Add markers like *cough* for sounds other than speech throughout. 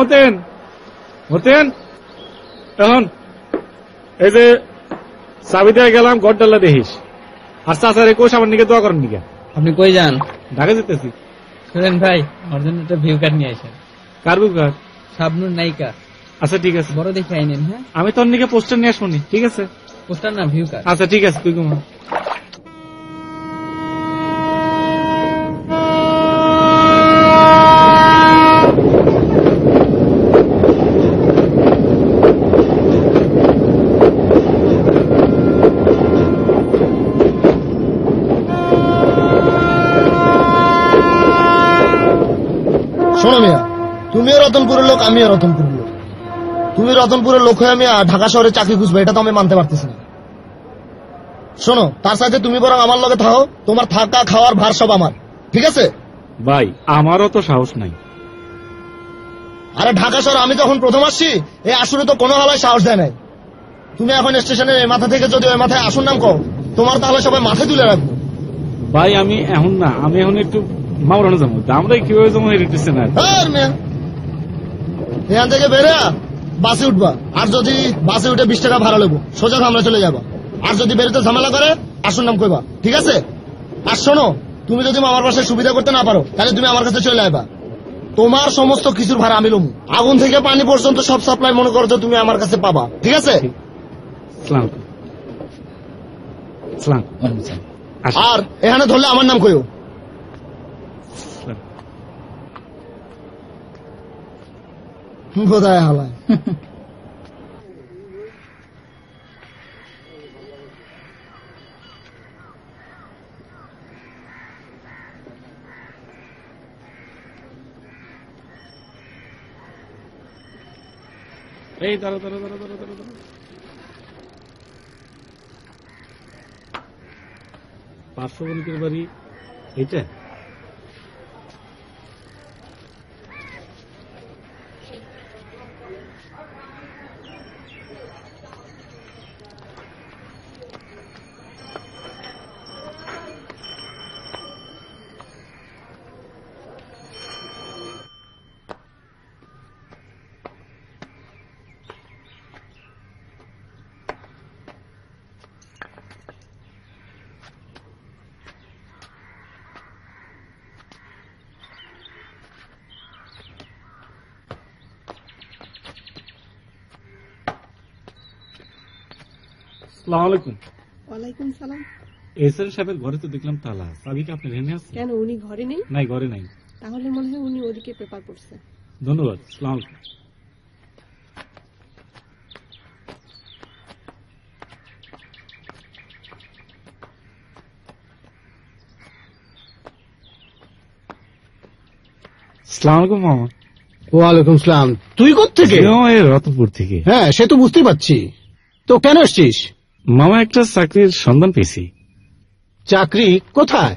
মতেন মতেন এখন এই যে চাবি দিয়ে গেলাম ঘর ডাল্লা দেখিস। আর চাচার কোষ আমার নিকে দোয়া করেন নিকে। আপনি কই যান? ঢাকা যেতেছি। শুনেন ভাই আমার জন্য একটা ভিউ কার্ড নিয়ে আসেন। কার বুকার সাবনুর নায়িকা। আচ্ছা ঠিক আছে। বড় দেখে আইনেন হ্যাঁ? আমি তোর নিকে পোস্টার নিয়ে আসব ঠিক আছে? পোস্টার না ভিউ কার্ড আচ্ছা ঠিক আছে তুই ঘুমা শোনো মিয়া তুমিও রতনপুরের লোক আমিও রতনপুরের লোক তুমি রতনপুরের লোক হয়ে আমি ঢাকা শহরে চাকরি খুঁজবে এটা তো আমি মানতে পারতেছি না। শোনো তার সাথে তুমি বরং আমার লগে থাকো তোমার থাকা খাওয়ার ভার সব আমার। ঠিক আছে? ভাই আমারও তো সাহস নাই। আরে ঢাকা শহর আমি যখন প্রথম আসছি এই আসলে তো কোনো হালায় সাহস দেয় নাই। তুমি এখন স্টেশনে এই মাথা থেকে যদি ওই মাথায় আসুন নাম কও তোমার তাহলে সবাই মাথায় তুলে রাখব। ভাই আমি এখন না আমি এখন একটু মাওরানো যাব। আমরা কীভাবে যাব হেরিটেছে না এখান থেকে বেরে বাসে উঠবা। আর যদি বাসে উঠে বিশ টাকা ভাড়া নেব সোজা আমরা চলে যাবা। আর যদি বেরোতে ঝামেলা করে আসুন নাম কইবা। ঠিক আছে? আর শোনো তুমি যদি আমার বাসায় সুবিধা করতে না পারো তাহলে তুমি আমার কাছে চলে আসবা তোমার সমস্ত কিছুর ভাড়া আমি লমু। আগুন থেকে পানি পর্যন্ত সব সাপ্লাই মনে করো যে তুমি আমার কাছে পাবা। ঠিক আছে। আর এখানে ধরলে আমার নাম কইও সালাম। বোধহয় হালায়। এই দাঁড়া দাঁড়া দাঁড়া দাঁড়া দাঁড়া দাঁড়া পার্শ্ববর্তীর বাড়ি এইটা? আলাইকুম। ওয়ালাইকুম সালাম। এসএন সাহেবের ঘরে তো দেখলাম তালা। চাবি কি আপনার এনে আছে কেন উনি ঘরে নেই? নাই ঘরে নাই। তাহলে মনে হয় উনি ওদিকে পেপার পড়ছে। ধন্যবাদ সালাম আলাইকুম। সালাম আলাইকুম মামা। ওয়ালাইকুম সালাম। তুই থেকে মামা এই রতনপুর থেকে। হ্যাঁ সে তো বুঝতেই পারছি। তো কেন এসছিস? মামা একটা চাকরির সন্ধান পেয়েছি। চাকরি কোথায়?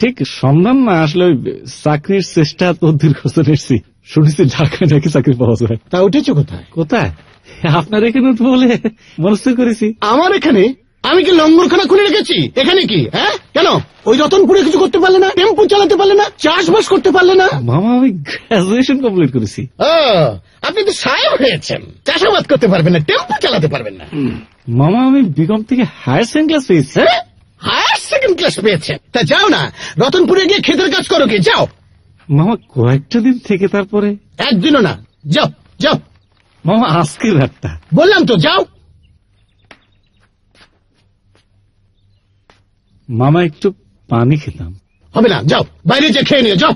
ঠিক সন্ধান না আসলে ওই চাকরির চেষ্টা তো দীর্ঘ এসেছি। শুনেছি ঢাকায় নাকি চাকরি পাওয়া যায়। তা উঠেছো কোথায়? কোথায়? আপনার এখানে উঠবো বলে মনস্থির করেছি। আমার এখানে? আমি কি লঙ্গরখানা খুলে রেখেছি? এখানে কি হ্যাঁ? কেন? ওই রতনপুরে কিছু করতে পারলে না টেম্পু চালাতে পারলে না চাষবাস করতে পারলে না? মামা আমি গ্রাজুয়েশন কমপ্লিট করেছি। ও, আপনি তো সাহেব হয়েছেন। চাষাবাদ করতে পারবেন না টেম্পু চালাতে পারবেন না। মামা আমি বিকম থেকে হায়ার সেকেন্ড ক্লাস পেয়েছি। হ্যাঁ? হায়ার সেকেন্ড ক্লাস পেয়েছেন। তা যাও না রতনপুরে গিয়ে ক্ষেতের কাজ করো কি? যাও। মামা কয়েকটা দিন থেকে তারপরে? একদিনও না। যাও যাও। মামা আজকের রাতটা। বললাম তো যাও। মামা একটু পানি খেতাম। হবে না যাও বাইরে যে খেয়ে নিও যাও।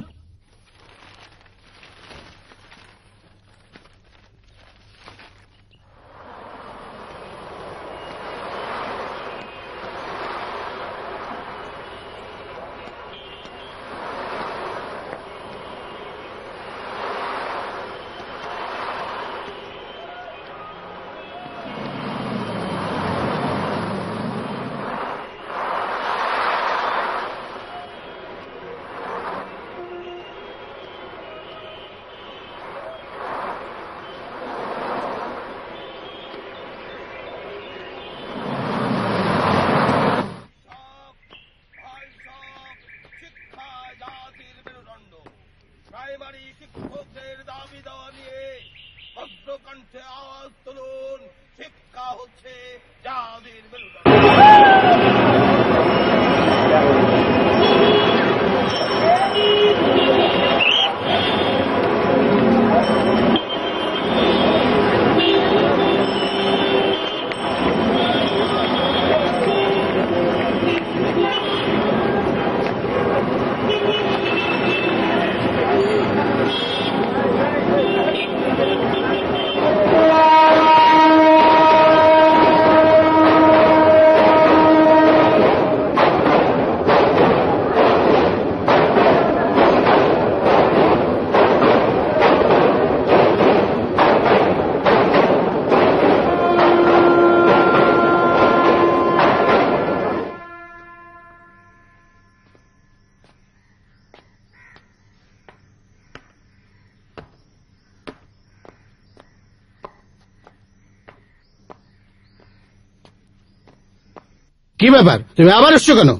কি ব্যাপার? তুমি আবার এসছো কেন?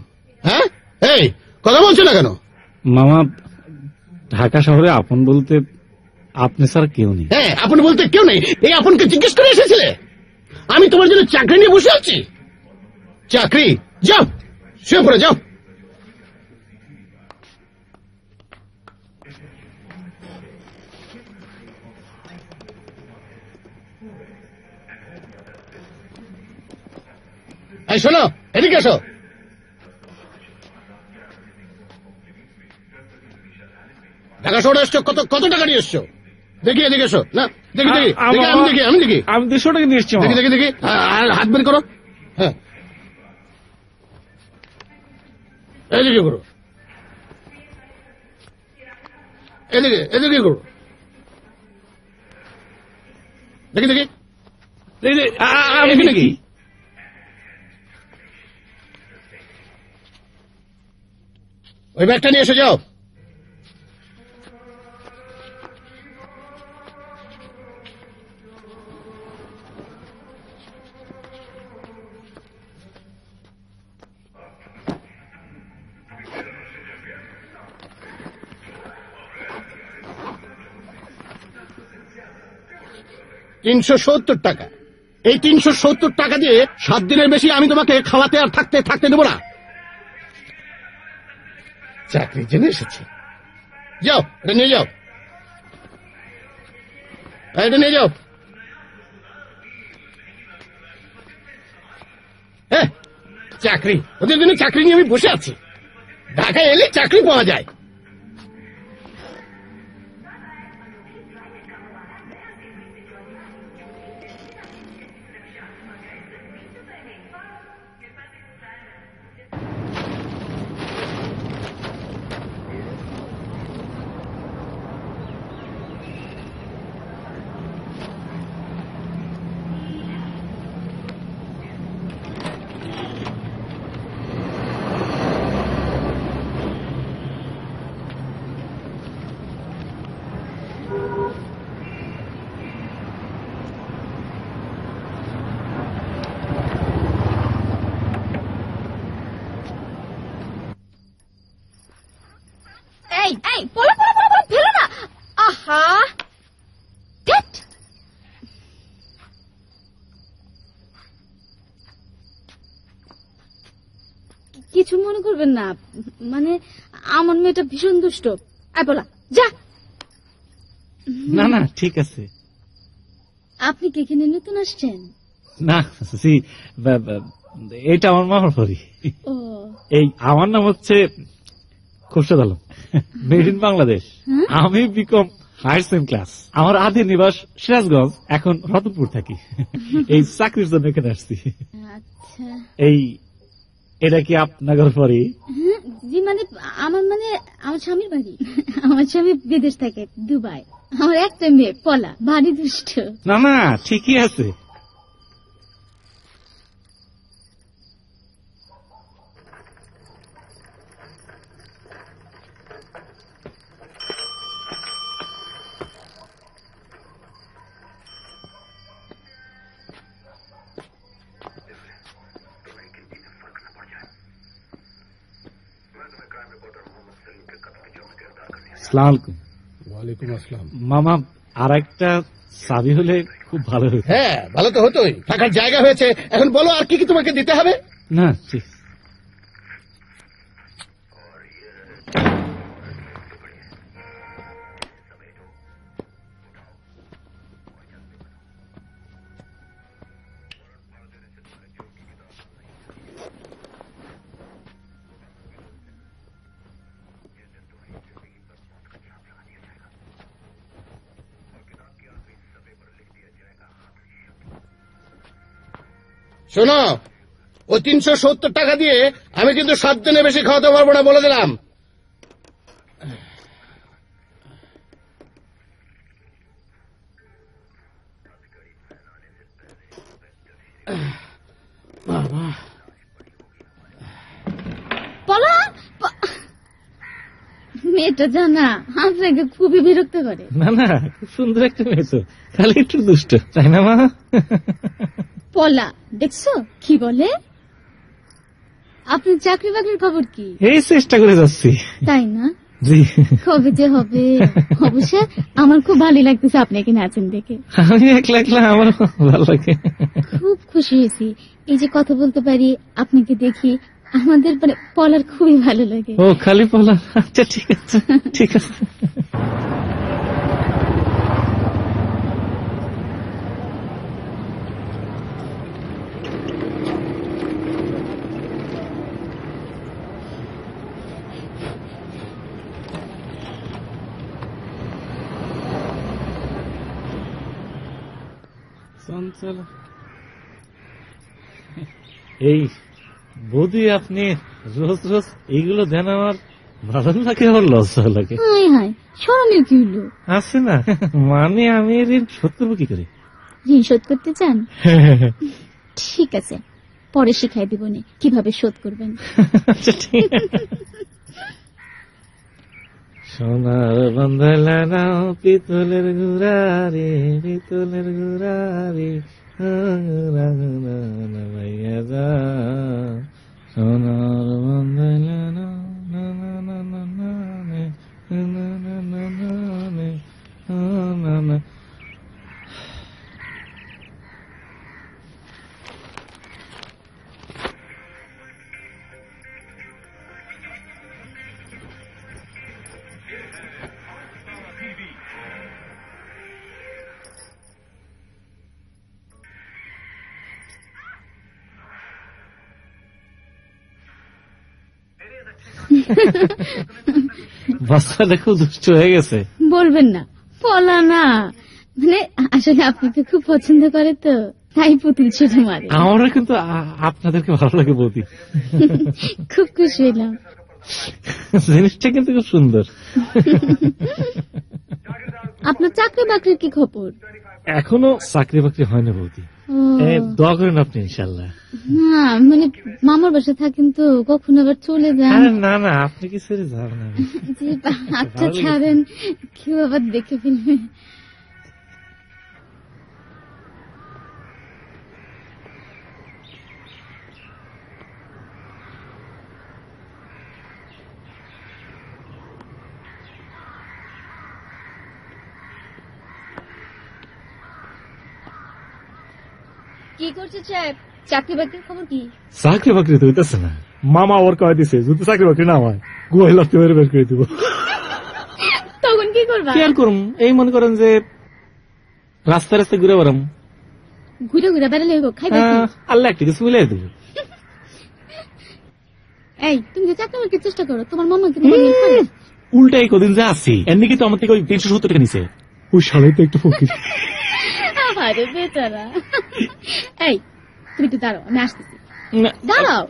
হ্যাঁ? এই কথা বলছো না কেন? মামা ঢাকা শহরে আপন বলতে আপনি স্যার কেউ নেই। হ্যাঁ আপন বলতে কেউ নেই। এই আপনকে জিজ্ঞেস করে এসেছিলে? আমি তোমার জন্য চাকরি নিয়ে বসে আছি? চাকরি? যাও শুয়ে পড়ে যাও। এই শোনো এদিকে এসো। ঢাকা শহরে এসছো কত কত টাকা নিয়ে এসছো? দেখি এদিকে এসো। না দেখি দেখি আমি দেখি আমি দেখি। আমি দেড়শো টাকা নিয়ে এসছি দেখি দেখি দেখি হাত বের করো। হ্যাঁ। এদিকে করো। এদিকে এদিকে করো। দেখি দেখি। এখানে নাকি ওই ব্যাগটা নিয়ে এসে যাও। তিনশো সত্তর টাকা। এই তিনশো সত্তর টাকা দিয়ে সাত দিনের বেশি আমি তোমাকে খাওয়াতে আর থাকতে থাকতে দেবো না। চাকরির জন্য এসেছি। যাও, এটা নিয়ে যাও। আর এটা নিয়ে যাও। হ্যাঁ চাকরি। ওদের জন্য চাকরি নিয়ে আমি বসে আছি। ঢাকায় এলে চাকরি পাওয়া যায় এই এই পড়ো পড়ো পড়ো পড়ো ফেলো না আহা ধ্যাৎ। কিছু মনে করবেন না। মানে আমার মেয়েটা ভীষণ দুষ্ট। আয় বলা যা! না না ঠিক আছে। আপনি কি এখানে নতুন আসছেন? না সি এটা আমার বাড়ি। এই আমার নাম হচ্ছে খুরশেদ আলম। মেড ইন বাংলাদেশ আমি বিকম হায়ার সেকেন্ড ক্লাস আমার আদি নিবাস সিরাজগঞ্জ এখন রতনপুর থাকি। *laughs* এই চাকরির জন্য এখানে আসছি। আচ্ছা। এই এটা কি আপনার পরে জি মানে আমার মানে আমার স্বামীর বাড়ি। আমার স্বামী বিদেশ থাকে দুবাই। আমার একটা মেয়ে পলা বাড়ি দুষ্ট। না না ঠিকই আছে। সালাম আলাইকুম ওয়ালাইকুম আসসালাম। মামা আর একটা চাবি হলে খুব ভালো হয়েছে হ্যাঁ ভালো তো হতোই। থাকার জায়গা হয়েছে। এখন বলো আর কি কি তোমাকে দিতে হবে? না ঠিক। শোনো ওই তিনশো সত্তর টাকা দিয়ে আমি কিন্তু সাত দিনে বেশি খাওয়াতে পারব না বলে দিলাম। বাবা। মেয়েটা জানা আপনাকে খুবই বিরক্ত করে। না না সুন্দর একটা মেয়ে তো। খালি একটু দুষ্ট তাই না মা? পলা দেখছ? কি বলে? আপনার চাকরি বাকরির খবর কি? এই চেষ্টা করে যাচ্ছি। তাই না? জি। কবে যে হবে? অবশ্য আমার খুব ভালো লাগতেছে আপনি আপনাকে নাচেন দেখে। আমি একলা একলা আমার ভালো লাগে। খুব খুশি হয়েছি। এই যে কথা বলতে পারি আপনাকে দেখি আমাদের মানে পলার খুবই ভালো লাগে। ও খালি পলা? আচ্ছা ঠিক আছে ঠিক আছে। এই বৌদি আপনি রোজ রোজ এইগুলো দেন আমার? ভালো লাগে আমার লজ্জা লাগে? কি হলো? আছে না। মানে আমি এর ঋণ শোধ করব কি করে? ঋণ শোধ করতে চান? *laughs* ঠিক আছে পরে শিখাই দিব নে কীভাবে শোধ করবেন। আচ্ছা *laughs* ঠিক আছে। সোনার বন্ধলা নাও পিতলের গুড়ারে পিতলের গুড়ারে ভাইয়া যা সোনার বন্ধলা নাও বাচ্চাটা খুব দুষ্ট হয়ে গেছে। বলবেন না। পলা না। মানে আসলে আপনাকে খুব পছন্দ করে তো তাই পুতুল ছুটে মারে। আমারও কিন্তু আপনাদেরকে ভালো লাগে বৌদি। খুব খুশি হলাম। জিনিসটা কিন্তু খুব সুন্দর। আপনার চাকরি বাকরির কি খবর? এখনও চাকরি বাকরি হয় না বৌদি দোয়া করেন আপনি ইনশাল্লাহ না মানে মামার বাসা থাকেন তো কখন আবার চলে যান। না না আপনি কি ছেড়ে যাবেন না জি আচ্ছা ছাড়েন। কেউ আবার দেখে ফেলবে। কি করছে সাহেব চাকরি বাকরির খবর কি? চাকরি বাকরি তো হইতেছে না। মামা ওর কয়ে দিছে যদি চাকরি বাকরি না হয় গোয়াই লাগতে বের বের করে দিব। তখন কি করবা? কি আর করুম? এই মনে করেন যে রাস্তা রাস্তা ঘুরে বেড়াম। ঘুরে ঘুরে বেড়ালে হইব খাইবে কি? আহ, আল্লাহ একটা কিছু মিলাই দেবো। এই তুমি যে চাকরি বাকরির চেষ্টা করো তোমার মামা কি? উল্টাই কদিন যে আসি এমনি কিন্তু আমার থেকে ওই তিনশো সত্তর টাকা নিছে। ওই সাড়াই তো একটু ফকির। আরে বেচারা। এই তুমি একটু দাঁড়াও আমি আসতেছি। দাঁড়াও।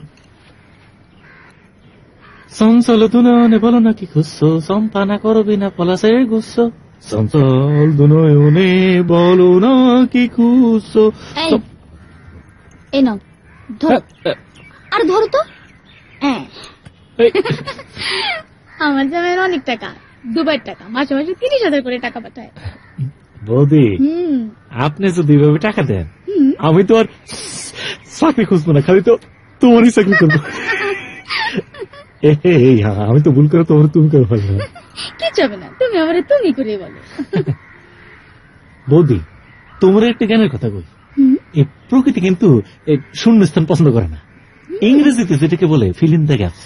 চঞ্চল দুনয়নে বলো না কি খুঁজছো? সম্পানা করবি না পলাশের গুচ্ছ? চঞ্চল দুনয়নে বলো না কি খুঁজছো? এই নাও ধরো। আরে ধরো তো। হ্যাঁ। আমার জামাইয়ের অনেক টাকা দুবার টাকা মাসে মাসে তিরিশ হাজার করে টাকা পাঠায়। বৌদি আপনি যদি এভাবে টাকা দেন *laughs* আমি তো আর চাকরি খুঁজবো না খালি তো তোমারই চাকরি করব। এই, হ্যাঁ, আমি তো ভুল করে তোমার তুমি করে ফেললাম। কিছু হবে না তুমি আমার তুমি করে বলো। বৌদি তোমরা একটা গানের কথা কই। এই প্রকৃতি কিন্তু শূন্য স্থান পছন্দ করে না। ইংরেজিতে যেটাকে বলে ফিল ইন দ্য গ্যাপস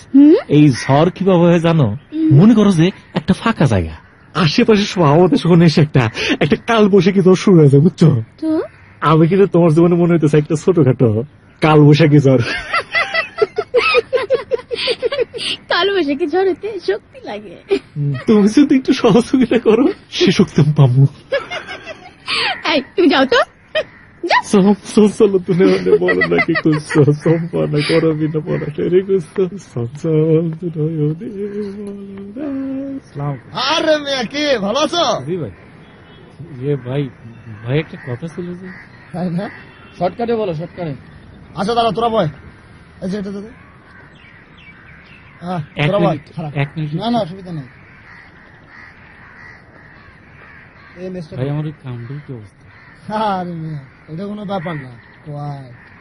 এই ঝড় কীভাবে হয় জানো? মনে করো যে একটা ফাঁকা জায়গা আশেপাশে সব আমাদের শোনে এসে একটা একটা কাল বসে কি জ্বর শুরু হয়েছে বুঝছ? আমি কিন্তু তোমার জীবনে মনে হইতেছে একটা ছোটখাটো কাল বৈশাখী জ্বর কালো বৈশাখী ঝড়তে শক্তি লাগে। তুমি যদি একটু সহযোগিতা করো? সে শক্তি আমি পাবো। তুমি যাও তো। আরে ভালো আছো? ভাই ভাই একটা কথা ছিল যে তাই না? শর্টকাটে বলো শর্টকাটে আচ্ছা দাদা তোরা বয়। এই যে এটা দাদা হ্যাঁ না না অসুবিধা নেই। আমার এটা কোনো ব্যাপার না।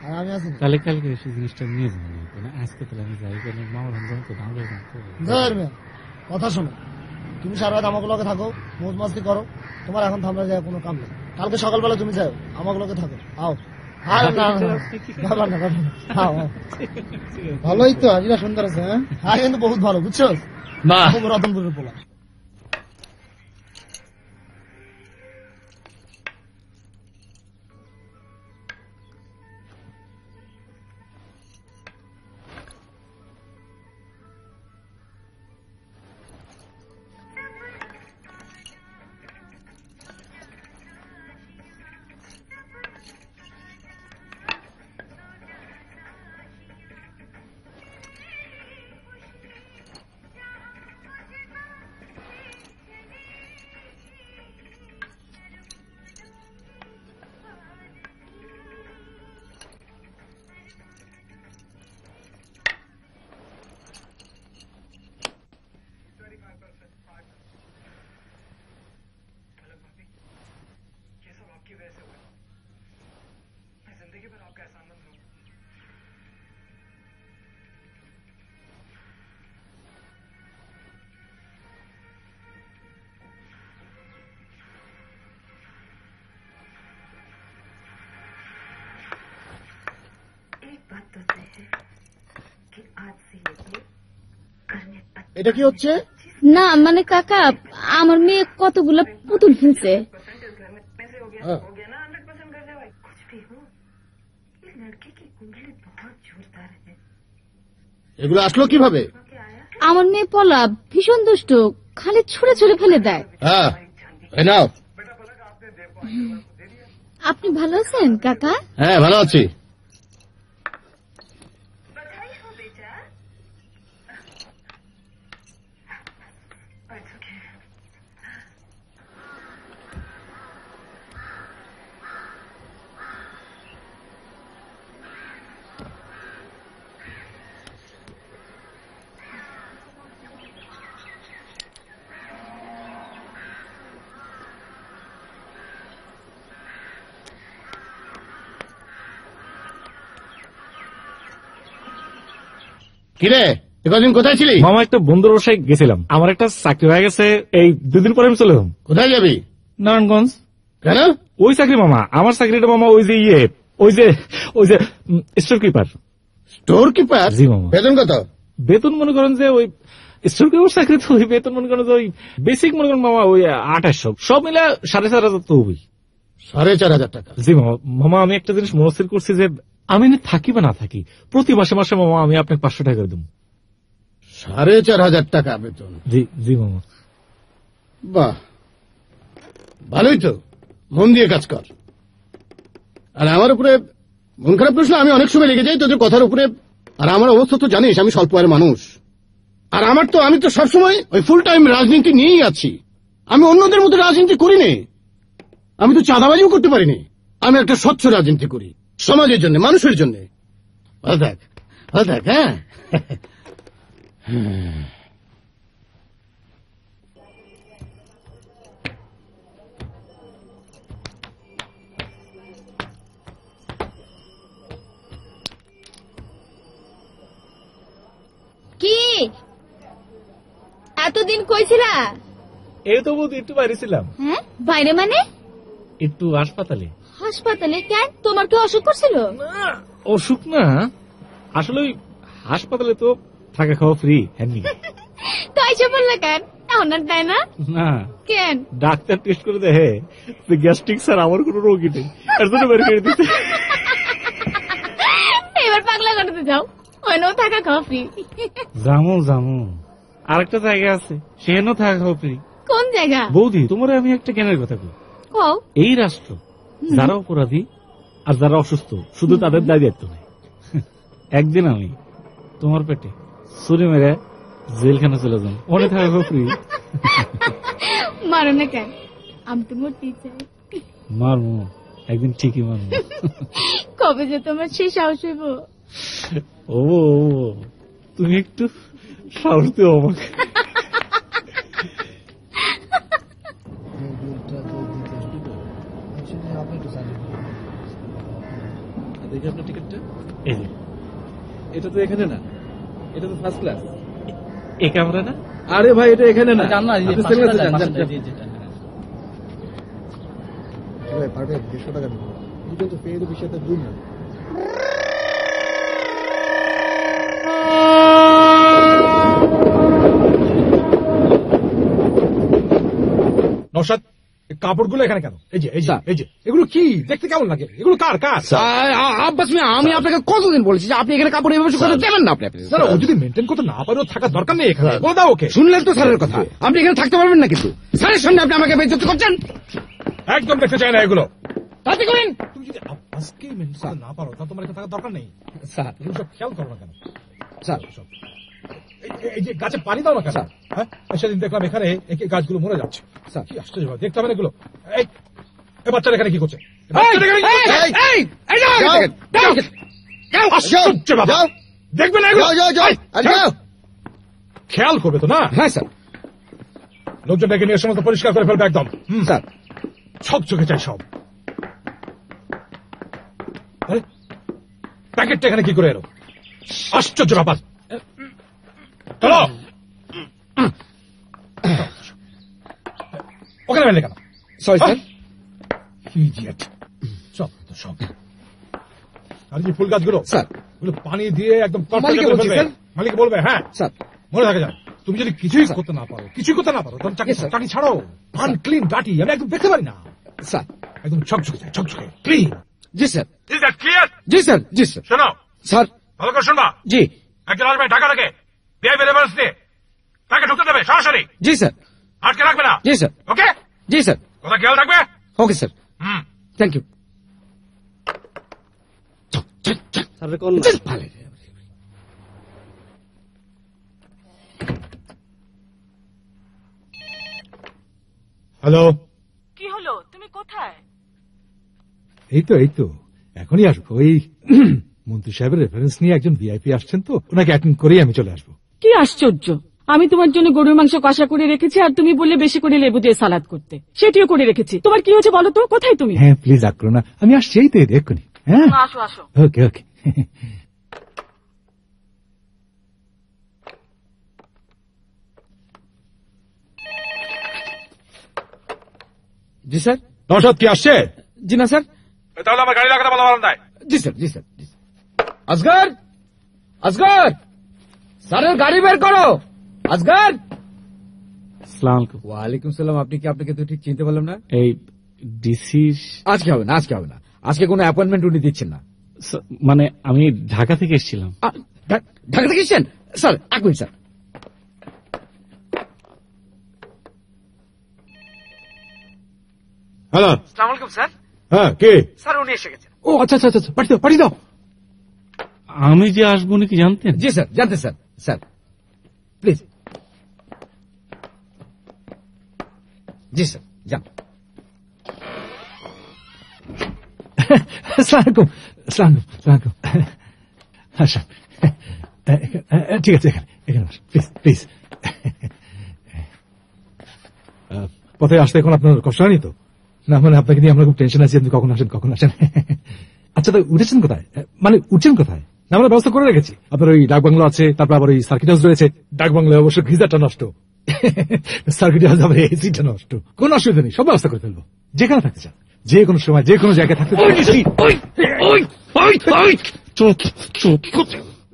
আর আমি আছি। কালকে জিনিসটা নিয়ে যাব না আজকে তাহলে আমি যাই কেন? তো মেয়া কথা শোনো। তুমি সারা রাত আমাগুলোকে থাকো মৌজ মাস্তি করো। তোমার এখন থামলে যায় কোনো কাম নেই। কালকে সকালবেলা তুমি যাও আমার লোকে থাকো। আও। ভালোই তো আজরা সুন্দর আছে হ্যাঁ? হ্যাঁ কিন্তু বহুত ভালো বুঝছ? রতনপুরের পোলা। এটা কি হচ্ছে? না মানে কাকা আমার মেয়ে কতগুলো পুতুল ফুলছে হ্যাঁ। এগুলো আসলো কীভাবে? আমার মেয়ে পলা ভীষণ দুষ্ট খালি ছুড়ে ছুড়ে ফেলে দেয়। হ্যাঁ, আপনি ভালো আছেন কাকা? হ্যাঁ ভালো আছি। কিরে কদিন কোথায় ছিলি? মামা একটা বন্ধুর বাসায় গেছিলাম। আমার একটা চাকরি হয়ে গেছে এই দুদিন পরে আমি চলে যাব। কোথায় যাবি? নারায়ণগঞ্জ। কেন? ওই চাকরি মামা আমার চাকরিটা মামা ওই যে ইয়ে ওই যে ওই যে স্টোর কিপার স্টোর কিপার জি, মামা। বেতন কত? বেতন মনে করেন যে ওই স্টোর কিপার চাকরি তো ওই বেতন মনে করেন যে ওই বেসিক মনে করেন মামা ওই আঠাশশো। সব মিলে সাড়ে চার হাজার তো হবেই। সাড়ে চার হাজার টাকা। জি মামা মামা আমি একটা জিনিস মনস্থির করছি যে আমি না থাকি বা না থাকি প্রতি মাসে মাসে মামা আমি আপনাকে পাঁচশো টাকা করে দেবো। সাড়ে চার হাজার টাকা বেতন। জি জি মামা। বাহ। ভালোই তো। মন দিয়ে কাজ কর। আর আমার উপরে মন খারাপ প্রশ্ন আমি অনেক সময় লেগে যাই তোদের কথার উপরে। আর আমার অবস্থা তো জানিস আমি স্বল্প আয়ের মানুষ। আর আমার তো আমি তো সবসময় ওই ফুল টাইম রাজনীতি নিয়েই আছি। আমি অন্যদের মতো রাজনীতি করিনি। আমি তো চাঁদাবাজিও করতে পারিনি। আমি একটা স্বচ্ছ রাজনীতি করি। সমাজের জন্য মানুষের জন্য। ভালো থাক ভালো থাক হ্যাঁ? কি? এতদিন কইছিলা এই তো বৌদি একটু বাইরে ছিলাম। হ্যাঁ? বাইরে মানে? একটু হাসপাতালে। হাসপাতালে কেন? তোমার কি অসুখ করছিল? অসুখ না। আসলে ওই হাসপাতালে তো থাকা খাওয়া ফ্রি হ্যাঁ *laughs* তাই যে বললে কেন? এখন আর তাই না? না। কেন? ডাক্তার টেস্ট করে দেখে গ্যাস্ট্রিক স্যার আমার কোনো রোগী নেই। এর জন্য বের করে দিতে। *laughs* এবার পাগলা করতে যাও। ওখানেও থাকা খাওয়া ফ্রি *laughs* জামু জামু। আরেকটা জায়গা আছে সেখানেও থাকা খাওয়া ফ্রি কোন জায়গা? বৌদি তোমার আমি একটা জ্ঞানের কথা কই। কও। এই রাষ্ট্র যারা অপরাধী আর যারা অসুস্থ শুধু তাদের দায় দায়িত্ব নেই। *laughs* একদিন আমি তোমার পেটে ছুরি মেরে জেলখানে চলে যান অনেক থাকা খাওয়া ফ্রি মারো না কেন? আমি তো মরতেই চাই। মারমু একদিন ঠিকই মারমু *laughs* কবে যে তোমার সেই সাহস হইব? ও, তুমি একটু সাহস দিও আমাকে। *laughs* দেখি আপনার টিকিটটা। এই যে, এটা তো এখানে না। এটা তো ফার্স্ট ক্লাস এই ক্যামেরা না? আরে ভাই এটা এখানে না। জান না, এই যে আপনি পাশেরটা second যান, যান, হ্যাঁ। পারবে দেড়শো টাকা দিবো এটা তো পেয়ে বিষয়টা দূর না। নৌসাদ কাপড়গুলো এখানে কেন? এই যে এই যে এই যে এগুলো কি? দেখতে কেমন লাগে? এগুলো কার কার? আব্বাস মিয়া আমি আপনাকে কতদিন বলেছি যে আপনি এখানে কাপড় এভাবে করতে দেবেন না আপনি স্যার ও যদি মেনটেন করতে না পারে থাকার দরকার নেই এখানে। বলে দাও ওকে। শুনলেন তো স্যারের কথা। আপনি এখানে থাকতে পারবেন না কিন্তু। স্যারের সামনে আপনি আমাকে বেইজ্জতি করছেন। একদম দেখতে চাই না এগুলো। তাতে করেন। তুমি যদি আজকে মেনটেন না পারো তাহলে তোমার এখানে থাকার দরকার নেই। স্যার। এগুলো সব খেয়াল করো না কেন? স্যার। সব এই- যে গাছে পানি দাও না কেন? হ্যাঁ? সেদিন দেখলাম এখানে গাছগুলো মরে যাচ্ছে। স্যার। কি আশ্চর্য দেখতে হবে এগুলো? এই বাচ্চারা এখানে কি করছে। দেখবে না খেয়াল করবে তো না? হ্যাঁ স্যার। লোকজন ডেকে নিয়ে সমস্ত পরিষ্কার করে ফেলবে একদম। হুম, স্যার। চোখে চাই সব। প্যাকেটটা এখানে কি করে এলো? আশ্চর্য ব্যাপার। চলো। ওখানে ফেললে কেন সরি স্যার ইডিয়েট সব তো সব আর যে ফুল গাছগুলো। স্যার ওগুলো পানি দিয়ে একদম। মালিককে বলবে হ্যাঁ। স্যার মনে থাকে যান তুমি যদি কিছুই করতে না পারো কিছুই করতে না পারো তখন চাকরি চাকরি ছাড়ো। আনক্লিন গাটি আমি একদম দেখতে পারি না। স্যার একদম ছকছকে যায় ছকছকে ক্লিন জি স্যার ইজ দ্যাট ক্লিয়ার জি স্যার জি স্যার শোনো। স্যার ভালো করে শুনবা। জি। একজন আসবে ঢাকা থেকে। বিআইপি লেভেলস দিয়ে তাকে ঢুকতে দেবে সরাসরি। জি স্যার। আটকে রাখবে না? জি স্যার। ওকে? জি স্যার। কথা খেয়াল রাখবে? Okay sir. Hmm. Thank you স্যারের কোন ভালো। হ্যালো। কি হলো? তুমি কোথায়? এই তো এই তো। এখনই আসব। ওই মন্ত্রী সাহেবের রেফারেন্স নিয়ে একজন ভিআইপি আসছেন তো ওনাকে অ্যাটেন্ড করেই আমি চলে আসব। কি আশ্চর্য? আমি তোমার জন্য গরুর মাংস কষা করে রেখেছি আর তুমি বললে বেশি করে লেবু দিয়ে সালাদ করতে। সেটিও করে রেখেছি। তোমার কি হয়েছে বলো তো? কোথায় তুমি? হ্যাঁ প্লিজ আগ করো না আমি আসছি এই তো এক্ষুনি। হ্যাঁ? আসো আসো। ওকে ওকে জি স্যার। নশাদ কি আসছে? জি না স্যার। তাহলে আমার গাড়ি লাগাতে বলা বারান্দায় জি স্যার জি স্যার জি স্যার। আসগর আসগর স্যারের গাড়ি বের করো। আলাইকুম ওয়ালাইকুম সালাম আপনি কি আপনাকে তো ঠিক চিনতে পারলাম না? এই ডিসি আজকে হবে না আজকে হবে না। আজকে কোনো অ্যাপয়েন্টমেন্ট উনি দিচ্ছেন না। মানে আমি ঢাকা থেকে এসেছিলাম। ঢাকা থেকে এসছেন? স্যার এক মিনিট স্যার। হ্যালো। সালামালাইকুম স্যার। হ্যাঁ কে? স্যার উনি এসে গেছেন। ও আচ্ছা আচ্ছা আচ্ছা পাঠিয়ে দাও পাঠিয়ে দাও। আমি যে আসব নাকি জানতেন? জি স্যার জানতে sir. Sir, please. G, sir, যান। সালামালাইকুম সালামালাইকুম সালামালাইকুম আচ্ছা ঠিক আছে, এখানে এখানে প্লিজ প্লিজ। পথে আসতে এখন আপনার কষ্ট হয়নি তো? না মানে আপনাকে নিয়ে আমরা খুব টেনশন আছি, আপনি কখন আসেন কখন আসেন। আচ্ছা তো উঠেছেন কোথায়? মানে উঠছেন কোথায়? না আমরা ব্যবস্থা করে রেখেছি। আপনার ওই ডাক বাংলো আছে তারপর আবার ওই সার্কিট হাউস রয়েছে। ডাক বাংলায় অবশ্য গিজারটা নষ্ট। সার্কিট হাউস আমার এসিটা নষ্ট। কোন অসুবিধা নেই সব ব্যবস্থা করে ফেলব। যেখানে থাকতে চান যে কোনো সময় যে কোনো জায়গায় থাকতে চুপ চুপ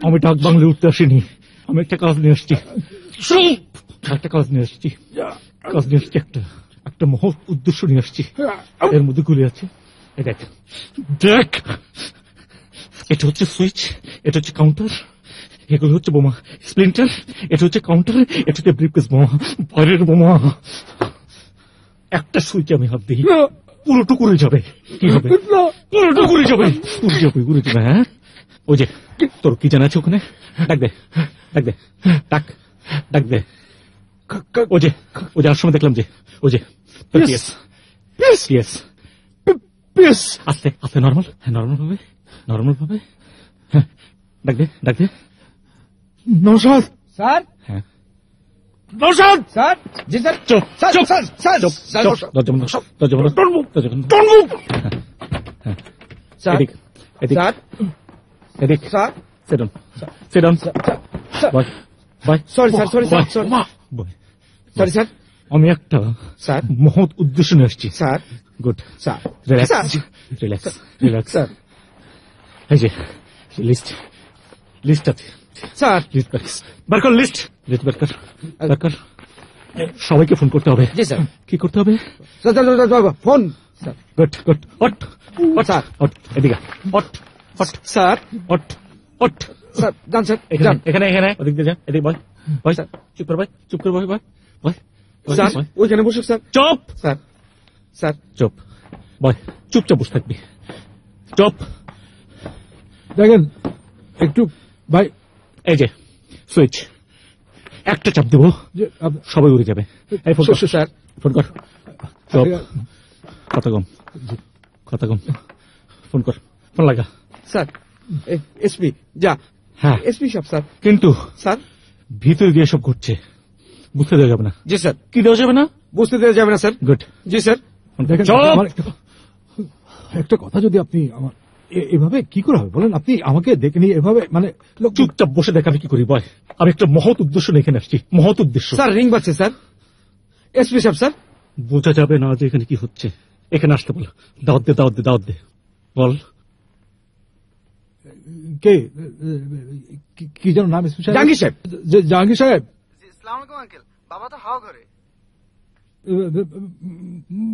আমি ডাক বাংলে উঠতে আসিনি। আমি একটা কাজ নিয়ে আসছি। একটা কাজ নিয়ে আসছি। কাজ নিয়ে আসছি একটা একটা মহৎ উদ্দেশ্য নিয়ে আসছি। এর মধ্যে গুলি আছে। দেখ। দেখ। এটা হচ্ছে সুইচ এটা হচ্ছে কাউন্টার এগুলো হচ্ছে বোমা স্প্লিন্টার এটা হচ্ছে কাউন্টার এটা হচ্ছে ব্রিফকেস বোমা বাইরের বোমা। একটা সুইচ আমি হাত দিই পুরোটুকু উড়ে যাবে। কি হবে? পুরোটুকু উড়ে যাবে। উড়ে যাবে উড়ে যাবে হ্যাঁ? ওই যে তোর কি জানা আছে ওখানে? ডাক দে ডাক দে ডাক ডাক দে। ও যে ও যে আর সময় দেখলাম যে ও যে পিএস পিএস আস্তে আস্তে নর্মাল হ্যাঁ নর্মাল ভাবে নর্মাল ভাবে হ্যাঁ ডাক দে ডাক দে। নৌসাদ। স্যার? হ্যাঁ। নৌসাদ। স্যার? জি স্যার। চুপ চুপ স্যার স্যার চুপ স্যার, চুপ দরজা বন্ধ দরজা বন্ধ দরজা বন্ধ স্যার এদিক এদিক। স্যার। এদিক। Sir. Sit down sit down বয় বয় sorry sir sorry sir sorry sorry sir আমি একটা স্যার মহৎ উদ্দেশ্য নিয়ে আসছি। Sir good sir relax sir relax relax sir এই যে লিস্ট লিস্ট আছে স্যার লিস্ট লিস্ট লিস্ট বার কর সবাইকে ফোন করতে হবে। জি স্যার কি করতে হবে? Phone good good out out sir. Out এদিকে out out sir out out sir যান স্যার এখানে এখানে ওদিক দিয়ে যা এদিকে বয় বয় স্যার চুপ করে বয় চুপ করে বয় বয় বয় স্যার। ওইখানে বসুক স্যার চুপ স্যার স্যার চুপ। বয় চুপচাপ বসে থাকবি। চুপ। দেখেন একটু ভাই। এই যে সুইচ। একটা চাপ দেবো সবাই উড়ে যাবে। এই ফোন স্যার। ফোন কর। চুপ। কথা কম। কথা কম। ফোন কর। ফোন লাগা। স্যার এসপি যা। হ্যাঁ। এসপি সাহেব স্যার। কিন্তু স্যার? ভিতরে দিয়ে সব ঘটছে বুঝতে দেওয়া যাবে না। জি স্যার। কি দেওয়া যাবে না? বুঝতে দেওয়া যাবে না স্যার। গুড জি স্যার। একটা কথা যদি আপনি আমার এভাবে কি করে হবে? বলেন আপনি আমাকে দেখে নিয়ে এভাবে মানে লোক চুপচাপ বসে দেখ আমি কি করি? বয় আমি একটা মহৎ উদ্দেশ্য নিয়ে এখানে আসছি। মহৎ উদ্দেশ্য। স্যার রিং বাজছে স্যার। এসপি সাহেব স্যার। বোঝা যাবে না যে এখানে কি হচ্ছে। এখানে আসতে বল। দাওয়াত দে দাওয়াত দে দাওয়াত দে। বল। কে? কি- যেন নাম এসপি সাহেব। জাহাঙ্গীর সাহেব। জাহাঙ্গীর সাহেব। আসসালামু আলাইকুম আঙ্কেল। বাবা তো হাওয়া করে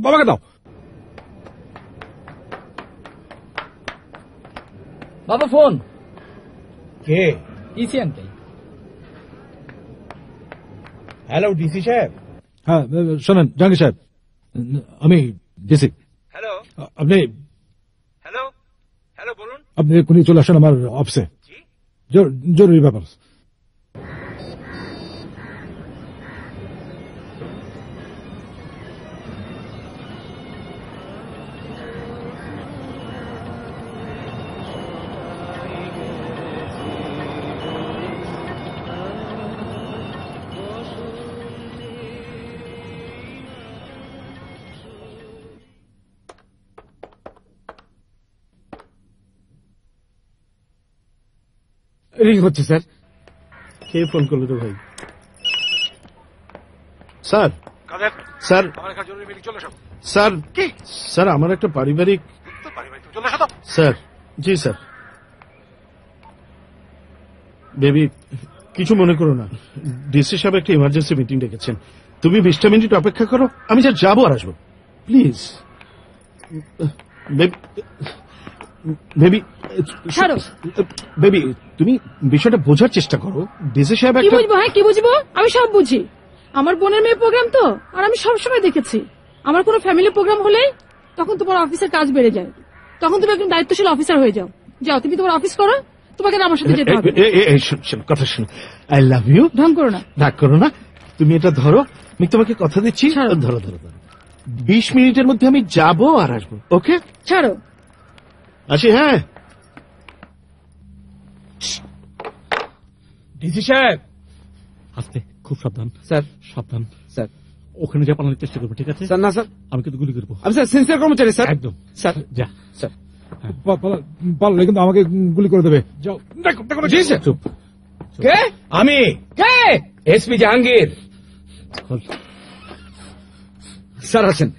বাবাকে দাও। বাবা ফোন। কে? EC uncle. হ্যালো ডিসি সাহেব। হ্যাঁ শোনেন জাহাঙ্গীর সাহেব আমি ডিসি হ্যালো আপনি হ্যালো হ্যালো বলুন। আপনি এক্ষুনি চলে আসেন আমার অফিসে। জরুরি ব্যাপার। রিং হচ্ছে স্যার। কে ফোন করল তো ভাই? স্যার। স্যার। স্যার। স্যার আমার একটা পারিবারিক স্যার। জি স্যার। বেবি কিছু মনে করো না। ডিসি সাহেব একটা ইমার্জেন্সি মিটিং ডেকেছেন। তুমি বিশটা মিনিট অপেক্ষা করো আমি যা যাব আর আসব। প্লিজ। বেবি ছাড়ো বেবি তুমি বিষয়টা বোঝার চেষ্টা করো। ডিসি সাহেব কি বুঝব হ্যাঁ কি বুঝব? আমি সব বুঝি। আমার বোনের মেয়ে প্রোগ্রাম তো আর আমি সব সময় দেখেছি। আমার কোনো ফ্যামিলি প্রোগ্রাম হলে তখন তোমার অফিসের কাজ বেড়ে যায়। তখন তুমি একজন দায়িত্বশীল অফিসার হয়ে যাও। যাও তুমি তোমার অফিস করো তোমাকে আমার সাথে যেতে হবে। কথা শোনো। আই লাভ ইউ ঢং করো না। রাগ করো না। তুমি এটা ধরো। আমি তোমাকে কথা দিচ্ছি। ধরো ধরো ধরো। বিশ মিনিটের মধ্যে আমি যাব আর আসব। ওকে ছাড়ো। আসি হ্যাঁ। ডিসি সাহেব। আস্তে খুব সাবধান। স্যার। সাবধান। স্যার। ওখানে যা পালানোর চেষ্টা করব ঠিক আছে? স্যার না স্যার। আমি কিন্তু গুলি করব। আমি স্যার সিনসিয়ার কর্মচারী স্যার। একদম। স্যার। যা। স্যার। পা- কিন্তু আমাকে গুলি করে দেবে। যাও। দেখো দেখো জি স্যার। চুপ। কে? আমি। কে? এসপি জাহাঙ্গীর। স্যার আছেন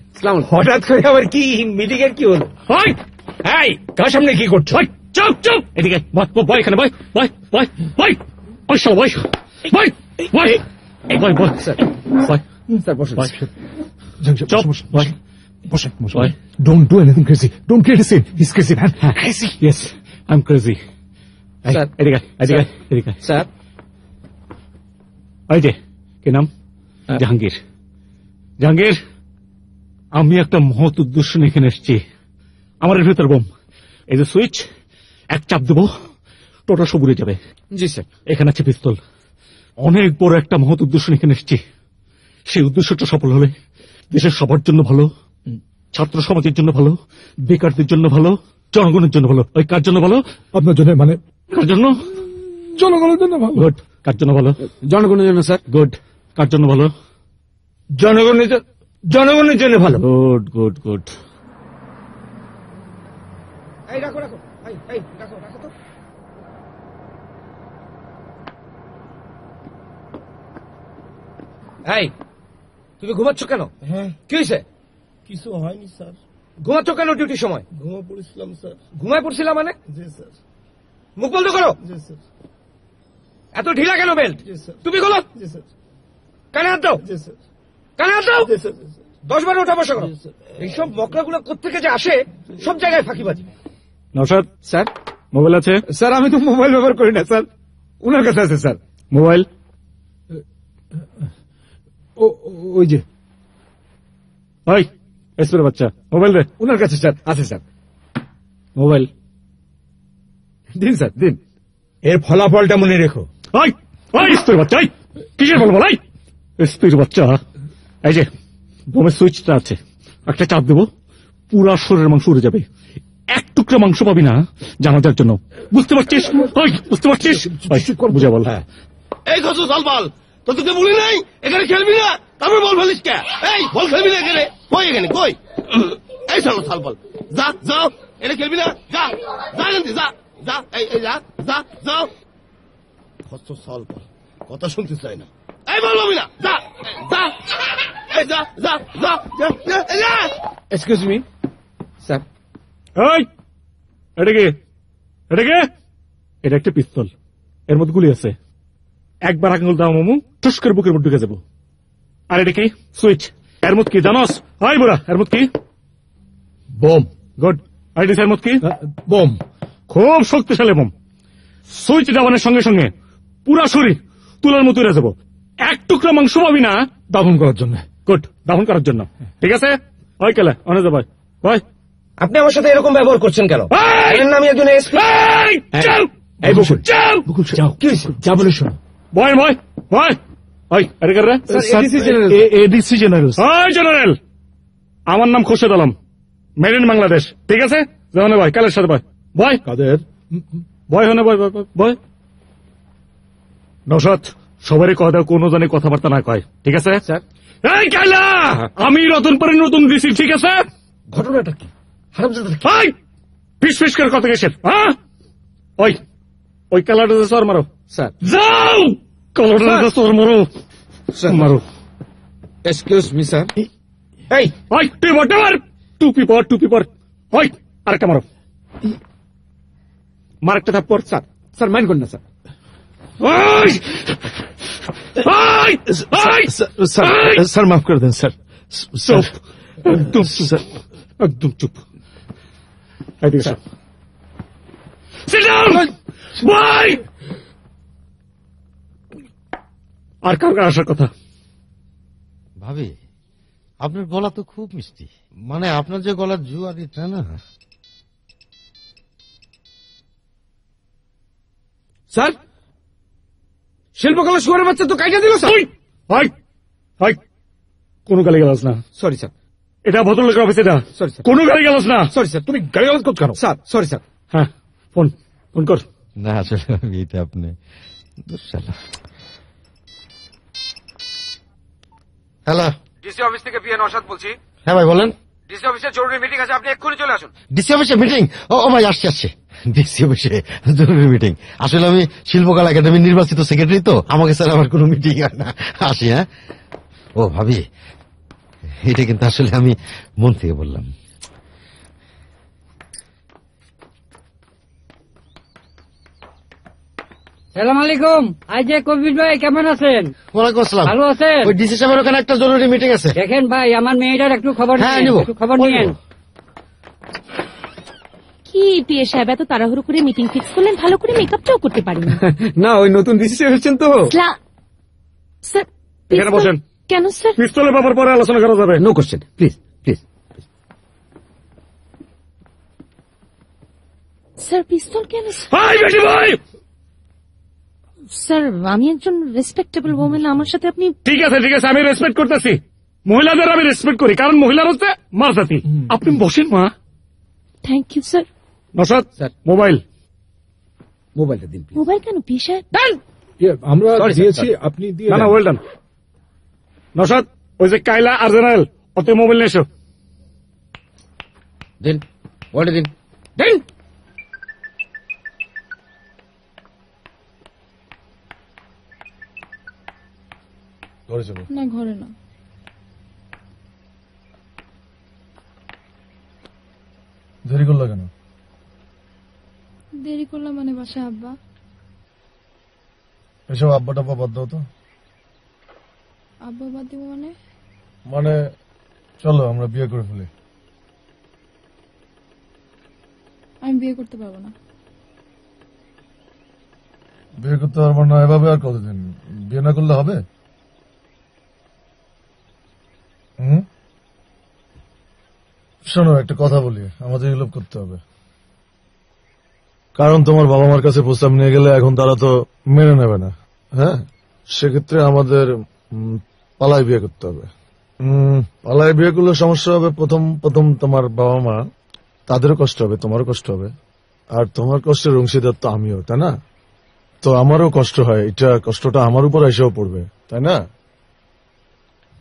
হঠাৎ করে আবার কি মিটিং এর কি হলো? ওই এই কার সামনে কি করছ? চুপ চুপ। এদিকে বয় বয়, বয় এখানে বয় বয় বয় বয়। ওই শালা বয় বয় বয়। এই বয় বয় স্যার বয় স্যার বসুন। চুপ বয়। বসে বসে don't do anything crazy don't create a scene he's crazy man crazy yes I am crazy sir এদিকে এদিকে এদিকে। স্যার ওই যে কি নাম? হ্যাঁ। জাহাঙ্গীর। জাহাঙ্গীর আমি একটা মহৎ উদ্দেশ্য নিয়ে এখানে এসেছি। আমার এর ভেতর বোম। এই যে সুইচ এক চাপ দেবো টোটা সব উড়ে যাবে। জি স্যার। এখানে আছে পিস্তল। অনেক বড় একটা মহৎ উদ্দেশ্য নিয়ে এখানে এসেছি। সেই উদ্দেশ্যটা সফল হলে দেশের সবার জন্য ভালো ছাত্র সমাজের জন্য ভালো বেকারদের জন্য ভালো জনগণের জন্য ভালো। ওই কার জন্য ভালো? আপনার জন্য মানে কার জন্য? জনগণের জন্য ভালো। গুড কার জন্য ভালো? জনগণের জন্য স্যার। গুড কার জন্য ভালো? জনগণের জন্য জনগণের জন্য ভালো। গুড গুড গুড এই রাখো রাখো এই এই রাখো রাখো তো। এই তুমি ঘুমাচ্ছ কেন? হ্যাঁ। কি হয়েছে? কিছু হয়নি স্যার। ঘুমাচ্ছ কেন ডিউটির সময়? ঘুমা পড়েছিলাম স্যার। ঘুমায় পড়ছিলাম মানে? জি স্যার। মুখ বন্ধ করো। জি স্যার। এত ঢিলা কেন বেল্ট জি স্যার। তুমি বলো জি স্যার। কানে হাত দাও। জি স্যার। কানে হাত দাও। জি স্যার দশ বার ওঠা বসা করো। এইসব মকড়াগুলো কোথেকে যে আসে সব জায়গায় ফাঁকিবাজি। নসাদ স্যার? মোবাইল আছে? স্যার আমি তো মোবাইল ব্যবহার করি না স্যার। উনার কাছে আছে স্যার। মোবাইল? ওই যে। ওই এসপের বাচ্চা। মোবাইল দে। উনার কাছে স্যার আছে স্যার। মোবাইল। দিন স্যার দিন। এর ফলাফলটা মনে রেখো। ওই ওই এসপের বাচ্চা ওই। কিসের বল বলাই এসপির বাচ্চা। এই যে বোমের সুইচটা আছে। একটা চাপ দেবো পুরা শরীরের মাংস উড়ে যাবে। এক টুকরো মাংস পাবি না জানাজার জন্য। বুঝতে পারছিস? ওই বুঝতে পারছিস? বুঝে বল। হ্যাঁ। এই কত সালপাল তো তোকে বলি নাই? এখানে খেলবি না? তারপর বল ফেলিস কে? এই বল খেলবি না এখানে। কই এখানে? কই? এই সালপাল যা যাও খেলবি না? যা যা এখান যা যা এই এই যা যা যাও কত সালপাল কথা শুনতে চাই না। এই বল পাবি না। যা যা এই যা যা যা যা, যা, এই যা। এক্সকিউজ মি এই এটা কি এটা কি এটা একটা পিস্তল। এর মধ্যে গুলি আছে। একবার আঙুল দাও মামু করে বুকের মধ্যে ঢুকে যাব। আর এটা কি? সুইচ। এর মধ্যে কি জানোস? হাই বুড়া এর মধ্যে কি? বোম। গুড। আর এটা এর মধ্যে কি? বোম। খুব শক্তিশালী বোম। সুইচ ডাবানের সঙ্গে সঙ্গে পুরা শরীর তুলার মতো উড়ে যাব। এক টুকরা মাংস পাবি না দাফন করার জন্য। গুড দাহন করার জন্য। ঠিক আছে? ওই কেলে অনে যাবাই ভাই আপনি আমার সাথে এরকম ব্যবহার করছেন কেন? আমি একজন এসপি? এই বকুল। বকুল যাও কি হয়েছে? যা বলে শোনো। আমার নাম খোরশেদ আলম। মেড ইন বাংলাদেশ ঠিক আছে? ভাই কালের সাথে বয়। বয়। কাদের? ভয় হনে বয়, বয়, বয় সবারই কথা কোনো জানি কথাবার্তা না কয়। ঠিক আছে? কাইলা! আমি রতনপুরে নতুন দিছি ঠিক আছে? ঘটনাটা কি? হারামজাদা করে কথা গেছেন হ্যাঁ? ওই ওই কালারটা সর মারো। স্যার। যাও! কালারটা সর মারো। স্যার। মারো। এক্সকিউজ মি স্যার এই ওই তুই বটে মার। টুপি পর টুপি পর। ওই আরেকটা মারো। মার একটা থাপ্পর স্যার। স্যার মাইন্ড করুন না স্যার। ওই! স্যার স্যার মাফ করে দেন স্যার। চুপ। একদম চুপ। একদম চুপ। এদিকে স্যার Sit down! Why? আর কার কার আসার কথা। ভাবি আপনার গলা তো খুব মিষ্টি। মানে আপনার যে গলার জুয়ার এটা না। স্যার শিল্পকলা শুয়ারের বাচ্চা তো কাইটা দিল স্যার। ওই ওই কোনো গালি গালাস না। সরি স্যার এটা ভদ্রলোকের অফিস এটা। Sorry, sir. কোনো গাড়ি গালাস না। সরি স্যার তুমি গাড়ি করছ কেন? স্যার সরি স্যার হ্যাঁ ফোন ফোন কর। না আসলে এটা আপনি হ্যালো ডিসি অফিস থেকে পিএন অসাদ বলছি। হ্যাঁ ভাই বলেন। ডিসি অফিসে জরুরি মিটিং আছে আপনি এক্ষুনি চলে আসুন। ডিসি অফিসে মিটিং ও ও ভাই আসছে আসছে। ডিসি অফিসে জরুরি মিটিং আসলে আমি শিল্পকলা একাডেমির নির্বাচিত সেক্রেটারি তো। আমাকে স্যার আমার কোনো মিটিং হয় না। আসি হ্যাঁ। ও ভাবি এটা কিন্তু আসলে আমি মন থেকে বললাম। সালাম আলাইকুম। আজ যে কবির ভাই কেমন আছেন? ওয়ালাইকুম আসসালাম। ভালো আছেন? ওই ডিসি সাহেবের ওখানে একটা জরুরি মিটিং আছে। দেখেন ভাই আমার মেয়েটার একটু খবর হ্যাঁ, নিবো। একটু খবর নিয়েন। কি পিএ সাহেব এত তাড়াহুড়ো করে মিটিং ফিক্স করলেন ভালো করে মেকআপটাও করতে পারিনি *laughs* না ওই নতুন ডিসি এসেছেন তো। স্যার এখানে বসেন। কেন স্যার? পিস্তলের ব্যাপার পরে আলোচনা করা যাবে। No question please please sir পিস্তল কেন ভাই বেটি ভাই! স্যার আমি একজন রেসপেক্টেবল ওমেন আমার সাথে আপনি ঠিক আছে ঠিক আছে আমি রেসপেক্ট করতেছি। মহিলাদের আমি রেসপেক্ট করি কারণ মহিলার হচ্ছে মারজাতি। আপনি বসেন মা। Thank you sir. Naushad sir. Mobile. মোবাইলটা দিন মোবাইল কেন ইয়ে, আমরা দিয়েছি আপনি দিয়ে না না ওয়েল ডান নসাদ ওই যে কাইলা আর জেনারেল অত মোবাইল নিয়ে এসো। দিন মোবাইলটা দিন। দিন! ঘরে চলো না ঘরে না। দেরি করল কেন? দেরি করলাম মানে বাসায় আব্বা। এসব আব্বা টাব্বা বাদ দাও তো। আব্বা বাদ দিব মানে? মানে চলো আমরা বিয়ে করে ফেলি। আমি বিয়ে করতে পারব না। বিয়ে করতে পারব না এভাবে আর কতদিন? বিয়ে না করলে হবে? হুম? শোনো একটা কথা বলি আমাদের এগুলো করতে হবে। কারণ তোমার বাবা মার কাছে প্রস্তাব নিয়ে গেলে এখন তারা তো মেনে নেবে না হ্যাঁ? সেক্ষেত্রে আমাদের পালায় বিয়ে করতে হবে। পালায় বিয়ে করলে সমস্যা হবে প্রথম প্রথম তোমার বাবা মা। তাদেরও কষ্ট হবে তোমারও কষ্ট হবে। আর তোমার কষ্টের অংশীদার তো আমিও তাই না? তো আমারও কষ্ট হয় এটা কষ্টটা আমার উপর এসেও পড়বে তাই না?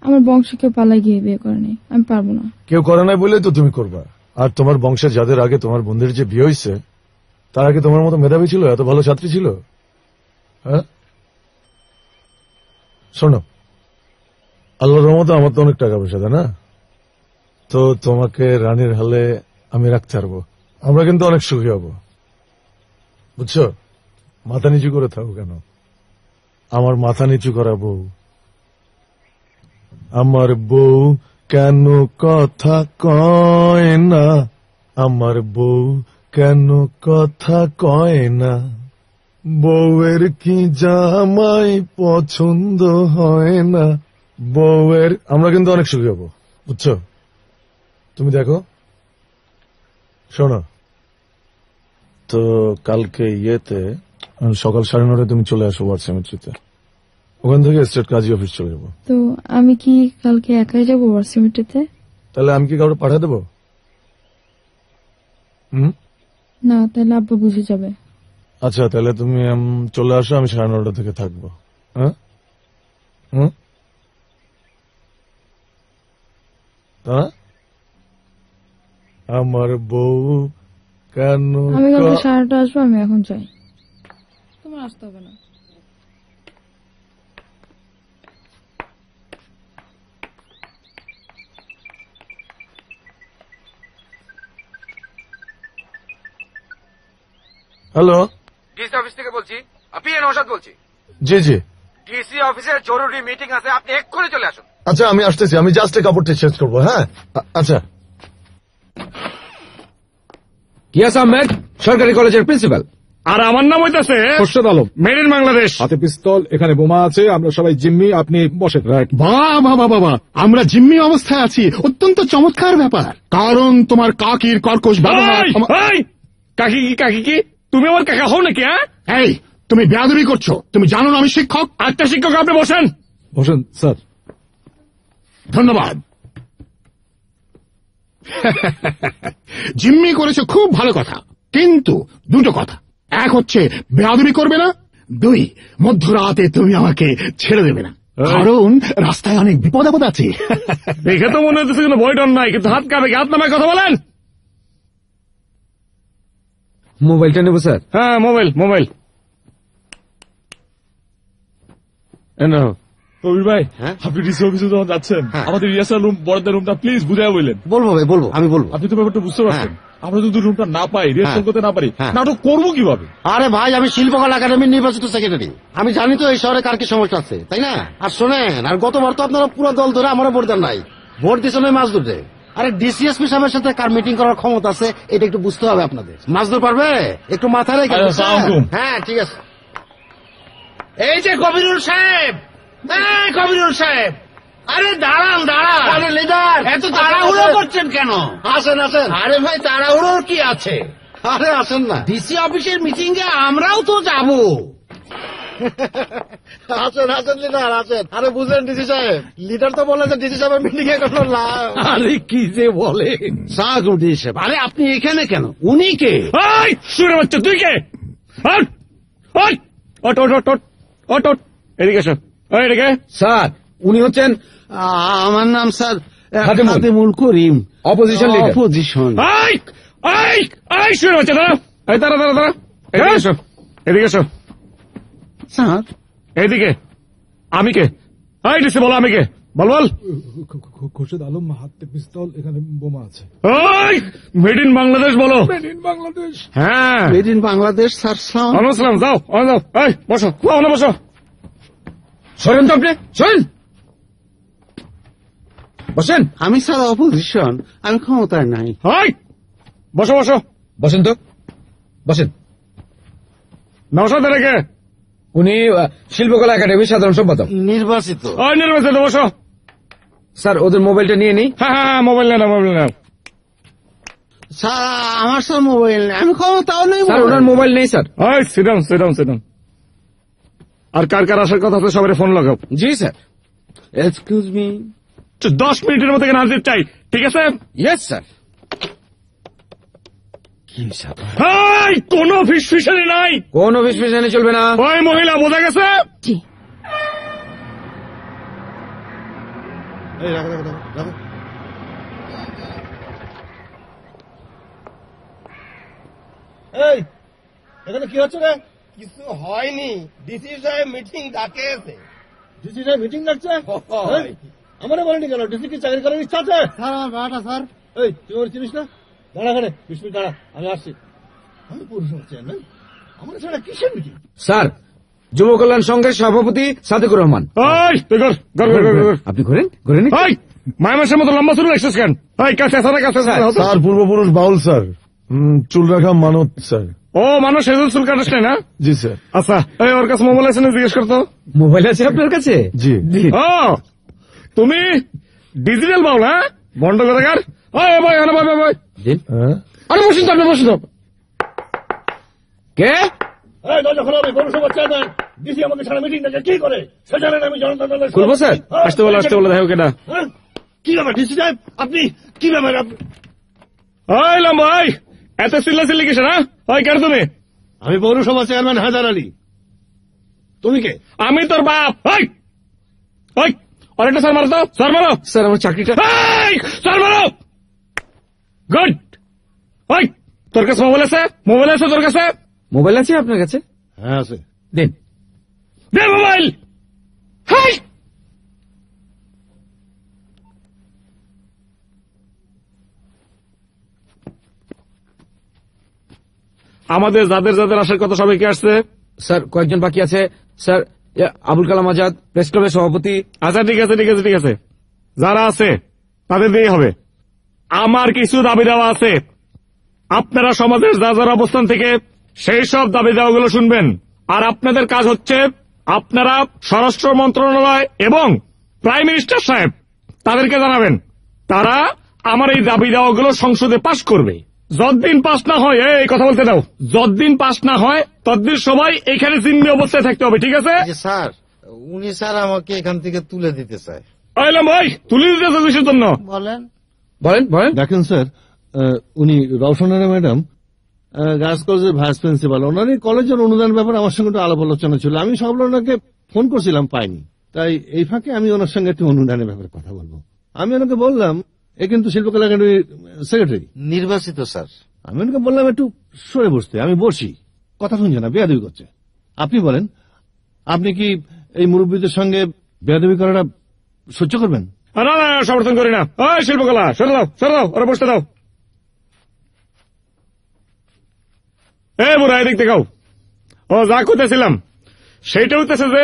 আমার বংশ কেউ পালাই গিয়ে বিয়ে করেনি আমি পারব না। কেউ করে নাই বলেই তো তুমি করবা। আর তোমার বংশের যাদের আগে তোমার বন্ধুর যে বিয়ে হয়েছে তার আগে তোমার মতো মেধাবী ছিল এত ভালো ছাত্রী ছিল? হ্যাঁ? শোনো আল্লাহর রহমতে আমার তো অনেক টাকা পয়সা না? তো তোমাকে রানীর হালে আমি রাখতে পারব। আমরা কিন্তু অনেক সুখী হব। বুঝছ? মাথা নিচু করে থাকো কেন? আমার মাথা নিচু করা বউ। আমার বউ কেন কথা কয় না? আমার বউ কেন কথা কয় না? বউয়ের কি জামাই পছন্দ হয় না? বউয়ের আমরা কিন্তু অনেক সুখী হব বুঝছ? তুমি দেখো। শোনো। তো কালকে ইয়েতে সকাল সাড়ে নটায় তুমি চলে আসো ওয়ার্ড সেমিট্রিতে ওখান থেকে স্টেট কাজী অফিস চলে যাব। তো আমি কি কালকে একাই যাব যাব ভার্সিটিতে তাহলে আমি কি কাউকে পাঠিয়ে দেবো? হুম? না তাহলে আব্বা বুঝে যাবে। আচ্ছা তাহলে তুমি উম, চলে আসো আমি সাড়ে নটা থেকে থাকব। হ্যাঁ? হুম তা? আমার বউ কেন আমি কালকে সারাটা আসব আমি এখন চাই তোমার আসতে হবে না। হ্যালো? ডিসি অফিস থেকে বলছি। আপনি নৌসাদ বলছি। জি জি। ডিসি অফিসের জরুরি মিটিং আছে আপনি এক্ষুনি চলে আসুন। আচ্ছা আমি আসতেছি। আমি জাস্ট কাপড়টা চেঞ্জ করব হ্যাঁ? আচ্ছা। ইয়াস আহমেদ সরকারি কলেজের প্রিন্সিপাল আর আমার নাম হইতাছে খোরশেদ আলম। মেড ইন বাংলাদেশ হাতে পিস্তল এখানে বোমা আছে আমরা সবাই জিম্মি আপনি বসেন। রাইট বাহ বাবা বাবা আমরা জিম্মি অবস্থায় আছি অত্যন্ত চমৎকার ব্যাপার। কারণ তোমার কাকির কর্কশ ব্যবহার কাকি কি কাকি কি? তুমি আমার কাকা হও নাকি হ্যাঁ? এই তুমি বেয়াদবি করছ। তুমি জানো না আমি শিক্ষক? একটা শিক্ষক আপনি বসেন। বসেন স্যার। ধন্যবাদ। *laughs* জিম্মি করেছ খুব ভালো কথা কিন্তু দুটো কথা। এক হচ্ছে বেয়াদবি করবে না দুই মধ্যরাতে তুমি আমাকে ছেড়ে দেবে না। কারণ রাস্তায় অনেক বিপদ আপদ আছে। *laughs* দেখে তো মনে হচ্ছে কোনো ভয় ডর নাই কিন্তু হাত কাঁপে? হাত নামায় কথা বলেন। মোবাইলটা নেব স্যার। হ্যাঁ মোবাইল মোবাইল। কবির ভাই হ্যাঁ? আপনি ডিসি অফিসে যখন যাচ্ছেন আমাদের রিহার্সাল রুম বড়দের রুমটা প্লিজ বুঝাই বললেন। বলব ভাই বলব আমি বলব। আপনি তো ব্যাপারটা বুঝতে পারছেন। আমরা যদি রুমটা না পাই রিহার্সাল হ্যাঁ। করতে না পারি হ্যাঁ। নাটক করব কীভাবে? আরে ভাই আমি শিল্পকলা একাডেমির নির্বাচিত সেক্রেটারি আমি জানি তো এই শহরে কার কি সমস্যা আছে তাই না? আর শোনেন আর গতবার তো আপনারা পুরো দল ধরে আমারও ভোট দেন নাই। ভোট দিয়েছেন ওই মাছদুরে আরে ডিসিএসপি সাহেবের সাথে কার মিটিং করার ক্ষমতা আছে এটা একটু বুঝতে হবে আপনাদের। মাছদুর পারবে? একটু মাথায় রেখে। হ্যাঁ ঠিক আছে। এই যে কবিরুল সাহেব কবিরুল সাহেব আরে দাঁড়ান দাঁড়ান। আরে লিডার এত তাড়াহুড়ো করছেন কেন? আসেন আসেন। আরে ভাই তাড়াহুড়োর কি আছে? আরে আসেন না। ডিসি অফিসের মিটিং এ আমরাও তো যাব। আসেন আসেন লিডার আসেন। আরে বুঝলেন ডিসি সাহেব লিডার তো বললেন যে ডিসি সাহেবের মিটিং এ কোনো লাভ। আরে কি যে বলে সালাম ডিসি সাহেব। আরে আপনি এখানে কেন? উনি কে? এই শুনে বাচ্চা তুই কে? অট অট এদিকে এসো এই এদিকে স্যার উনি হচ্ছেন আমার নাম স্যার খাদেমুল। খাদেমুল করিম. অপোজিশন এই এই এই শুনে বাচ্চা দাঁড়া। দাঁড়া দাঁড়া দাঁড়া। এদিকে এসো এদিকে এসো। স্যার। এদিকে। আমি কে? এই ডিসি বলো আমি কে? বল বল। খুরশেদ আলম হাতে পিস্তল এখানে বোমা আছে। মেড ইন বাংলাদেশ বলো। ইন বাংলাদেশ হ্যাঁ। মেড ইন বাংলাদেশ স্যার সালাম অনুসলাম যাও যাও এই বসো ওখানে বসো। সরেন তো আপনি সরেন। বসেন। আমি স্যার অপোজিশন আমি ক্ষমতায় নাই। এই বসো বসো। বসেন তো। বসেন। রেখে উনি শিল্পকলা একাডেমির সাধারণ সম্পাদক। নির্বাচিত। ওই নির্বাচিত বসো। স্যার ওদের মোবাইলটা নিয়ে নিই হ্যাঁ হ্যাঁ হ্যাঁ, মোবাইল নাও মোবাইল নাও স্যার আমার স্যার মোবাইল নেই আমি ক্ষমতাও নেই স্যার ওনার মোবাইল নেই স্যার। ওই সিডাম সিডাম সিডাম আর কার কার আসার কথা সবাই ফোন লাগাও। জি স্যার। এক্সকিউজ মি দশ মিনিটের মধ্যে এখানে হাজির চাই ঠিক আছে? ইয়েস স্যার কোনো ফিসফিসানি নাই। কোন পিছনে চলবে না। ওই মহিলা বোঝা গেছে? জি। এই রাখো রাখো রাখো, রাখো। এই এখানে কি হচ্ছে রে? কিছু হয়নি। ডিসি সাহেব মিটিং ডাকেছে ডিসি সাহেব মিটিং ডাকছে? *laughs* আমারে বলেনি কেন? ডিসি কি চাকরি করার ইচ্ছা আছে? স্যার আমার ভাড়াটা স্যার। এই তুই ওর চিনিস না? দাঁড়া এখানে বিশ মিনিট দাঁড়া আমি আসছি। আমি পুরুষ চেয়ারম্যান আমার ছাড়া কিসের মিটিং স্যার যুব কল্যাণ সংঘের সভাপতি সাদেকুর রহমান। আপনি করেন করেন ওই মায়ামাসের মতো লম্বা চুল রাখছিস কেন? কাছে আসা কাছে স্যার পূর্বপুরুষ বাউল স্যার। চুল রাখা মানত স্যার। ও মানুষ সেজন চুল কাটিস নাই না? জি স্যার। আচ্ছা এই ওর কাছে মোবাইল আছে না জিজ্ঞেস করতো? মোবাইল আছে আপনার কাছে? জি। ও তুমি ডিজিটাল পাও না? বন্ধ করে কার ওই ভাই আরে ভাই ভাই, ভাই। আরে বসুন তো আপনি বসুন তো। কে? এই দরজা খোলা আমি পৌরসভার চেয়ারম্যান ডিসি আমাকে ছাড়া মিটিং ডাকে কি করে? সে আমি জনতা দলের খুলবো স্যার? আসতে বলে আসতে বলে দেখো? কি ব্যাপার ডিসি সাহেব আপনি কি ব্যাপার ওই এত চিল্লা চিল্লি কিসে না ওই কেন তুমি? আমি পৌরসভা চেয়ারম্যান হায়দার আলী। তুমি কে? আমি তোর বাপ ওই ওই আরেকটা স্যার মারো তো স্যার মারো স্যার আমার চাকরিটা এই স্যার মারো গুড! ওই তোর কাছে মোবাইল আছে? মোবাইল আছে তোর কাছে? মোবাইল আছে আপনার কাছে? হ্যাঁ আছে। দেন দে মোবাইল! হাই! আমাদের যাদের যাদের আসার কথা সবাইকে আসছে। স্যার কয়েকজন বাকি আছে। স্যার আবুল কালাম আজাদ প্রেস ক্লাবের সভাপতি। আচ্ছা ঠিক আছে ঠিক আছে ঠিক আছে। যারা আছে তাদের দিয়ে হবে। আমার কিছু দাবি দেওয়া আছে। আপনারা সমাজের যা যার অবস্থান থেকে সেই সব দাবি দেওয়াগুলো শুনবেন। আর আপনাদের কাজ হচ্ছে আপনারা স্বরাষ্ট্র মন্ত্রণালয় এবং প্রাইম মিনিস্টার সাহেব তাদেরকে জানাবেন। তারা আমার এই দাবি দেওয়াগুলো সংসদে পাশ করবে। যতদিন পাস না হয় এই কথা বলতে দাও। যতদিন পাস না হয় ততদিন সবাই এখানে জিম্মি অবস্থায় থাকতে হবে ঠিক আছে? স্যার উনি স্যার আমাকে এখান থেকে তুলে দিতে চায়। আইলাম ভাই তুলে দিতেছে কিসের জন্য? বলেন। বলেন বলেন। দেখেন স্যার আহ, উনি রওশনারা ম্যাডাম গার্লস কলেজের ভাইস প্রিন্সিপাল। ওনার এই কলেজের অনুদান ব্যাপারে আমার সঙ্গে একটু আলাপ আলোচনা ছিল। আমি সকালে ওনাকে ফোন করছিলাম পাইনি। তাই এই ফাঁকে আমি ওনার সঙ্গে একটু অনুদানের ব্যাপারে কথা বলব। আমি ওনাকে বললাম এ কিন্তু শিল্পকলা একাডেমির সেক্রেটারি নির্বাচিত স্যার। আমি ওনাকে বললাম একটু সরে বসতে আমি বসি। কথা শুনছে না বেয়াদবি করছে। আপনি বলেন আপনি কি এই মুরব্বীদের সঙ্গে বেয়াদবি করাটা সহ্য করবেন? না না না, সমর্থন করি না। ওই শিল্পকলা সরে দাও সরে দাও ওরা বসতে দাও। এ বুড়া এদিক দেখাও ও যা করতেছিলাম সেইটা হইতেছে যে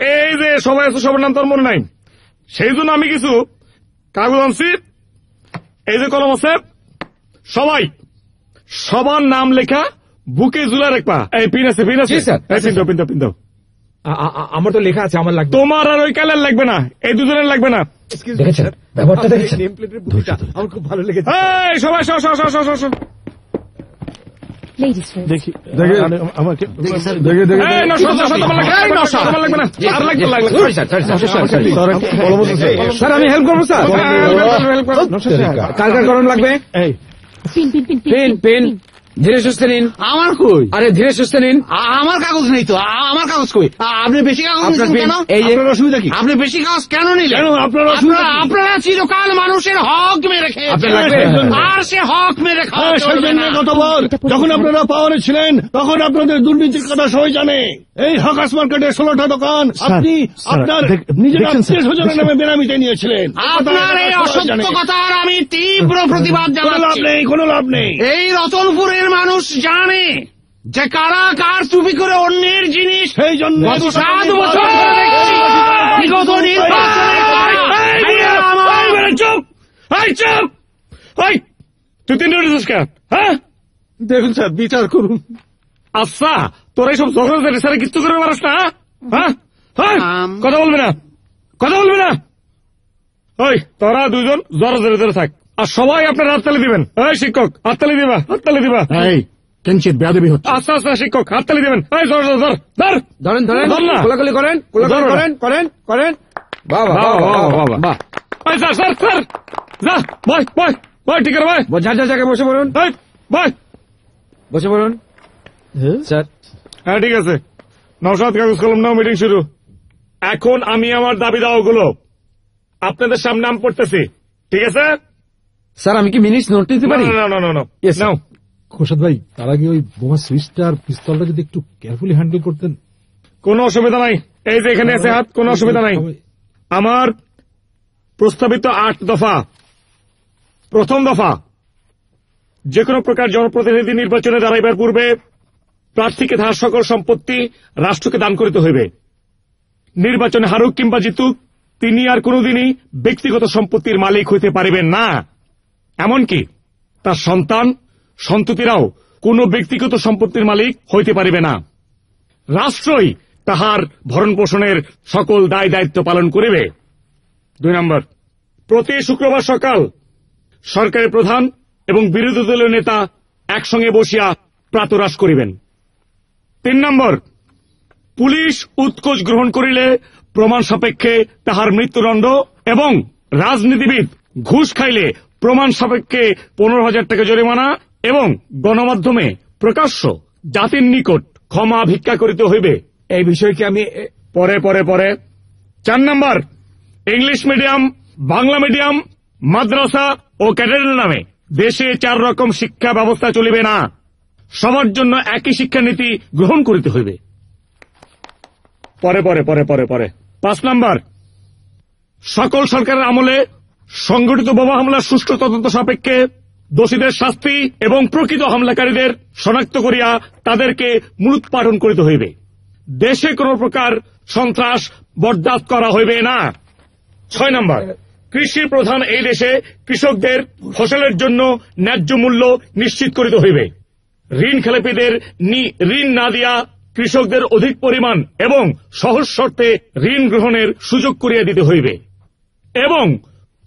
এই যে সবাই আছে সবার নাম তোর মনে নাই। সেই জন্য আমি কিছু কাগজ আনছি। এই যে কলম আছে সবাই সবার নাম লেখা বুকে জুলা রাখবা। এই পিন আছে পিন আছে। পিন দাও পিন দাও দাও। আমার তো লেখা আছে আমার লাগবে। তোমার আর ওই কালার লাগবে না এই দুজনের লাগবে না। দেখেছেন? ব্যাপারটা দেখেছেন? আমার খুব ভালো লেগেছে। এই সবাই সব সব সব সব লেডিস দেখি দেখে আমাকে দেখে দেখে এই নশো নশো তোমার লাগবে এই নশো। তোমার লাগবে না। আর লাগবে লাগবে। Sorry sir sorry sir sorry sir sir একটা কলম আছে, স্যার। স্যার আমি হেল্প করব স্যার। হেল্প করো কার কার কলম লাগবে? পিন পিন পেন পেন ধীরে সুস্থে নিন। আমার কই? আরে ধীরে সুস্থে নিন আমার কাগজ নেই তো। আমার কাগজ কই? আপনি বেশি কাগজ কেন? এই অসুবিধা কি? আপনি বেশি কাগজ কেন নিলেন? আপনার অসুবিধা আপনারা- চিরকাল মানুষের হক মেরে আপনার আর সে হক মেরে খাওয়া হ্যাঁ, যখন আপনারা পাওয়ারে ছিলেন তখন আপনাদের দুর্নীতির কথা সবাই জানে। এই হকাস মার্কেটের ষোলোটা দোকান আপনি আপনার নিজের আত্মীয় স্বজনের নামে বেনামিতে নিয়েছিলেন। আপনার এই অসত্য কথার আমি তীব্র প্রতিবাদ কোনো লাভ জানাচ্ছি। নেই কোনো লাভ নেই। এই রতনপুরের মানুষ জানে যে কারা কার চুপি করে অন্যের জিনিস সেই জন্য গত সাত বছর বিগত নির্বাচনে চুপ। এই চুপ। এই তুই তিন হ্যাঁ? দেখুন স্যার বিচার করুন। আচ্ছা তোর এইসব ঝগড়া সারা কিচ্ছু করে পারস না হ্যাঁ? হ্যাঁ? কথা বলবি না। কথা বলবি না। ওই তোরা দুজন জোরে জোরে জোরে থাক। আর সবাই আপনার হাততালি দিবেন। এই শিক্ষক হাততালি দিবা হাততালি দিবা। এই কেঞ্চিত বেয়াদবি হচ্ছে। আচ্ছা আচ্ছা শিক্ষক হাততালি দিবেন। এই জোর জোর জোর ধর। ধরেন ধরেন কোলাকুলি করেন কোলাকুলি করেন করেন করেন। বাহ বাহ বাহ, বাহ বাহ, বাহ বাহ, বাহ। এই স্যার স্যার স্যার যা বয় বয় বয় ঠিক আছে বয়। যা যা জায়গায় বসে পড়ুন। এই বয়। বসে পড়ুন। স্যার। হ্যাঁ ঠিক আছে। নওশাদ কাগজ কলম নাও মিটিং শুরু। এখন আমি আমার দাবি দাওয়াগুলো আপনাদের সামনে নাম পড়তেছি। ঠিক আছে? স্যার আমি কি মিনিটস নোট নিতে পারি না না না না Yes, নাও খোরশাদ ভাই তার আগে ওই বোমা সুইচটা আর পিস্তলটা যদি একটু কেয়ারফুলি হ্যান্ডেল করতেন। কোনো অসুবিধা নাই। এই যে এখানে আছে হাত কোনো অসুবিধা নাই। আমার প্রস্তাবিত আট দফা। প্রথম দফা যে কোনো প্রকার জনপ্রতিনিধি নির্বাচনে দাঁড়াইবার পূর্বে প্রার্থীকে তাহার সকল সম্পত্তি রাষ্ট্রকে দান করিতে হইবে। নির্বাচনে হারুক কিংবা জিতুক তিনি আর কোনোদিনই ব্যক্তিগত সম্পত্তির মালিক হইতে পারিবেন না। এমনকি তার সন্তান, সন্ততিরাও কোনো ব্যক্তিগত সম্পত্তির মালিক হইতে পারিবে না। রাষ্ট্রই তাহার ভরণ পোষণের সকল দায় দায়িত্ব পালন করিবে। দুই নম্বর, প্রতি শুক্রবার সকাল সরকারের প্রধান এবং বিরোধী দলীয় নেতা একসঙ্গে বসিয়া প্রাতরাশ করিবেন। তিন নম্বর, পুলিশ উৎকোচ গ্রহণ করিলে প্রমাণ সাপেক্ষে তাহার মৃত্যুদণ্ড এবং রাজনীতিবিদ ঘুষ খাইলে প্রমাণ সাপেক্ষে পনেরো হাজার টাকা জরিমানা এবং গণমাধ্যমে প্রকাশ্য জাতির নিকট ক্ষমা ভিক্ষা করিতে হইবে। এই বিষয়ে কি আমি পরে পরে পরে। চার number English medium Bangla medium মাদ্রাসা ও ক্যাডেটের নামে দেশে চার রকম শিক্ষা ব্যবস্থা চলিবে না। সবার জন্য একই শিক্ষানীতি গ্রহণ করিতে হইবে। পরে পরে পরে পরে পরে। পাঁচ নম্বর সকল সরকারের আমলে সংগঠিত বোমা হামলার সুষ্ঠু তদন্ত সাপেক্ষে দোষীদের শাস্তি এবং প্রকৃত হামলাকারীদের শনাক্ত করিয়া তাদেরকে মূলোৎপাটন করিতে হইবে। দেশে কোন প্রকার সন্ত্রাস বরদাস্ত করা হইবে না। ছয় নম্বর, কৃষি প্রধান এই দেশে কৃষকদের ফসলের জন্য ন্যায্য মূল্য নিশ্চিত করিতে হইবে। ঋণ খেলাপিদের ঋণ না দিয়া কৃষকদের অধিক পরিমাণ এবং সহজ শর্তে ঋণ গ্রহণের সুযোগ করিয়া দিতে হইবে। এবং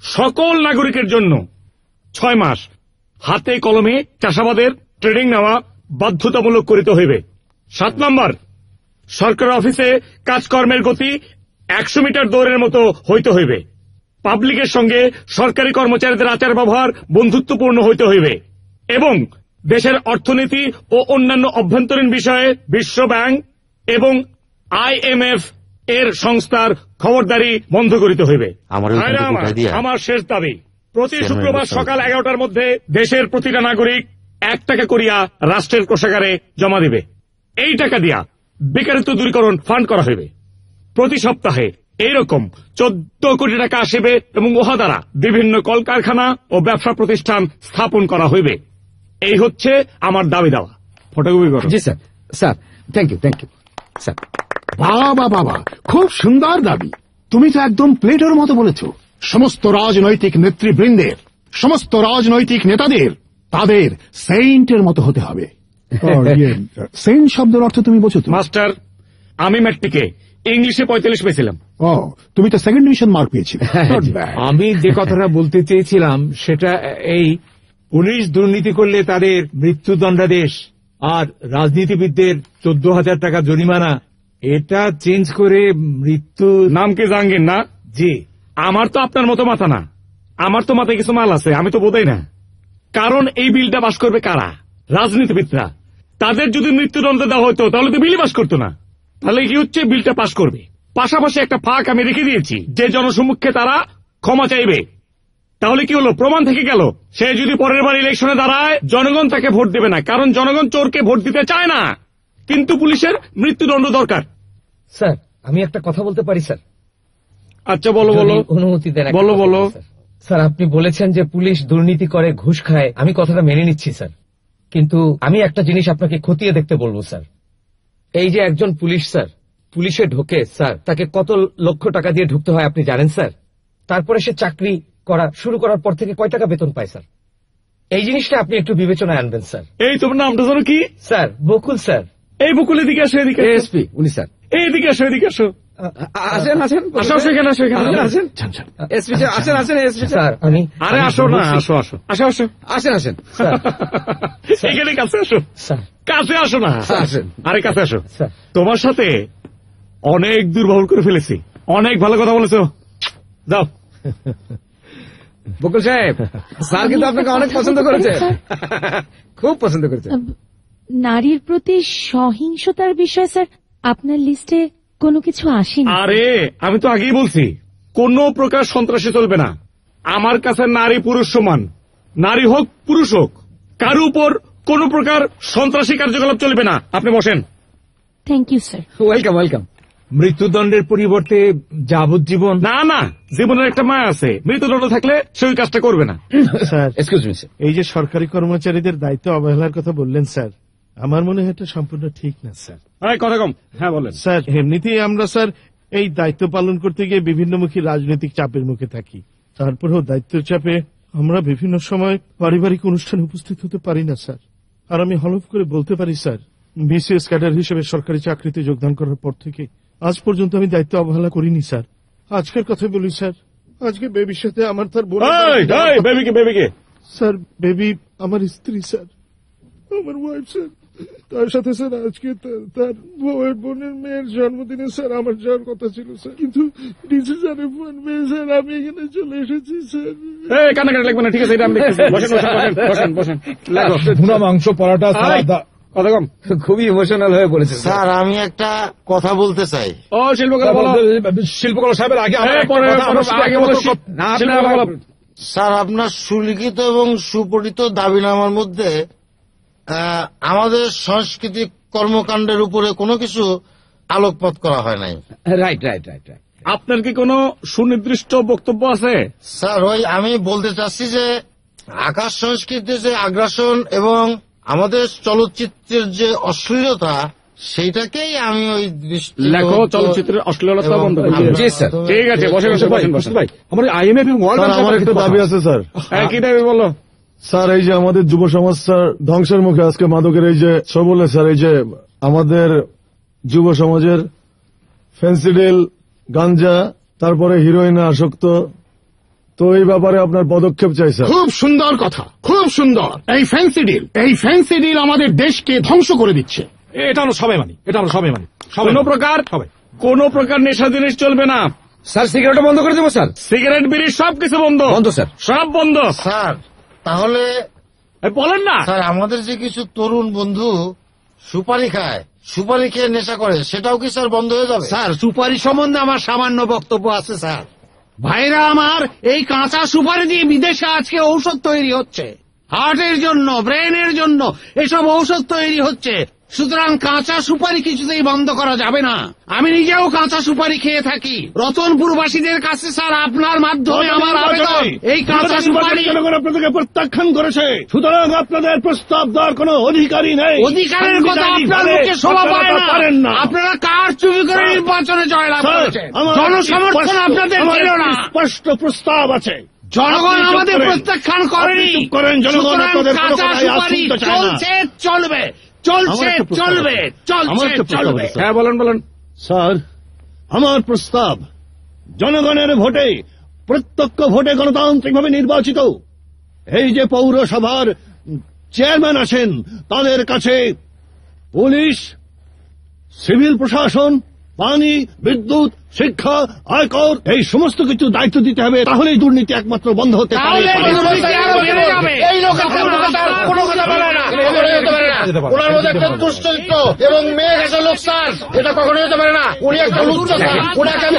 সকল নাগরিকের জন্য ছয় মাস হাতে কলমে চাষাবাদের ট্রেনিং নেওয়া বাধ্যতামূলক করিতে হইবে। সাত নম্বর সরকার অফিসে কাজকর্মের গতি একশো মিটার দৌড়ের মতো হইতে হইবে। পাবলিকের সঙ্গে সরকারি কর্মচারীদের আচার ব্যবহার বন্ধুত্বপূর্ণ হইতে হইবে এবং দেশের অর্থনীতি ও অন্যান্য অভ্যন্তরীণ বিষয়ে বিশ্ব ব্যাংক এবং আইএমএফ এর সংস্থার খবরদারি বন্ধ করিতে হইবে। আমার শেষ দাবি প্রতি শুক্রবার সকাল এগারোটার মধ্যে দেশের প্রতিটা নাগরিক এক টাকা করিয়া রাষ্ট্রের কোষাগারে জমা দিবে। এই টাকা দিয়া বেকারত্ব দূরীকরণ ফান্ড করা হইবে। প্রতি সপ্তাহে এইরকম চোদ্দ কোটি টাকা আসিবে এবং উহা দ্বারা বিভিন্ন কলকারখানা ও ব্যবসা প্রতিষ্ঠান স্থাপন করা হইবে। এই হচ্ছে আমার দাবি দেওয়া। ফটোকপি করো। জি sir. Sir thank you thank you sir. বাবা বাবা খুব সুন্দর দাবি। তুমি তো একদম প্লেটোর মতো বলেছ। সমস্ত রাজনৈতিক নেতৃবৃন্দের সমস্ত রাজনৈতিক নেতাদের তাদের সেইন্টের মতো হতে হবে। সেইন্ট শব্দের অর্থ তুমি বোঝো মাস্টার আমি ম্যাট্রিকে ইংলিশে পঁয়তাল্লিশ পেয়েছিলাম। ও তুমি তো সেকেন্ড ডিভিশন মার্ক পেয়েছিলে। *laughs* Not আমি যে কথাটা বলতে চেয়েছিলাম সেটা এই পুলিশ দুর্নীতি করলে তাদের মৃত্যুদণ্ডাদেশ আর রাজনীতিবিদদের চোদ্দ হাজার টাকা জরিমানা এটা চেঞ্জ করে মৃত্যু নাম কি জাহাঙ্গীর? না? জি। আমার তো আপনার মতো মাথা না। আমার তো মাথায় কিছু মাল আছে আমি তো বোধই না। কারণ এই বিলটা পাশ করবে কারা? রাজনীতিবিদরা। তাদের যদি মৃত্যুদণ্ড দেওয়া হতো তাহলে তো বিলই পাশ করতো না। তাহলে কি হচ্ছে? বিলটা পাশ করবে। পাশাপাশি একটা ফাঁক আমি রেখে দিয়েছি। যে জনসম্মুখে তারা ক্ষমা চাইবে। তাহলে কি হলো? প্রমাণ থেকে গেল। সে যদি পরের বার ইলেকশনে দাঁড়ায় জনগণ তাকে ভোট দেবে না। কারণ জনগণ চোরকে ভোট দিতে চায় না। কিন্তু পুলিশের মৃত্যুদণ্ড দরকার। স্যার আমি একটা কথা বলতে পারি স্যার? আচ্ছা বলো বলো। অনুমতি দেন বলো বলো। স্যার। আপনি বলেছেন যে পুলিশ দুর্নীতি করে ঘুষ খায়। আমি কথাটা মেনে নিচ্ছি স্যার। কিন্তু আমি একটা জিনিস আপনাকে খতিয়ে দেখতে বলব স্যার। এই যে একজন পুলিশ স্যার পুলিশে ঢোকে স্যার তাকে কত লক্ষ টাকা দিয়ে ঢুকতে হয় আপনি জানেন স্যার? তারপরে সে চাকরি করা শুরু করার পর থেকে কয় টাকা বেতন পায় স্যার? এই জিনিসটা আপনি একটু বিবেচনায় আনবেন স্যার। এই তোমার নামটা ধরো কি? Sir Bokul sir. এই বকুল এদিকে আসো এদিকে এসপি উনি স্যার। এইদিকে আসো এদিকে আসো। আসেন আসেন। আসো এখানে আসো এখানে আসেন এসপি আসেন আসেন এসপি স্যার। আমি আরে আসো না আসো আসো। আসো আসো। আসেন আসেন। *laughs* এখানে কাছে আসো। স্যার। কাছে আসো না। আসেন। আরে কাছে আসো। তোমার সাথে অনেক দুর্বল করে ফেলেছি। অনেক ভালো কথা বলেছ। যাও। বকুল সাহেব স্যার কিন্তু আপনাকে অনেক পছন্দ করেছে। খুব পছন্দ করেছে। নারীর প্রতি সহিংসতার বিষয় স্যার আপনার লিস্টে কোনো কিছু আসেনি। আরে আমি তো আগেই বলছি কোন প্রকার সন্ত্রাসী চলবে না। আমার কাছে নারী পুরুষ সমান। নারী হোক পুরুষ হোক কারও উপর কোন প্রকার সন্ত্রাসী কার্যকলাপ চলবে না। আপনি বসেন। Thank you sir welcome welcome মৃত্যুদণ্ডের পরিবর্তে যাবজ্জীবন না না জীবনের একটা মায়া আছে। মৃত্যুদণ্ড থাকলে সেই কাজটা করবে না। স্যার এক্সকিউজ মি স্যার এই যে সরকারি কর্মচারীদের দায়িত্ব অবহেলার কথা বললেন স্যার আমার মনে হয় এটা সম্পূর্ণ ঠিক না স্যার। কথা কম। হ্যাঁ বলেন। স্যার এমনিতেই আমরা স্যার এই দায়িত্ব পালন করতে গিয়ে বিভিন্নমুখী রাজনৈতিক চাপের মুখে থাকি। তারপরেও দায়িত্বের চাপে আমরা বিভিন্ন সময় পারিবারিক অনুষ্ঠানে উপস্থিত হতে পারি না স্যার। আর আমি হলফ করে বলতে পারি স্যার বিসিএস ক্যাডার হিসেবে সরকারি চাকরিতে যোগদান করার পর থেকে আজ পর্যন্ত আমি দায়িত্ব অবহেলা করিনি স্যার। আজকের কথা বলি স্যার আজকে বেবির সাথে আমার তার বেবিকে বেবিকে। স্যার বেবি আমার স্ত্রী স্যার। আমার ওয়াইফ স্যার। তার সাথে স্যার আজকে তার- বউয়ের বোনের মেয়ের জন্মদিনে স্যার আমার যাওয়ার কথা ছিল স্যার। কিন্তু ডিসি স্যারের ফোন পেয়ে স্যার আমি এখানে চলে এসেছি স্যার। এই কান্নাকাটি লাগবে না ঠিক আছে এটা আমি বসেন বসেন বসেন ভুনা মাংস পরাটা কথা কম। খুবই ইমোশনাল হয়ে পড়েছে স্যার আমি একটা কথা বলতে চাই। ও শিল্পকলা বলো। সাহেবের আগে বলো। স্যার আপনার সুলিখিত এবং সুপরিত দাবিনামার মধ্যে আমাদের সাংস্কৃতিক কর্মকাণ্ডের উপরে কোনো কিছু আলোকপাত করা হয় নাই। রাইট রাইট রাইট রাইট আপনার কি কোনো সুনির্দিষ্ট বক্তব্য আছে? স্যার ওই আমি বলতে চাচ্ছি যে আকাশ সংস্কৃতির যে আগ্রাসন এবং আমাদের চলচ্চিত্রের যে অশ্লীলতা সেইটাকেই আমি ওই লেখো চলচ্চিত্রের অশ্লীলতা বন্ধ জি, স্যার। ঠিক আছে বসে বসে বসেন বসেন ভাই আমার আইএমএফ ওয়ার্ল্ড আমার একটা দাবি আছে স্যার। হ্যাঁ, কি দাবি বলো? স্যার এই যে আমাদের যুব সমাজ স্যার ধ্বংসের মুখে আজকে মাদকের এই যে সবলে স্যার এই যে আমাদের যুব সমাজের ফেন্সিডিল গাঞ্জা তারপরে হিরোইনে আসক্ত। তো এই ব্যাপারে আপনার পদক্ষেপ চাই স্যার। খুব সুন্দর কথা খুব সুন্দর। এই ফ্যান্সি ডিল এই ফ্যান্সি ডিল আমাদের দেশকে ধ্বংস করে দিচ্ছে। এটা আমরা সবাই মানি এটা আমরা সবাই মানি কোন প্রকার সবাই। কোন প্রকার নেশা জিনিস চলবে না। স্যার সিগারেট বন্ধ করে দেবো স্যার। সিগারেট বিড়ি সবকিছু বন্ধ। বন্ধ, স্যার। সব বন্ধ। স্যার তাহলে বলেন না। স্যার আমাদের যে কিছু তরুণ বন্ধু সুপারি খায় সুপারি খেয়ে নেশা করে সেটাও কি স্যার বন্ধ হয়ে যাবে? স্যার সুপারি সম্বন্ধে আমার সামান্য বক্তব্য আছে স্যার। ভাইরা আমার এই কাঁচা সুপারি দিয়ে বিদেশে আজকে ঔষধ তৈরি হচ্ছে। হার্টের জন্য ব্রেনের জন্য এসব ঔষধ তৈরি হচ্ছে। সুতরাং কাঁচা সুপারি কিছুতেই বন্ধ করা যাবে না। আমি নিজেও কাঁচা সুপারি খেয়ে থাকি। রতনপুরবাসীদের কাছে স্যার আপনার মাধ্যমে আমার আবেদন। এই কাঁচা সুপারি আপনাদেরকে প্রত্যাখ্যান করেছে? সুতরাং আপনাদের প্রস্তাব দেওয়ার কোনো অধিকারই নেই। অধিকারের কথা আপনার মুখে শোভা পায় না। আপনারা কার চুরি করে নির্বাচনে জয়লাভ করেছেন? জনসমর্থন আপনাদের ছিল না। স্পষ্ট প্রস্তাব আছে। জনগণ আমাদের প্রত্যাখ্যান করেনি। করেন জনগণ। চলছে চলবে। চলছে চলবে চলছে চলবে। হ্যাঁ বলেন বলেন। স্যার আমার প্রস্তাব জনগণের ভোটে প্রত্যক্ষ ভোটে গণতান্ত্রিকভাবে নির্বাচিত। এই যে পৌরসভার চেয়ারম্যান আছেন তাদের কাছে পুলিশ সিভিল প্রশাসন পানি বিদ্যুৎ শিক্ষা আয়কর এই সমস্ত কিছু দায়িত্ব দিতে হবে তাহলেই দুর্নীতি একমাত্র বন্ধ হতে পারে ওনার মধ্যে একটা দুশ্চরিত্র এবং মেয়ে গেছে লোক স্যার এটা কখনোই হতে পারে না উনি একটা লুচ্চ স্যার ওনাকে আমি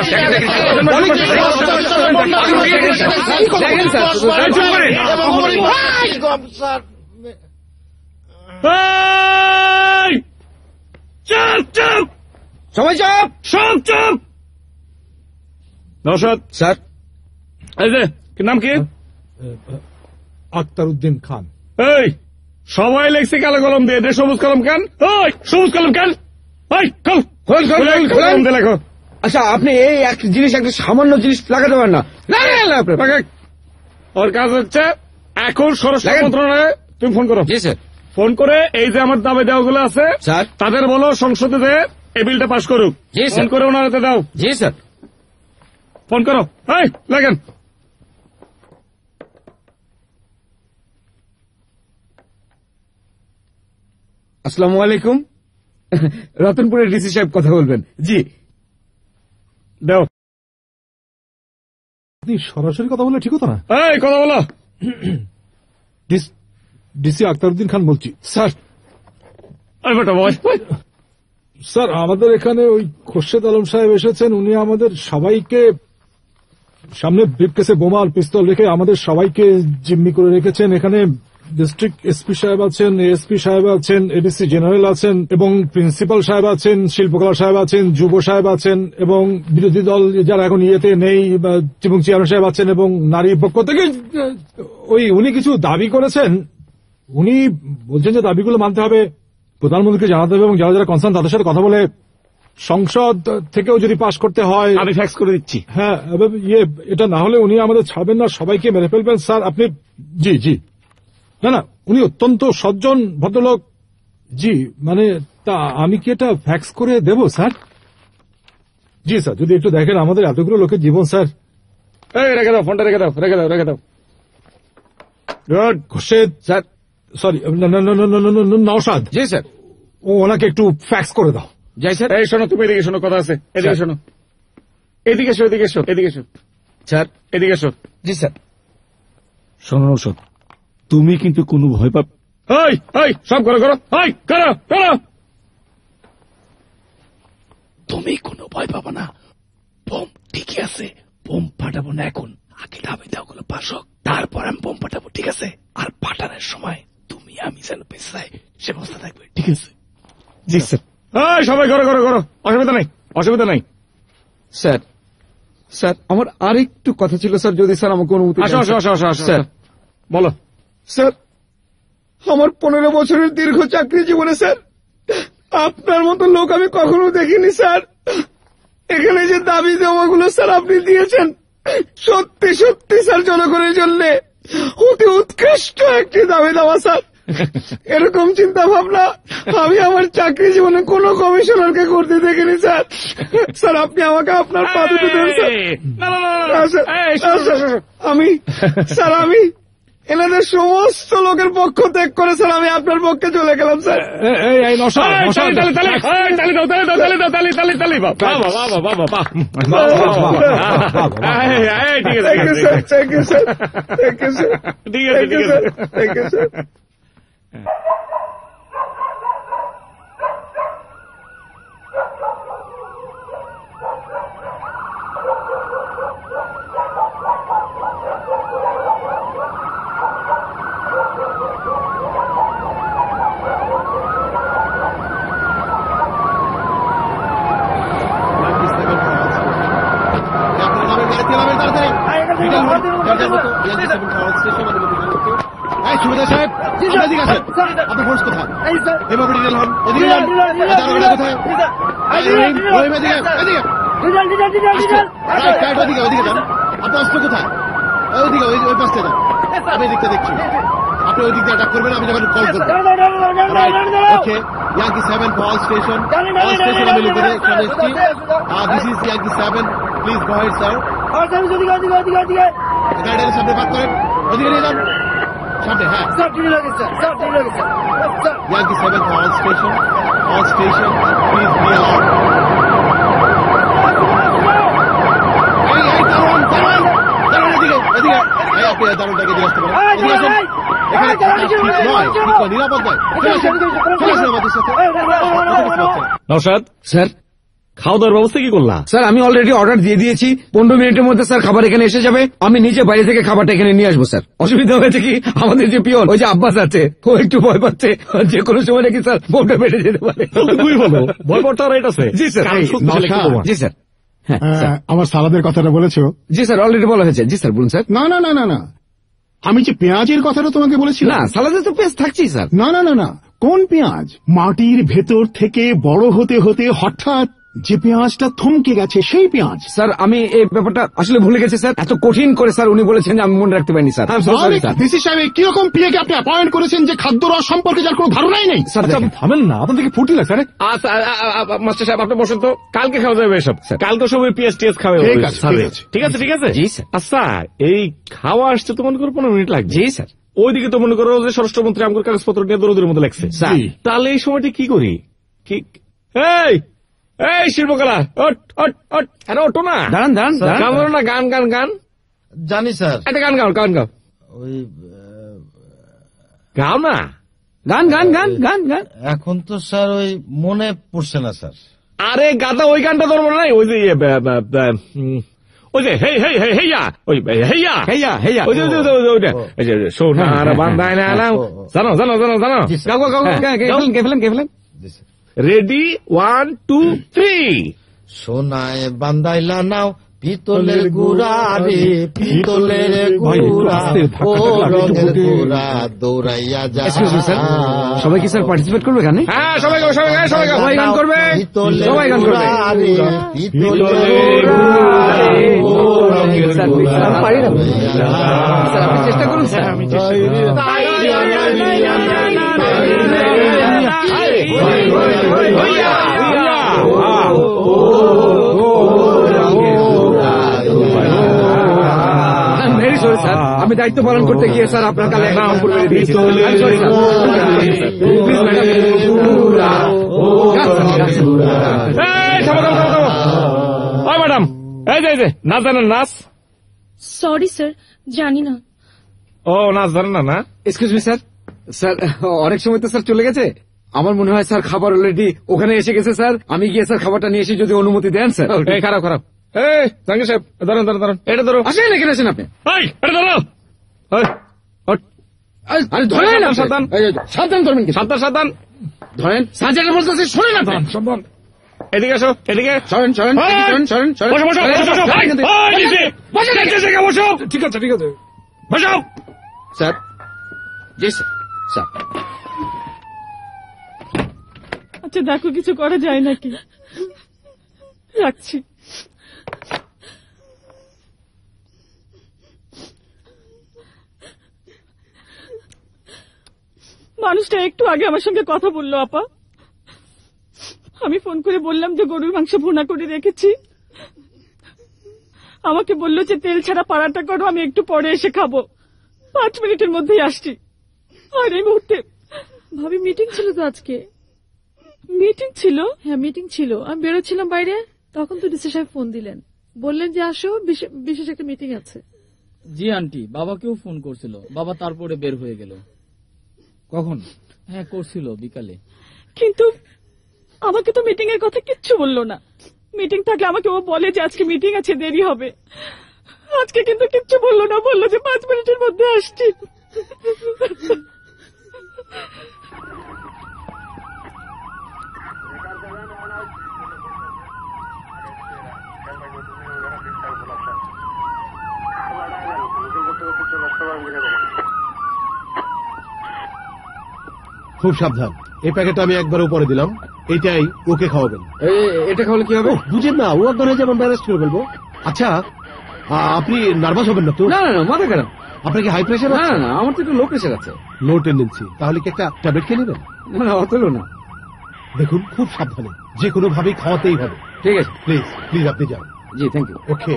এবং গরিব চুপ চুপ সবাই চাপ সব চুপ নৌসদ স্যার কি নাম কি আক্তার উদ্দিন খান এই সবাই লেখছে কালো কলম দিয়ে দে সবুজ কলম কেন ওই সবুজ কলম কেন ওই কল খোল, খোল, খোল, খোল। কলম দিয়ে লেখো আচ্ছা আপনি এই এক জিনিস একটা সামান্য জিনিস লাগাতে পারেন না। ওর কাজ হচ্ছে এখন স্বরাষ্ট্র লাগান। মন্ত্রণালয়ে তুমি ফোন করো। জি স্যার ফোন করে এই যে আমার দাবি দেওয়াগুলো আছে তাদের বলো সংসদে এই বিলটা পাশ করুক। জি, স্যার। ফোন করে ওনার হাতে দাও। জি স্যার। ফোন করো। এই লাগেন। আসসালামু আলাইকুম। রতনপুরের ডিসি সাহেব কথা বলবেন। জি। দাও। আপনি সরাসরি কথা বলে ঠিক হতো না? এই কথা বলো। ডিসি আক্তার উদ্দিন খান বলছি। স্যার। বেটা বয়। স্যার, আমাদের এখানে ওই খোরশেদ আলম সাহেব এসেছেন। উনি আমাদের সবাইকে সামনে ব্রিফকেসে বোমা আর পিস্তল রেখে আমাদের সবাইকে জিম্মি করে রেখেছেন। এখানে ডিস্ট্রিক্ট এসপি সাহেব আছেন এএসপি সাহেব আছেন এডিসি জেনারেল আছেন এবং প্রিন্সিপাল সাহেব আছেন, শিল্পকলা সাহেব আছেন, যুব সাহেব আছেন এবং বিরোধী দল যারা এখন ইয়েতে নেই এবং চেয়ারম্যান সাহেব আছেন এবং নারী পক্ষ থেকে, ওই উনি কিছু দাবি করেছেন। উনি বলছেন যে দাবিগুলো মানতে হবে। প্রধানমন্ত্রীকে জানাতে হবে এবং যারা যারা কনসার্ন তাদের সাথে কথা বলে সংসদ থেকেও যদি পাশ করতে হয় আমি ফ্যাক্স করে দিচ্ছি। হ্যাঁ ইয়ে এটা না হলে উনি আমাদের ছাড়বেন না সবাইকে মেরে ফেলবেন। স্যার আপনি জি জি। না না উনি অত্যন্ত সজ্জন ভদ্রলোক। জি মানে তা আমি কি এটা ফ্যাক্স করে দেব স্যার? জি স্যার যদি একটু দেখেন আমাদের এতগুলো লোকের জীবন স্যার। এই রেখে দাও ফোনটা রেখে দাও রেখে দাও রেখে দাও। Good Khorshed sir. Sorry Naushad জি স্যার। ও ওনাকে একটু ফ্যাক্স করে দাও। যাই স্যার। এই শোনো তুমি এদিকে শোনো কথা আছে। এদিকে শোনো। এদিকে এসো এদিকে এসো এদিকে এসো স্যার। এদিকে এসো জি স্যার। শোনো ওষুধ তুমি কিন্তু কোনো ভয় পাব এই এই সব করো করো। এই করো করো। তুমি কোনো ভয় পাবো না। বোম ঠিকই আছে। বোম ফাটাবো না এখন। আগে দাবি দাও গুলো পাশ হোক তারপর আমি বোম ফাটাবো ঠিক আছে? আর পাঠানোর সময় তুমি আমি যেন যাই সে অবস্থা থাকবে। ঠিক আছে। জি স্যার। এই সবাই করো করো করো। অসুবিধা নাই অসুবিধা নাই। স্যার স্যার আমার আরেকটু কথা ছিল স্যার যদি স্যার আমাকে অনুমতি আসো আসো আসো আসো আসো স্যার। বলো। স্যার আমার পনেরো বছরের দীর্ঘ চাকরি জীবনে স্যার আপনার মতো লোক আমি কখনো দেখিনি স্যার। এখানে যে দাবি জমাগুলো স্যার আপনি দিয়েছেন সত্যি সত্যি স্যার জনগণের জন্য। অতি উৎকৃষ্ট একটি দাবি দেওয়া স্যার। এরকম চিন্তা ভাবনা আমি আমার চাকরি জীবনে কোন কমিশনারকে করতে দেখিনি স্যার। স্যার আপনি আমাকে আপনার পা দেন স্যার। আমি স্যার আমি এনাদের সমস্ত লোকের পক্ষ ত্যাগ করে স্যার আমি আপনার পক্ষে চলে গেলাম স্যার এই এই নওশাদ এই, নওশাদ তালি, তালি, তালি, এই, তালি দাও, তালি দাও, তালি দাও, তালি, তালি, তালি, বাহ, বাহ, বাহ, বাহ, বাহ, বাহ, বাহ। এই, এই, ঠিক আছে, থ্যাংক ইউ ঠিক স্যার আছে, thank you sir thank you sir ঠিক আছে, থ্যাংক ইউ ঠিক স্যার আছে। থ্যাংক ইউ স্যার দরজার মতো ইয়াঙ্কি সেভেন খাওয়া স্টেশন আমাদের লোকেশন এই সুবিধা সাহেব এদিকে আসেন আপনার ফোর্স কোথায় এভাবে ডিটেল হন এদিকে যান দারোগাটা কোথায় রহিম, এদিকে এদিকে রাইট ওদিকে ওদিকে যান আপনার অস্ত্র কোথায় ওই ওই ওই পাশটা যান আমি এদিকটা দেখছি আপনি ওই দিক দিয়ে অ্যাটাক করবেন আমি যখন কল করব okay Yankee seven fall station fall station আমি লোকেশনে এখানে this is Yankee seven please go ahead sir গাড়িটাকে সামনে পাক করেন। ওদিকে নিয়ে যান। সামনে হ্যাঁ। Yankee seven fall station fall station please be alert এই এই দারোয়ান দারোয়ান দারোয়ান এদিকে এদিকে। এই আপনি এই দিয়ে আসতে পারেন। এদিকে আসেন। এখানে থাকা ঠিক নয় ঠিক নয় নিরাপদ নয়। চলে আসেন চলে আসেন আমাদের সাথে। নৌসাদ স্যার। খাওয়া দাওয়ার ব্যবস্থা কি করলা? স্যার আমি অলরেডি অর্ডার দিয়ে দিয়েছি। পনেরো মিনিটের মধ্যে স্যার খাবার এখানে এসে যাবে। আমি নিজে বাইরে থেকে খাবারটা এখানে নিয়ে আসব স্যার। অসুবিধা হয়েছে কি? আমাদের যে পিয়ন ওই যে আব্বাস আছে ও একটু ভয় পাচ্ছে। যে কোনো সময় নাকি স্যার বোমটা বেড়ে যেতে পারে। তুই বলো ভয় রাইট আছে। জি স্যার। জি স্যার। হ্যাঁ আমার সালাদের কথাটা বলেছ? জি স্যার অলরেডি বলা হয়েছে। জি স্যার বলুন স্যার। না না না না না। আমি যে পেঁয়াজের কথাটা তোমাকে বলেছিলাম। না সালাদে তো পেঁয়াজ থাকছি স্যার। না না না না। কোন পেঁয়াজ মাটির ভেতর থেকে বড় হতে হতে হঠাৎ যে পেঁয়াজটা থমকে গেছে সেই পেঁয়াজ। স্যার আমি এই ব্যাপারটা আসলে ভুলে গেছি স্যার। এত কঠিন করে স্যার উনি বলেছেন যে আমি মনে রাখতে পারিনি স্যার। স্যার। ডিসি সাহেব কীরকম পিএকে আপনি অ্যাপয়েন্ট করেছেন যে খাদ্য রস সম্পর্কে যার কোনো ধারণাই নেই? স্যার দেখেন। থামেন না আপনার দিকে ফুটি লাগছে? আরে আচ্ছা আ- মাস্টার সাহেব আপনি বসেন তো। কালকে খাওয়া যাবে এসব। কালকে সব পিএস টিএস খাওয়া ঠিক। আছে, ঠিক আছে। ঠিক আছে জি, স্যার। আচ্ছা এই খাওয়া আসছে তো মনে করো পনেরো মিনিট লাগবে। জি স্যার। ওইদিকে তো মনে করো যে স্বরাষ্ট্রমন্ত্রী আমার কাগজপত্র নিয়ে দৌড়দের মধ্যে লাগছে। তাহলে এই সময়টা কি করি? কি? এই! এই শিল্পকলা ওট আরে না। দাঁড়ান দাঁড়ান। গান বলো না গান গান গান। জানি স্যার। একটা গান গাও গান গাও। ওই গাও না। গান গান গান গান গান। এখন তো স্যার ওই মনে পড়ছে না স্যার। আরে গাদা ওই গানটা ধরবো না ওই যে ইয়ে, ওই যে হেই হেই হেই হেইয়া ওই হেইয়া। হেইয়া হেইয়া। ওই যে ওই যে, ওই যে, ওই যে, ওইটা। এই যে সোনার বান্দায় না জানো জানো জানো জানো। গাও গাও গাও গাও, ফেলেন গে ফেলেন? রেডি ওয়ান টু থ্রি সোনায় বান্দাইলা নাও পিতলের গুড়া রে পিতলের গুড়া ও রঙের গুড়া দৌড়াইয়া যা Excuse me, sir. সবাই কি স্যার পার্টিসিপেট করবে গানে হ্যাঁ সবাই সবাই সবাই সবাই গান করবে সবাই গান করবে গুড়া রে পিতলের আমি পারি না স্যার আপনি চেষ্টা করুন স্যার আমি দায়িত্ব পালন করতে গিয়ে স্যার আপনার কালে ম্যাডাম এই যে নাচ জানেন নাচ সরি স্যার জানি না ও নাচ জানেন না না এক্সকিউজ মি স্যার স্যার অনেক সময় তো স্যার চলে গেছে আমার মনে হয় স্যার খাবার অলরেডি ওখানে এসে গেছে স্যার। আমি গিয়ে স্যার খাবারটা নিয়ে এসে যদি অনুমতি দেন স্যার। এই খারাপ খারাপ। এই জাঙ্গি সাহেব এটা ধরো। আসেন এখানে আসেন আপনি। এই এটা ধরো। আরে ধরেন সাবধান, সাবধান। এই, এই, ধরবেন কি? সাবধান সাবধান। ধরেন। সাজাটা বলতেছে শোনেন আপনি সাবধান। এদিকে আসো এদিকে। সরেন সরেন এই, সরেন সরেন সরেন। বসো বসো বসো বসো। এই, এই, নিচে। নিচে থেকে বসো। ঠিক আছে ঠিক আছে। বসো। স্যার। জি স্যার। স্যার। আচ্ছা দেখো, কিছু করা যায় নাকি? রাখছি। মানুষটা একটু আগে আমার সঙ্গে কথা বলল, আপা। আমি ফোন করে বললাম যে গরুর মাংস ভুনা করে রেখেছি। আমাকে বলল যে তেল ছাড়া পাড়াটা করো, আমি একটু পরে এসে খাব। পাঁচ মিনিটের মধ্যেই আসছি। আর এই মুহূর্তে ভাবি মিটিং ছিল তো আজকে। মিটিং ছিল। হ্যাঁ মিটিং ছিল। আমি বেরোচ্ছিলাম বাইরে। তখন তো ডিসি সাহেব ফোন দিলেন। বললেন যে আসো বিশে- বিশেষ একটা মিটিং আছে। জি আন্টি বাবাকেও ফোন করছিল। বাবা তারপরে বের হয়ে গেল। কখন? হ্যাঁ করছিল বিকালে। কিন্তু আমাকে তো মিটিং এর কথা কিচ্ছু বলল না। মিটিং থাকলে আমাকে ও বলে যে আজকে মিটিং আছে দেরি হবে। আজকে কিন্তু কিচ্ছু বলল না বলল যে পাঁচ মিনিটের মধ্যে আসছি। খুব সাবধান। এই প্যাকেটটা আমি একবার উপরে দিলাম। এটাই ওকে খাওয়াবেন। এটা খাওয়ালে কি হবে? বুঝেন না ও একবার হয়ে যাবেন ব্যারেস্ট করে ফেলব। আচ্ছা আপনি নার্ভাস হবেন না তো? না না মাথা খারাপ। আপনার কি হাই প্রেশার না না আমার তো একটু লো প্রেশার আছে। লো টেন্ডেন্সি তাহলে কি একটা ট্যাবলেট খেয়ে নেবেন? না না অতলো না। দেখুন খুব সাবধানে। যে কোনো ভাবেই খাওয়াতেই হবে। ঠিক আছে। প্লিজ প্লিজ আপনি যান। জি থ্যাংক ইউ ওকে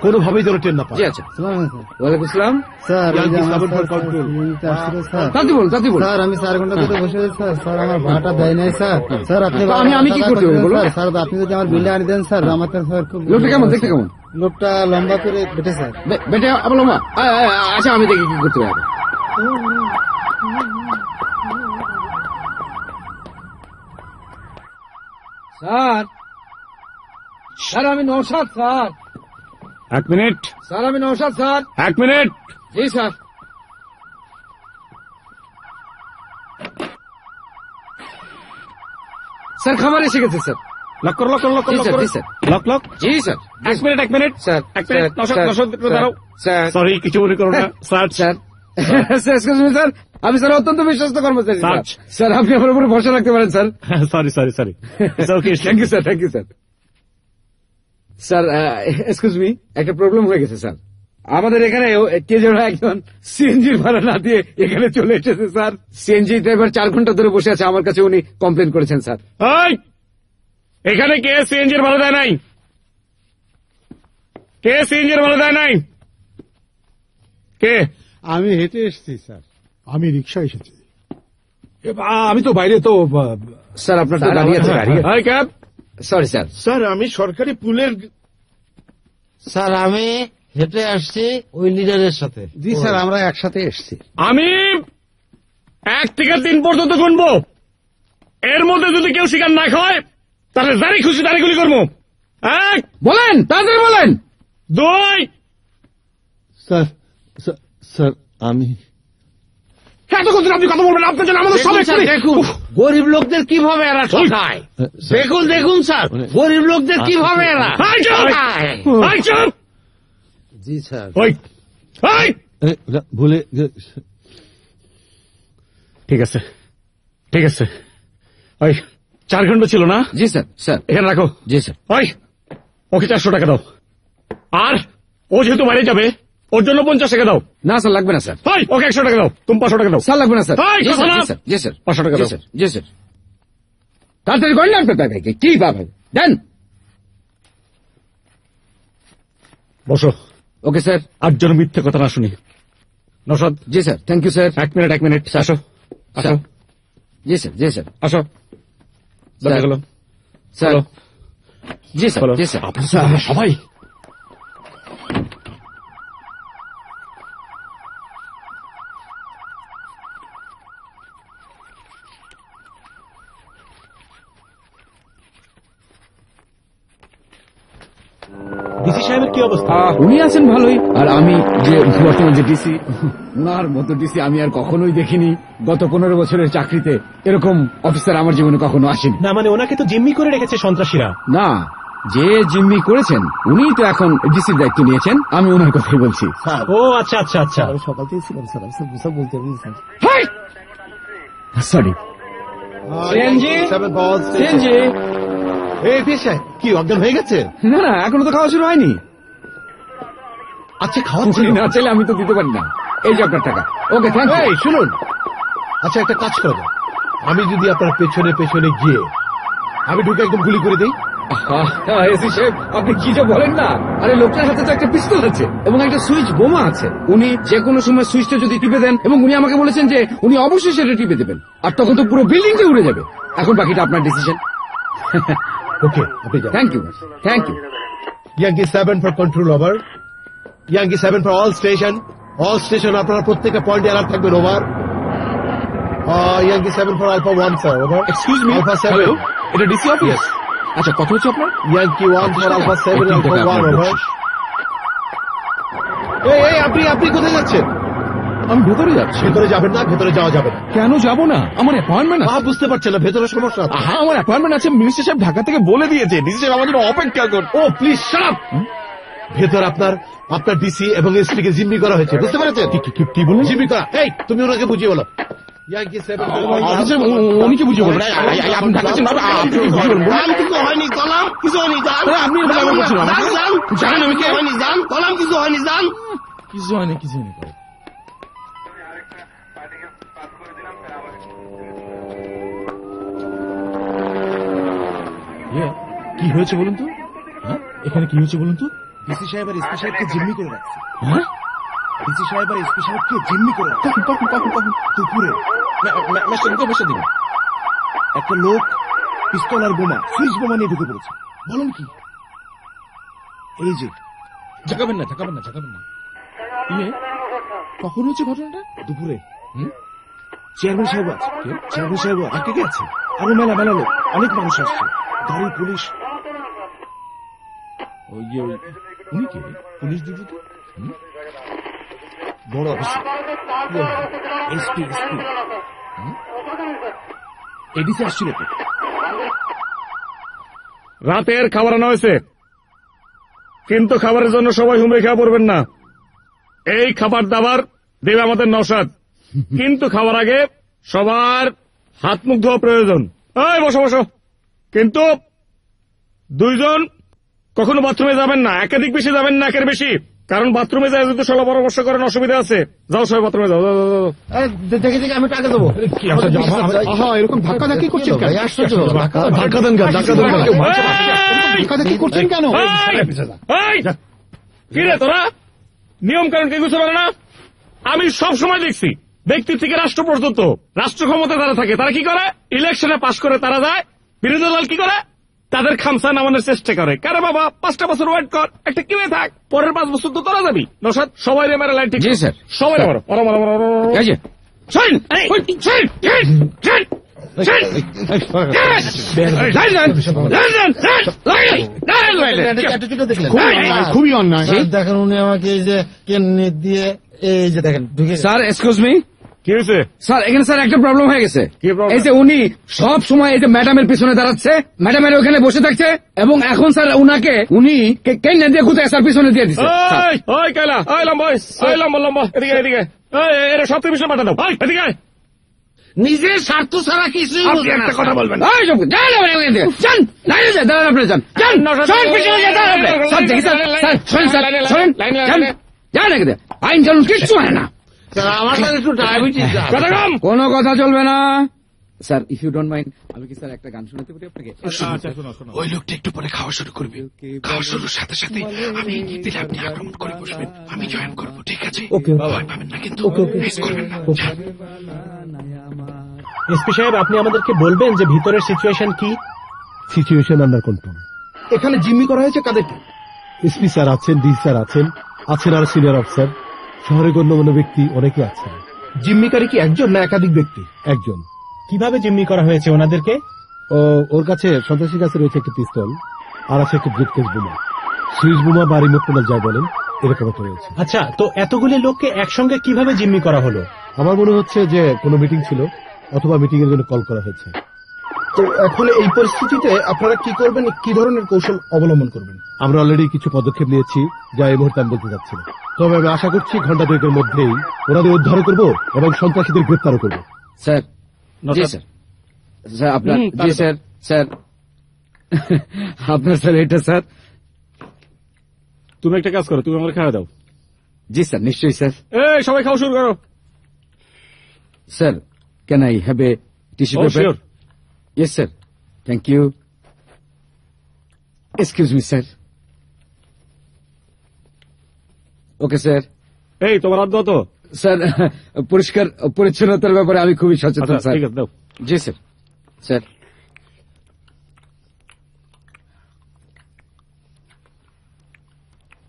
কোনোভাবেই যেন টেন না পায়। জি আচ্ছা। ওয়ালাইকুম আসসালাম। স্যার এই যে Yankee আমার seven for স্যার, control. ইয়েতে আসছিল, স্যার। তাড়াতাড়ি বলুন, তাড়াতাড়ি বলুন। স্যার আমি চার ঘণ্টা ধরে বসে আছি স্যার। স্যার আমার ভাড়াটা দেয় নাই স্যার। স্যার আপনি তো আমি- আমি কি দাদা করতে হবে বলুন? স্যার? স্যার আপনি যদি আমার বিলটা আনি দেন স্যার আমার স্যার খুব লোকটা কেমন? দেখতে কেমন? লোকটা লম্বা করে বেটে স্যার। বেটে বলো মা আ, আ, আ, আচ্ছা আমি দেখি কি করতে পারব স্যার। স্যার আমি নৌসাদ স্যার। এক মিনিট। স্যার আমি নৌসাদ স্যার। এক মিনিট। জি স্যার। স্যার খাবার এসে গেছে স্যার। লক করো লক করো লক করো লক। লক জি স্যার। এক মিনিট এক মিনিট। স্যার এক মিনিট দাঁড়াও স্যার সরি কিছু মনে করো না। *laughs* Sir sir. *laughs* স্যার আমি স্যার অত্যন্ত বিশ্বস্ত কর্মচারী স্যার। স্যার আপনি আমার উপরে ভরসা রাখতে পারেন sir. Sorry sorry sorry thank you sir thank you sir sir excuse me একটা প্রবলেম হয়ে গেছে স্যার আমাদের এখানে কে যেন একজন সিএনজির ভাড়া না দিয়ে এখানে চলে এসেছে স্যার সিএনজি ড্রাইভার চার ঘণ্টা ধরে বসে আছে আমার কাছে উনি কমপ্লেন করেছেন স্যার এখানে কে সিএনজির ভালো দেয় নাই? কে সিএনজির ভালো দেয় নাই? কে? আমি হেঁটে এসেছি স্যার আমি রিক্সা এসেছি। আমি তো বাইরে তো স্যার আপনার তো গাড়ি আছে গাড়ি ক্যাব? সরি স্যার স্যার আমি সরকারি পুলের স্যার আমি হেঁটে আসছি ওই লিডারের সাথে। জি স্যার আমরা একসাথে এসেছি। আমি এক থেকে তিন পর্যন্ত গুনবো। এর মধ্যে যদি কেউ শিকার না খায় তাহলে দাঁড়ি খুশি দাঁড়ি গুলি করব। এক বলেন তাড়াতাড়ি বলেন। দুই। স্যার, স্যার আমি এতক্ষণ ধরে আপনি কথা বলবেন আপনার জন্য আমাদের সব দেখুন স্যার, এক্ষুনি- দেখুন গরিব লোকদের কীভাবে এরা ঠকায়? দেখুন দেখুন স্যার গরিব লোকদের কীভাবে এরা চুপ! ঠকায়। এই চুপ! জি স্যার। ভুলে ঠিক আছে। ঠিক আছে। ওই চার ঘণ্টা ছিল না? জি স্যার স্যার। এখানে রাখো। জি স্যার। ওই ওকে চারশো টাকা দাও। আর ও যেহেতু বাইরে যাবে ওর জন্য পঞ্চাশ টাকা দাও। না স্যার লাগবে না স্যার। ওকে একশো টাকা দাও। তুমি পাঁচশো টাকা দাও। স্যার লাগবে না স্যার। জি পাঁচশো টাকা দাও। স্যার জি স্যার। তাড়াতাড়ি করেন আপনার কি পাবে দেন। বসো। Okay sir. আর যেন মিথ্যে কথা না শুনি। নসাদ জি স্যার থ্যাংক ইউ স্যার। এক মিনিট এক মিনিট। আসো। আসো। জি স্যার জি স্যার। আসো। দরজা খোলো স্যার। জি স্যার জি স্যার। আপনি সবাই ডিসি সাহেবের কি অবস্থা উনি আছেন ভালোই আর আমি যে বর্তমান যে ডিসি ওনার মতো ডিসি আমি আর কখনোই দেখিনি গত পনেরো বছরের চাকরিতে এরকম অফিসার আমার জীবনে কখনো আসেনি না মানে ওনাকে তো জিম্মি করে রেখেছে সন্ত্রাসীরা না যে জিম্মি করেছেন উনি তো এখন ডিসির দায়িত্ব নিয়েছেন আমি ওনার কথাই বলছি ও আচ্ছা আচ্ছা আচ্ছা সকাল থেকে ছিলাম স্যার আমি সব- সব বলতে পারি স্যার সরি সিএনজি সেভেন বল সিএনজি এই কি অজ্ঞান হয়ে গেছে? না না এখনও তো খাওয়া শুরু হয়নি। আচ্ছা উনি না চাইলে আমি তো দিতে পারি না। এই যে আপনার টাকা। ওকে থ্যাংক ইউ শুনুন। আচ্ছা একটা কাজ করা। আমি যদি আপনার পেছনে পেছনে গিয়ে আমি ঢুকে একদম গুলি করে দিই। এসি সাহেব আপনি কি যে বলেন না? আরে লোকটার হাতে তো একটা পিস্তল আছে এবং একটা সুইচ বোমা আছে। উনি যে কোনো সময় সুইচটা যদি টিপে দেন এবং উনি আমাকে বলেছেন যে উনি অবশ্যই সেটা টিপে দেবেন। আর তখন তো পুরো বিল্ডিংটা উড়ে যাবে। এখন বাকিটা আপনার ডিসিশন ওকে আপনি যান thank you thank you Yankee seven for control over Yankee seven for all station all station আপনারা প্রত্যেকটা পয়েন্টে অ্যালার্ট থাকবেন over Yankee seven for Alpha one sir over excuse me Alpha seven এটা DC office আচ্ছা কত হচ্ছে আপনার? Yankee one for Alpha seven Alpha one over এই এই আপনি আপনি কোথায় যাচ্ছেন? আমি ভেতরে যাচ্ছি। ভেতরে যাবেন না ভেতরে যাওয়া যাবে না। কেন যাব না? আমার অ্যাপয়েন্টমেন্ট আহ, বুঝতে পারছেন না ভেতরে সমস্যা আছে। হ্যাঁ আমার অ্যাপয়েন্টমেন্ট আছে মিনিস্টার সাহেব ঢাকা থেকে বলে দিয়েছে। ডিসি সাহেব আমাদের অপেক্ষা কর ও প্লিজ শাট ভেতর আপনার আপনার ডিসি এবং এসপি কে জিম্মি করা হয়েছে বুঝতে পেরেছেন? কি বলুন জিম্মি করা। এই তুমি ওনাকে বুঝিয়ে বলো। অফিসার, উ- উনি কি বুঝিয়ে বলবেন? এই, এই, এই, আপনি ঢাকাচ্ছেন, আপনি- আপনি কি বুঝিয়ে বলবেন? কাম কিছু হয়নি কলাম কিছু হয়নি জান। আপনি এরকম জান, কেন করছেন জান, আমাকে? জান, জান আমি কি? হয়নি জান কলাম কিছু হয়নি জান। কিছু হয়নি কিছু হয়নি করে। ইয়ে, কি হয়েছে বলুন তো? হ্যাঁ? এখানে কি হয়েছে বলুন তো? ডিসি সাহেব আর এসপি সাহেবকে জিম্মি করে রাখছে। হ্যাঁ? ডিসি সাহেব আর এসপি সাহেবকে জিম্মি করে রাখছে। কখন কখন কখন দুপুরে। বসে দিন একটা লোক পিস্তল আর বোমা সুইচ বোমা নিয়ে ঢুকে পড়েছে। বলেন কি? এই যে। ঝাঁকাবেন না ঝাঁকাবেন না ঝাঁকাবেন না। ইয়ে কখন হয়েছে ঘটনাটা? দুপুরে। হুম? চেয়ারম্যান সাহেব আছে। চেয়ারম্যান সাহেব আর কে কে আছে? আরও মেলা মেলা লোক অনেক মানুষ আসছে। গাড়ি পুলিশ। ওই ইয়ে উনি কি? পুলিশ বড় অফিসার। SP SP. এডিসি আসছিল তো। রাতের খাবার আনা হয়েছে। কিন্তু খাবারের জন্য সবাই হুমড়ে খেয়া পড়বেন না। এই খাবার দাবার দেবে আমাদের নসাদ *laughs* কিন্তু খাওয়ার আগে সবার হাত মুখ ধোয়া প্রয়োজন। এই বসো বসো। কিন্তু দুইজন কখনো বাথরুমে যাবেন না। একাধিক বেশি যাবেন না একের বেশি। কারণ বাথরুমে যায় যদি সলা পরামর্শ করেন অসুবিধা আছে। যাও সবাই বাথরুমে যাও যাও, যাও, যাও। দেখে দেখে আমি টাকা দেবো এরকম ধাক্কা ধাক্কি করছেন কেন? ধাক্কা ধাক্কা দেন কেন ধাক্কা দেন ধাক্কা ধাক্কি। করছেন কেন? এই! কি রে তোরা? নিয়ম কারণ কে কিছু না? আমি সব সময় দেখছি। ব্যক্তি থেকে রাষ্ট্র পর্যন্ত রাষ্ট্র ক্ষমতা যারা থাকে তারা কি করে ইলেকশনে পাশ করে তারা যায় বিরোধী দল কি করে তাদের খামসা নামানোর চেষ্টা করে কারে বাবা পাঁচটা বছর ওয়েট কর একটা কিনে থাক পরের পাঁচ বছর তো তোরা যাবি নসাদ সবাই রে মেরে লাইন ঠিক স্যার। সবাই মারো মারো মারো মারো, খুবই অন্যায়, দেখেন উনি আমাকে এই যে কেন্নি দিয়ে এই যে দেখেন স্যার এক্সকিউজ মি কি হয়েছে? স্যার এখানে স্যার একটা প্রবলেম হয়ে গেছে। কি এই যে উনি সব সময় এই যে ম্যাডামের পিছনে দাঁড়াচ্ছে ম্যাডামের ওখানে বসে থাকছে এবং এখন স্যার উনাকে উনি কেন দিয়ে খুঁজে স্যার পিছনে দিয়ে দিচ্ছে ওই ওই ওই লম্বা ওই, ওই লম্বা লম্বা এদিকে এদিকে। ওই সব তুমি পাঠা দাও। এদিকে নিজের স্বার্থ ছাড়া একটা কথা বলবেন। আপনি দাঁড়ান যান, যান। আইন কানুন কিচ্ছু হয় না। কোনো কথা চলবে না। Sir if you don't mind আমি কি স্যার একটা গান শোনাতে পারি আপনাকে? ওই লোকটা একটু পরে খাওয়া শুরু করবে। খাওয়া শুরুর সাথে সাথে আমি ইঙ্গিত দিলে আপনি আক্রমণ করে বসবেন। আমি জয়েন করব ঠিক আছে? ভয় পাবেন না কিন্তু মিস করবেন না। এসপি সাহেব আপনি আমাদেরকে বলবেন যে ভিতরের সিচুয়েশন কি? সিচুয়েশন আন্ডার কন্ট্রোল এখানে জিম্মি করা হয়েছে কাদেরকে? এসপি স্যার আছেন ডি স্যার আছেন আছেন আর সিনিয়র অফিসার শহরে গণ্যমান্য ব্যক্তি অনেকে আছেন। জিম্মিকারী কি একজন না একাধিক ব্যক্তি? একজন। কীভাবে জিম্মি করা হয়েছে ওনাদেরকে? ও ওর কাছে সন্ত্রাসীর কাছে রয়েছে একটি পিস্তল আর আছে একটি ব্রিফকেস বোমা। সুইচ বোমা বা রিমোট কন্ট্রোল যাই বলেন এরকম একটা রয়েছে। আচ্ছা তো এতগুলি লোককে একসঙ্গে কীভাবে জিম্মি করা হলো? আমার মনে হচ্ছে যে কোনো মিটিং ছিল অথবা মিটিং এর জন্য কল করা হয়েছে। তো এখন এই পরিস্থিতিতে আপনারা কি করবেন? কি ধরনের কৌশল অবলম্বন করবেন? আমরা অলরেডি কিছু পদক্ষেপ নিয়েছি যা এই মুহূর্তে আমি বলতে চাচ্ছি তবে আমি আশা করছি ঘণ্টা দুয়েকের মধ্যেই ওনাদের উদ্ধার করব এবং সন্ত্রাসীদের গ্রেপ্তারও করব। Sir sir. স্যার আপনার জি স্যার স্যার। আপনার স্যার এটা স্যার। তুমি একটা কাজ করো তুমি আমার খাওয়া দাও। জি স্যার নিশ্চয়ই স্যার। এই সবাই খাওয়া শুরু করো। Sir can I have a tissue paper. Yes sir thank you excuse me sir okay sir এই তোমার হাত তো। স্যার *laughs* পরিষ্কার পরিচ্ছন্নতার ব্যাপারে আমি খুবই সচেতন আচ্ছা, স্যার দাও। জি স্যার স্যার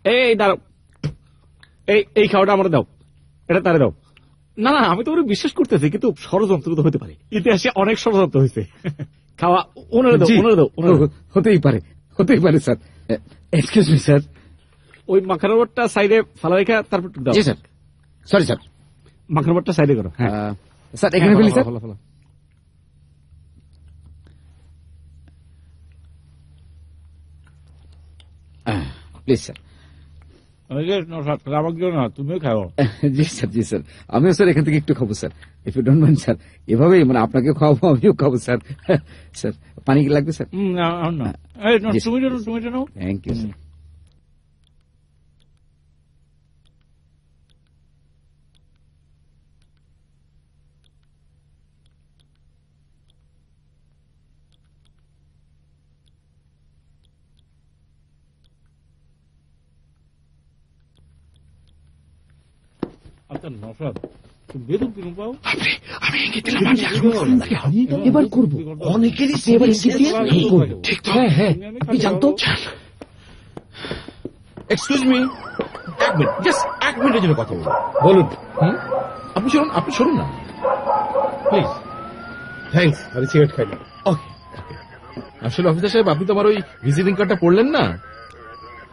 এই দাঁড়াও। এই এই খাওয়াটা আমার দাও। এটা তারে দাও। না না আমি তো ওরা বিশ্বাস করতেছি কিন্তু ষড়যন্ত্র তো হতে পারে। ইতিহাসে অনেক ষড়যন্ত্র হয়েছে খাওয়া ওনারে দাও। ওনারে দাও হতেই পারে হতেই পারে স্যার। Excuse me sir. ওই মাখানোরটা সাইডে ফালা রেখা তারপর দাও। জি স্যার। Sorry sir. মাখানোরটা সাইডে করো হ্যাঁ। স্যার এখানে হ্যাঁ, ফেলি sir. Please sir. *laughs* G sir জি স্যার। আমিও স্যার এখান থেকে একটু খাব sir. If you don't mind sir. এভাবেই মানে আপনাকে খাওয়াবো আমিও খাব স্যার। *laughs* স্যার পানি কি লাগবে স্যার? থ্যাংক ইউ স্যার আচ্ছা নসাদ তুমি বেতন কিরম পাও আমি ইঙ্গিত দিলাম আমি এখন করুন নাকি এবার করব। অনেকেরই এবার ঠিক হ্যাঁ হ্যাঁ আপনি জানতো? এক্সকিউজ মি এক মিনিট জাস্ট এক মিনিটের জন্য কথা বলুন। বলুন আপনি শুনুন আপনি শুনুন না। প্লিজ থ্যাঙ্কস আমি সিগারেট খাই ওকে আসলে অফিসার সাহেব আপনি তো আমার ওই ভিজিটিং কার্ডটা পড়লেন না?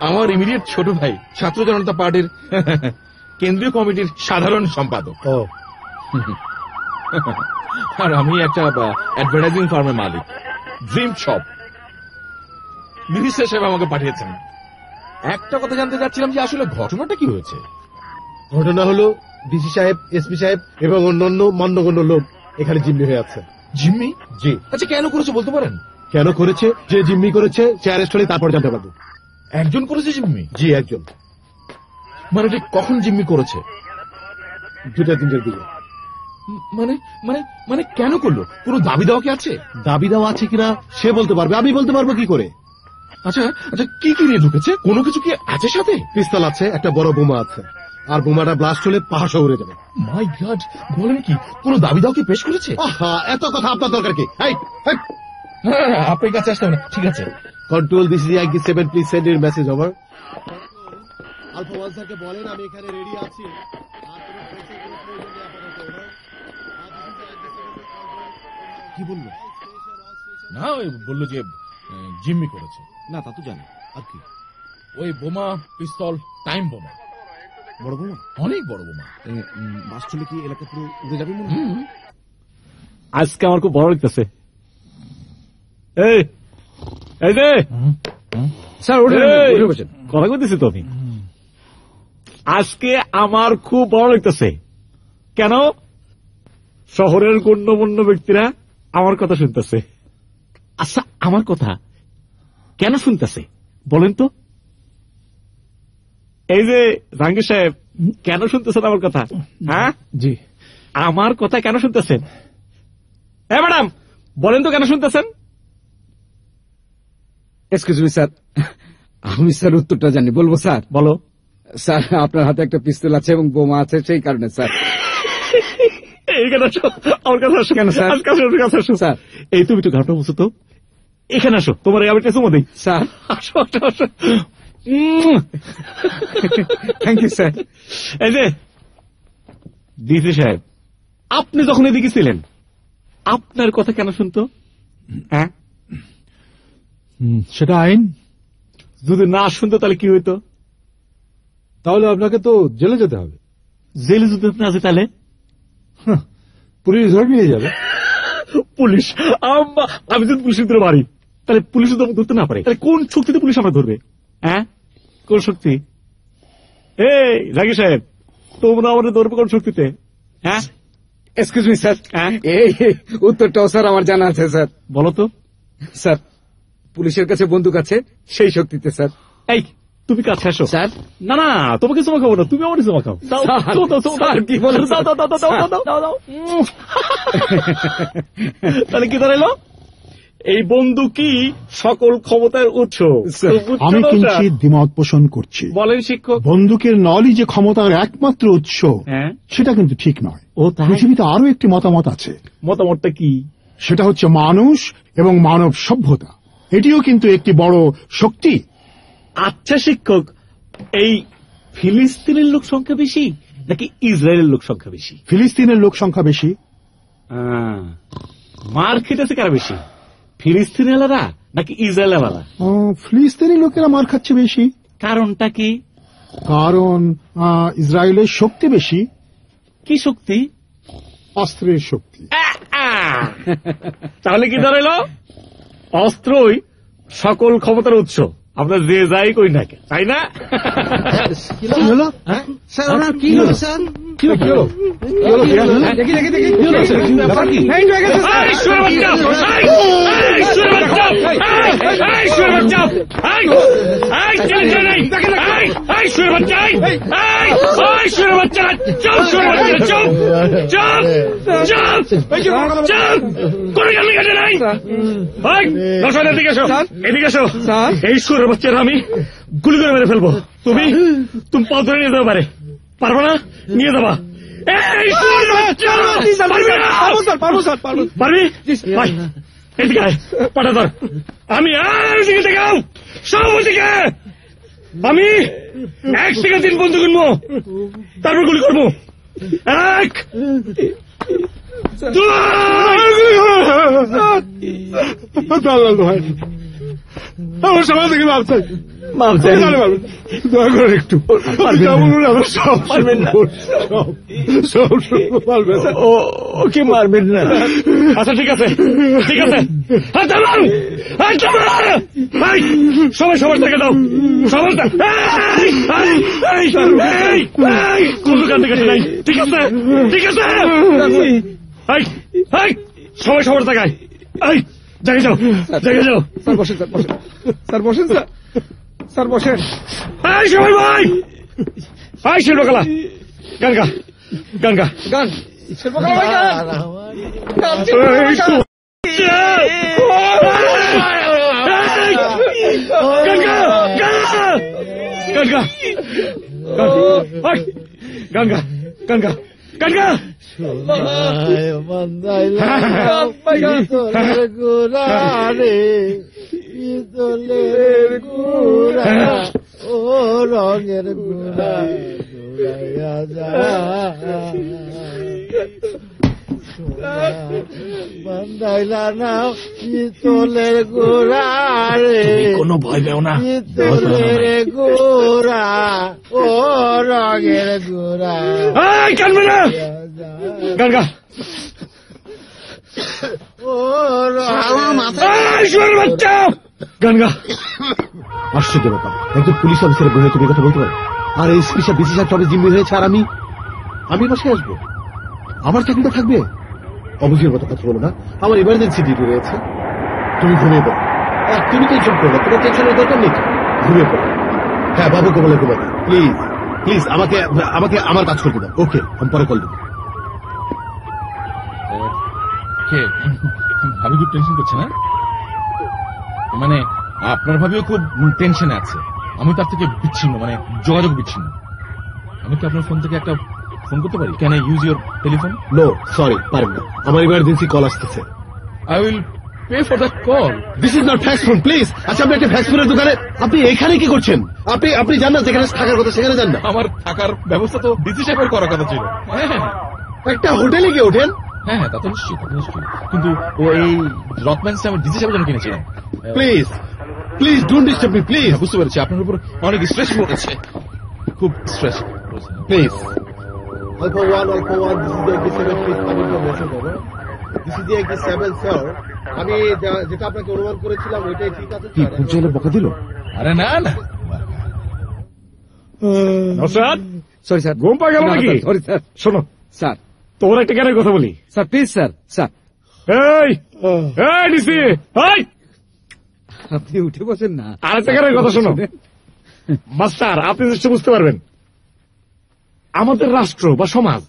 আমার ইমিডিয়েট ছোট ভাই ছাত্র জনতা পার্টির কেন্দ্রীয় কমিটির সাধারণ সম্পাদক। ও। *laughs* আর আমি একটা অ্যাডভার্টাইজিং ফার্মের মালিক। ড্রিম শপ মিনিস্টার সাহেব আমাকে পাঠিয়েছেন। একটা কথা জানতে চাচ্ছিলাম যে আসলে ঘটনাটা কি হয়েছে? ঘটনা হলো ডিসি সাহেব এসপি সাহেব এবং অন্যান্য মান্যগণ্য লোক এখানে জিম্মি হয়ে আছে। জিম্মি? জি। আচ্ছা কেন করেছে বলতে পারেন? কেন করেছে? যে জিম্মি করেছে সে অ্যারেস্ট হলে তারপর জানতে পারব। একজন করেছে জিম্মি? জি একজন। মানে ঠিক কখন জিম্মি করেছে? দুটা তিনটের দিকে। মানে মানে মানে কেন করল? কোনো দাবি দেওয়া কি আছে? দাবি দেওয়া আছে কিনা সে বলতে পারবে। আমি বলতে পারব কি করে? আচ্ছা আচ্ছা কি কি নিয়ে ঢুকেছে? কোনো কিছু কি আছে সাথে? পিস্তল আছে একটা বড় বোমা আছে। আর বোমাটা ব্লাস্ট হলে পাহাড় উড়ে যাবে। মাই গড বলেন কি কোনো দাবি দাও কি পেশ করেছে? আহা এত কথা আপনার দরকার কি। হ্যাঁ, আপনার কাছে আসতে হবে ঠিক আছে। Control this is Yankee seven please send your message over Alpha স্যারকে বলেন আমি এখানে রেডি আছি। কি বলল? না ওই বলল যে জিম্মি করেছে। না তা তো জানি। আর কি? ওই বোমা পিস্তল টাইম বোমা। বড় বোমা? অনেক বড় বোমা। বাস চলে কি এলাকা পুরো উড়ে যাবে মনে। আজকে আমার খুব ভালো লাগতেছে। এই এই যে! স্যার বসেন। কথা কইতেছি তো আমি। আজকে আমার খুব ভালো লাগতেছে। কেন? শহরের গণ্যমান্য ব্যক্তিরা আমার কথা শুনতেছে। আচ্ছা আমার কথা কেন শুনতেছে? বলেন তো। এই যে জাহাঙ্গীর সাহেব কেন শুনতেছেন আমার কথা? হ্যাঁ? জি। আমার কথা কেন শুনতেছেন? হ্যাঁ ম্যাডাম বলেন তো কেন শুনতেছেন? এক্সকিউজ মি স্যার আমি স্যার উত্তরটা জানি। বলব স্যার? বলো। স্যার আপনার হাতে একটা পিস্তল আছে এবং বোমা আছে সেই কারণে স্যার। এই তুমি একটু ঘাটটা বসো তো। এখানে আসো। তোমার এই আমি একটা দিই। স্যার। আসো আসো আসো। থ্যাংক ইউ স্যার এই যে ডিসি সাহেব আপনি যখন এদিকে ছিলেন আপনার কথা কেন শুনতো? হ্যাঁ। সেটা আইন? যদি না শুনতো তাহলে কি হইতো? তাহলে আপনাকে তো জেলে যেতে হবে। জেলে যদি আপনি আছে তাহলে? পুলিশ ধরে নিয়ে যাবে। পুলিশ আম্মা, আমি যদি পুলিশের ধরে মারি তাহলে পুলিশ যদি আমাকে ধরতে না পারে। তাহলে কোন শক্তিতে পুলিশ আমাকে ধরবে? হ্যাঁ? কোন শক্তি? এই জাগি সাহেব তোমরা আমাদের ধরবে কোন শক্তিতে? হ্যাঁ? এক্সকিউজ মি স্যার এই উত্তরটাও স্যার আমার জানা আছে স্যার। বলো তো। স্যার পুলিশের কাছে বন্দুক আছে সেই শক্তিতে স্যার। এই তুমি কাছে আসো। স্যার? না না তোমাকে চমা খাব না তুমি আমার চমা খাও। কি। তাহলে কি দাঁড়াইলো? এই বন্দুকই সকল ক্ষমতার উৎস। আমি? কিঞ্চিত দ্বিমত পোষণ করছি। বলেন শিক্ষক। বন্দুকের নলই যে ক্ষমতার একমাত্র উৎস হ্যাঁ। সেটা কিন্তু ঠিক নয়। ও পৃথিবীতে আরও একটি মতামত আছে। মতামতটা কি? সেটা হচ্ছে মানুষ এবং মানব সভ্যতা। এটিও কিন্তু একটি বড় শক্তি। আচ্ছা শিক্ষক এই ফিলিস্তিনের লোক সংখ্যা বেশি নাকি ইসরায়েলের লোক সংখ্যা বেশি? ফিলিস্তিনের লোক সংখ্যা বেশি। মার খেতেছে কারা বেশি? ফিলিস্তিনেলারা নাকি ইসরায়েলারা ফিলিস্তিনি লোকেরা মার খাচ্ছে বেশি। কারণটা কি? কারণ ইসরায়েলের শক্তি বেশি। কি শক্তি? অস্ত্রের শক্তি। তাহলে কি দাঁড়াইলো অস্ত্রই সকল ক্ষমতার উৎস। আপনার যে যাই কই না তাই না? হলো? স্যার ওনার কি হলো স্যার? এদিকে এসো। এদিকে। এই শুয়োর বাচ্চারা আমি গুলি করে মেরে ফেলব তুমি তুমি পথ ধরে নিয়ে যাবে পারে পারব না নিয়ে যাবা আমি আর দিকে দেখাও সব ওদিকে আমি এক থেকে তিন বন্ধু কিনবো তারপর গুলি করব এক আমার সমাজ থেকে মাপ চাই। মাপ চাই। দয়া করে একটু। পারবেন না। বলুন আমরা সব পারবেন না। সব সব পারবেন ও ওকে মারবেন না। আচ্ছা ঠিক আছে। ঠিক আছে। সবাই সবার থেকে দাও। সবার থেকে- কোন নাই। ঠিক আছে? ঠিক আছে? সবাই সবার এই জায়গায় যাও জায়গায় যাও স্যার বসেন স্যার বসেন স্যার বসেন স্যার স্যার বসেন এই সবাই ভাই এই শিল্পকলা গান গা গান গা গান শিল্পকলা ভাই গান গান এই, শিল্পকলা গান। গঙ্গা গঙ্গা গঙ্গা গঙ্গা ও রঙের গুড়া গুড়াইয়া যায় কোনো ভয় পেও না গোড়া ও রঙের গোড়া না গঙ্গা আশ্চর্য ব্যাপার একজন পুলিশ অফিসারের তুমি কথা বলতে পারো আর এই স্পেশাল বিসি সাহেব সবে জিম্মি হয়েছে আর আমি আমি বাসায় আসব আমার চাকরিটা থাকবে? অবশ্যই মতো কথা বলো না। আমার ইমার্জেন্সি ডিউটি রয়েছে, তুমি ঘুমিয়ে পড়ো। আর তুমি টেনশন করো না, তোমার টেনশনের দরকার নেই। ঘুমিয়ে পড়ো। হ্যাঁ বাবুকে বলে ঘুমাবে। প্লিজ প্লিজ আমাকে আমাকে আমার কাজ করতে দাও। ওকে আমি পরে কল দেবো। ভাবি খুব টেনশন করছে না? মানে আপনার ভাবিও খুব টেনশনে আছে। আমি তার থেকে বিচ্ছিন্ন মানে যোগাযোগ বিচ্ছিন্ন। আমি কি আপনার ফোন থেকে একটা ফোন করতে পারি? Can I use your telephone no sorry পারব না। আমার ইমার্জেন্সি কল আসতেছে। I will pay for that call this is not fax phone please আচ্ছা আপনি একটা ফ্যাক্স ফোনের দোকানে আপনি এখানে কি করছেন? আপনি আপনি যান না যেখানে থাকার কথা সেখানে যান না। আমার থাকার ব্যবস্থা তো ডিসি সাহেবের করার কথা ছিল। হ্যাঁ হ্যাঁ একটা হোটেলে গিয়ে ওঠেন। হ্যাঁ হ্যাঁ তা তো কিন্তু ও এই রথম্যান আমি ডিসি সাহেবের জন্য কিনেছিলাম please please don't disturb me please হ্যাঁ, বুঝতে পেরেছি। আপনার উপর অনেক স্ট্রেস পড়েছে। খুব stress please Alpha 1, Alpha 1, this is the 87 please come into message over. This is the 87 sir. আমি যেটা আপনাকে অনুমান করেছিলাম ওইটাই ঠিক আছে কি পঞ্চায়েত বকা দিল? আরে না না। সরি স্যার ঘুম পা গেল নাকি? সরি স্যার শোনো। স্যার তোর একটা কেন কথা বলি? স্যার প্লিজ স্যার স্যার এই এই ডিসি এই। আপনি উঠে বসেন না। আর একটা কেন কথা শোনো। *laughs* মাস্টার আপনি নিশ্চয় বুঝতে পারবেন। আমাদের রাষ্ট্র বা সমাজ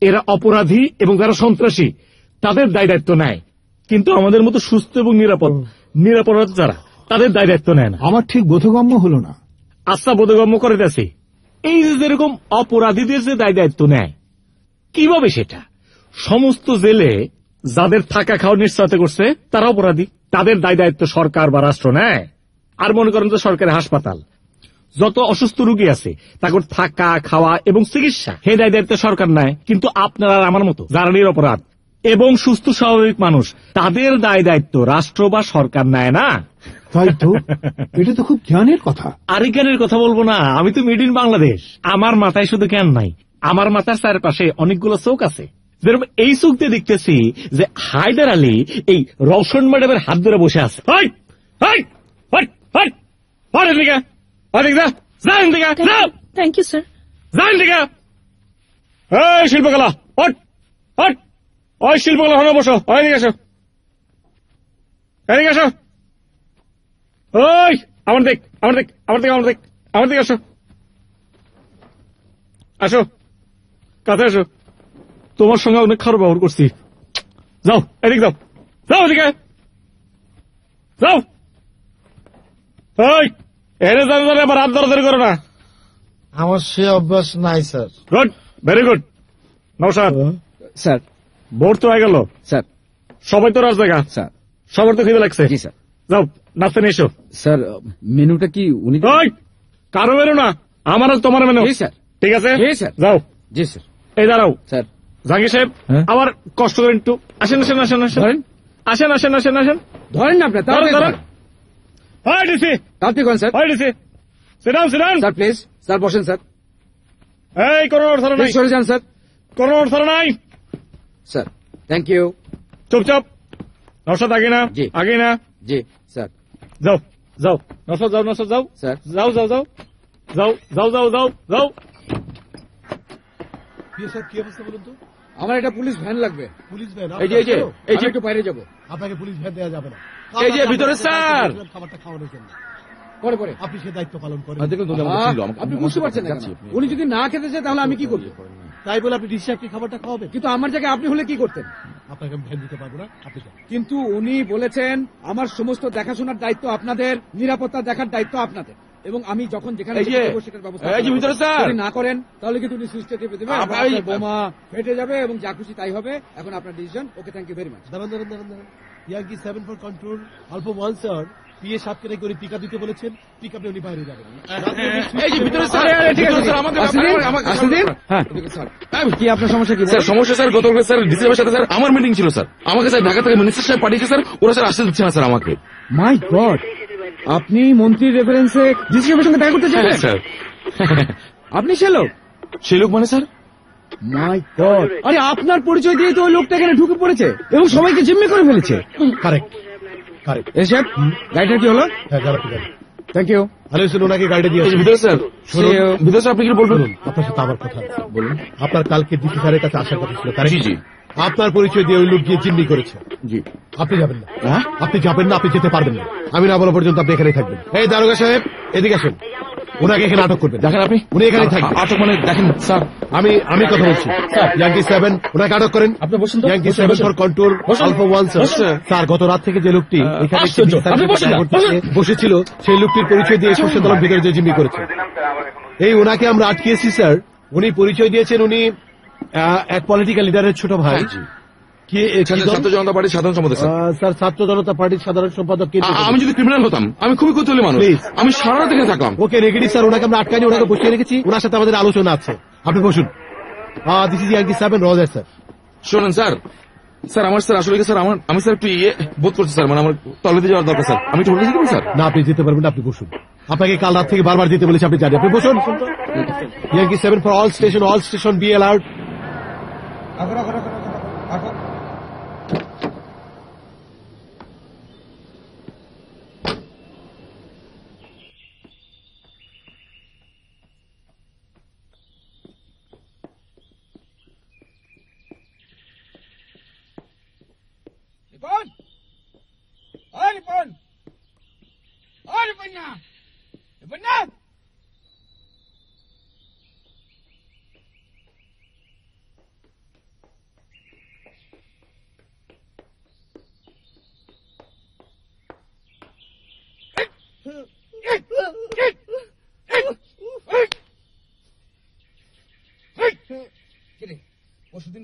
এরা অপরাধী এবং যারা সন্ত্রাসী তাদের দায় দায়িত্ব নেয়। কিন্তু আমাদের মতো সুস্থ এবং নিরাপদ নিরাপদ যারা তাদের দায় দায়িত্ব নেয় না। আমার ঠিক বোধগম্য হলো না। আস্থা বোধগম্য করে দেছে এই যে যেরকম অপরাধীদের যে দায় দায়িত্ব নেয় কীভাবে সেটা? সমস্ত জেলে যাদের থাকা খাওয়া নিশ্চয়তা করছে তারা অপরাধী। তাদের দায় দায়িত্ব সরকার বা রাষ্ট্র নেয়। আর মনে করেন যে সরকারের হাসপাতাল যত অসুস্থ রোগী আছে তাদের থাকা খাওয়া এবং চিকিৎসা। হে দায় দায়িত্ব সরকার নেয় কিন্তু আপনার আমার মতো যারা নিরপরাধ এবং সুস্থ স্বাভাবিক মানুষ তাদের দায় দায়িত্ব রাষ্ট্র বা সরকার নেয় না। তাই তো? *laughs* এটা তো খুব জ্ঞানের কথা। আরে জ্ঞানের কথা বলব না আমি তো মেড ইন বাংলাদেশ। আমার মাথায় শুধু জ্ঞান নাই আমার মাথার চারপাশে অনেকগুলো চোখ আছে। যেরকম এই চোখ দিয়ে দেখতেছি যে হায়দার আলী এই রওশন ম্যাডামের হাত ধরে বসে আছে। যা যা এদিকে যা থ্যাংক ইউ স্যার যা এদিকে এই শিল্পকলা হট হট ওই শিল্পকলা হনে বসো ওই এদিকে এসো এদিকে এসো ওই আমার দেখ আমার দেখ আমার দেখ আমার দেখ আমার দিকে আসো আসো কাছে আসো তোমার সঙ্গে অনেক খারাপ ব্যবহার করছি যাও এদিক যাও যাও এদিকে যাও এই এনে জানে আবার হাত ধরাধরি করো না। আমার সে অভ্যাস নাই sir. Good very good. Naushad sir. Vote তো হয়ে গেল। স্যার। সবাই তো রাজ দেখা স্যার। সবার তো খিদে লাগছে। জি স্যার। যাও নাচতে নিয়ে এসো। স্যার মেনুটা কি উনি কারও মেনু না আমার আর তোমার মেনু। জি স্যার। ঠিক আছে? জি স্যার। যাও। জি স্যার। এই দাঁড়াও। স্যার। জাহাঙ্গীর সাহেব আবার কষ্ট করে একটু। আসেন আসেন আসেন আসেন। আসেন আসেন আসেন আসেন। ধরেন না আপনার ধরেন তাড়াতাড়ি ধরেন ধরেন। Hi DC sir hi DC sir please sir বসেন স্যার এই কোনো নাই। প্লিজ সরে যান স্যার কোনো নাই। স্যার থ্যাংক ইউ চুপচাপ নশাদ আগে না জি। আগে না। জি স্যার যাও যাও। নশাদ যাও নশাদ যাও। স্যার যাও যাও যাও। যাও যাও যাও যাও যাও। স্যার কি অবস্থা বলুন তো? আমার একটা পুলিশ ভ্যান লাগবে। পুলিশ ভ্যান এই যে এই যে এই যে একটু বাইরে যাব। আপনাকে পুলিশ ভ্যান দেওয়া যাবে না। এই যে ভিতরে স্যার। খাবারটা খাওয়ানোর জন্য। পরে পরে। আপনি সে দায়িত্ব পালন করেন। আপনি বুঝতে পারছেন না উনি যদি না খেতে চায় তাহলে আমি কি করব? তাই বলে আপনি ডিসি খাবারটা খাওয়াবেন। কিন্তু আমার জায়গায় আপনি হলে কি করতেন? আপনাকে আমি ভ্যান দিতে পারব না আপনি কিন্তু উনি বলেছেন আমার সমস্ত দেখাশোনার দায়িত্ব আপনাদের নিরাপত্তা দেখার দায়িত্ব আপনাদের। এবং আমি যখন যেখানে না করেন তাহলে কিন্তু উনি সুইচটা টিপে দেবেন আপ- আপনার এই- বোমা ফেটে যাবে এবং যা খুশি তাই হবে। এখন আপনার decision okay thank you very much দাঁড়ান দাঁড়ান দাঁড়ান দাঁড়ান। Yankee seven for control Alpha one sir PA সাতকে নাকি উনি পিক দিতে বলেছেন। পিক আপে উনি বাইরে যাবেন। এই যে ভিতরে স্যার আরে, আরে, ঠিক ভিতরে আছে, স্যার আমাদের আসলে দিন, আমাকে আসলে হ্যাঁ। কি আপনার সমস্যা কি? স্যার সমস্যা স্যার গতকাল স্যার সাথে স্যার আমার মিটিং ছিল স্যার। আমাকে স্যার ঢাকা থেকে মিনিস্টার সাহেব পাঠিয়েছে স্যার। ওরা স্যার আসতে দিচ্ছে না স্যার আমাকে। মাই গড আপনি মন্ত্রীর রেফারেন্সে ডিসি সাহেবের সঙ্গে দেখা করতে চান হ্যাঁ স্যার। আপনি সে লোক? সেই লোক মানে স্যার? মাই গড আরে আপনার পরিচয় দিয়ে তো ওই লোকটা এখানে ঢুকে পড়েছে এবং সবাইকে জিম্মি করে ফেলেছে। কারেক্ট কারেক্ট এসব গাড়িটা কি হলো? হ্যাঁ থ্যাংক ইউ আরে শুনুন ওনাকে গাড়িটা দিয়ে। ভিতরে স্যার শুনুন। স্যার আপনি কি বলবেন? আপনার সাথে আমার কথা বলুন। আপনার কালকে ডিসি স্যারের কাছে আসার কথা ছিল? জি, জি। আপনার পরিচয় দিয়ে ওই লোক গিয়ে জিম্মি করেছে। জি। আপনি যাবেন না। আপনি যাবেন না আপনি যেতে পারবেন না। আমি না বলা পর্যন্ত আপনি এখানেই থাকবেন। এই দারোগা সাহেব এদিকে আসুন। ওনাকে এখানে আটক করবেন। দেখেন আপনি? উনি এখানে থাকবেন। আটক মানে দেখেন স্যার। আমি আমি কথা বলছি। ইয়াঙ্কি সেভেন ওনাকে আটক করেন। আপনি বসুন Yankee seven for control. Alpha one sir. Sir গত রাত থেকে যে লোকটি এখানে বসেছিল সেই লোকটির পরিচয় দিয়ে সর্ষে দলের ভিতরে যে জিম্মি করেছে। এই ওনাকে আমরা আটকিয়েছি স্যার। উনি পরিচয় দিয়েছেন উনি এক পলিটিক্যাল লিডারের ছোট ভাই। কি এ, কি দল? ছাত্র জনতা পার্টির সাধারণ সম্পাদক স্যার। ছাত্র জনতা পার্টির সাধারণ সম্পাদক কে? আমি যদি ক্রিমিনাল হতাম আমি খুবই কৌতূহলী মানুষ। আমি সারা রাত এখানে থাকলাম ওকে নেগেটিভ স্যার ওনাকে আমরা আটকানি ওনাকে বসিয়ে রেখেছি। ওনার সাথে আমাদের আলোচনা আছে। আপনি বসুন। This is Yankee seven roger sir শোনেন স্যার। স্যার আমার স্যার আসলে স্যার আমার আমি স্যার একটু ইয়ে বোধ করছি স্যার মানে আমার যাওয়ার দরকার স্যার। আমি যেতে স্যার? না আপনি যেতে পারবেন না আপনি বসুন। আপনাকে কাল রাত থেকে বারবার যেতে বলেছি আপনি জানেন। আপনি বসুন। Yankee seven for all station all station be あこらこらこららあこ日本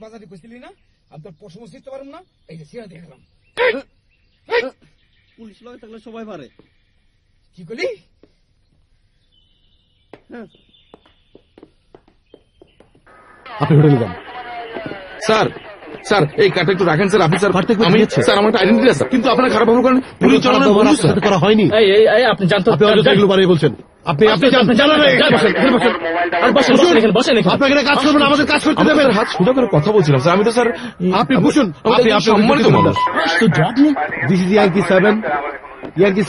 বাজারে কইছিলি না আমি তোর পশু মসজিদ পারুম না এই যে সিরা দিয়ে গেলাম। পুলিশ লগে থাকলে সবাই পারে। কি করলি? আপনি হোটেলে যান। স্যার স্যার এই কার্ডটা একটু রাখেন স্যার। আপনি স্যার একটু আমি স্যার আমার একটা আইডেন্টি আছে কিন্তু আপনারা খারাপ ব্যবহার করেন পুলিশ স্যার সাথে করা হয়নি। এই এই আপনি জানতো আপনি অযথা এগুলো বানিয়ে বলছেন। আপনি আপনি। আর। আপনাকে কাজ করবেন আমাদের কাজ করতে আমি তো দেবেন। স্যার হাত সোজা করে কথা বলছিলাম স্যার আমি তো স্যার আপনি তো আপনি আপনি সম্মানিত মানুষ। This is Yankee seven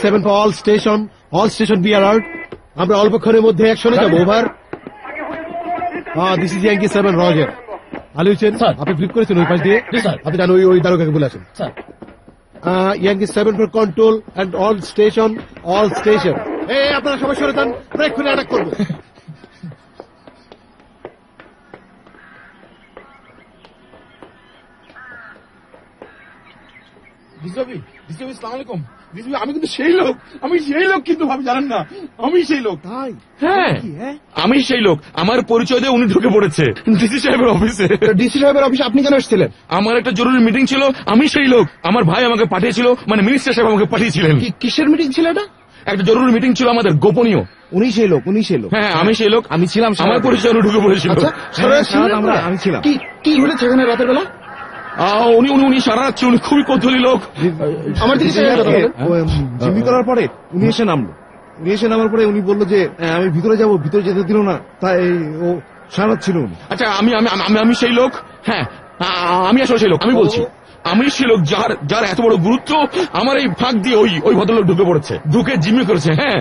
seven for all station all station be alert আমরা অল্পক্ষণের মধ্যে অ্যাকশনে যাব over this is Yankee seven roger Ali Hossain আপনি ফ্লিপ করেছেন ওই পাশ দিয়ে? আপনি জানো ওই ওই দারোগাকে বলে আসেন। Yankee seven for control and all station all station আপনারা সবাই সরে যান খুলে অ্যাটাক করব। আমি কিন্তু সেই লোক আমি সেই লোক কিন্তু ভাবি জানেন না আমি সেই লোক। তাই? হ্যাঁ। আমি সেই লোক আমার পরিচয় দিয়ে উনি ঢুকে পড়েছে ডিসি সাহেবের অফিসে। ডিসি সাহেবের অফিসে আপনি কেন এসেছিলেন? আমার একটা জরুরি মিটিং ছিল আমি সেই লোক আমার ভাই আমাকে পাঠিয়েছিল মানে মিনিস্টার সাহেব আমাকে পাঠিয়েছিলেন। কিসের মিটিং ছিল এটা? একটা জরুরি মিটিং ছিল আমাদের গোপনীয়। উনি সেই লোক উনি সেই লোক। হ্যাঁ আমি সেই লোক। আমি ছিলাম আমার পরিচয় উনি ঢুকে পড়েছিল। আচ্ছা, সারা ছিলেন আপনারা? আমি ছিলাম। কি ঘটেছে এখানে রাতের বেলা? উনি উনি উনি সারা রাত উনি খুবই কৌতূহলী লোক। আমার দিকে। জিম্মি করার পরে উনি এসে নামলো। উনি এসে নামার পরে উনি বলল যে "হ্যাঁ, আমি ভিতরে যাব ভিতরে যেতে দিল না। তাই ও সারাত ছিল উনি। আচ্ছা আমি আমি আমি আমি সেই লোক। হ্যাঁ আমি আসলে সেই লোক আমি বলছি। আমি সে লোক যার যার এত বড় গুরুত্ব, আমার এই ফাঁক দিয়ে ওই ওই ভদ্রলোক ঢুকে পড়েছে। ঢুকে জিম্মি করেছে হ্যাঁ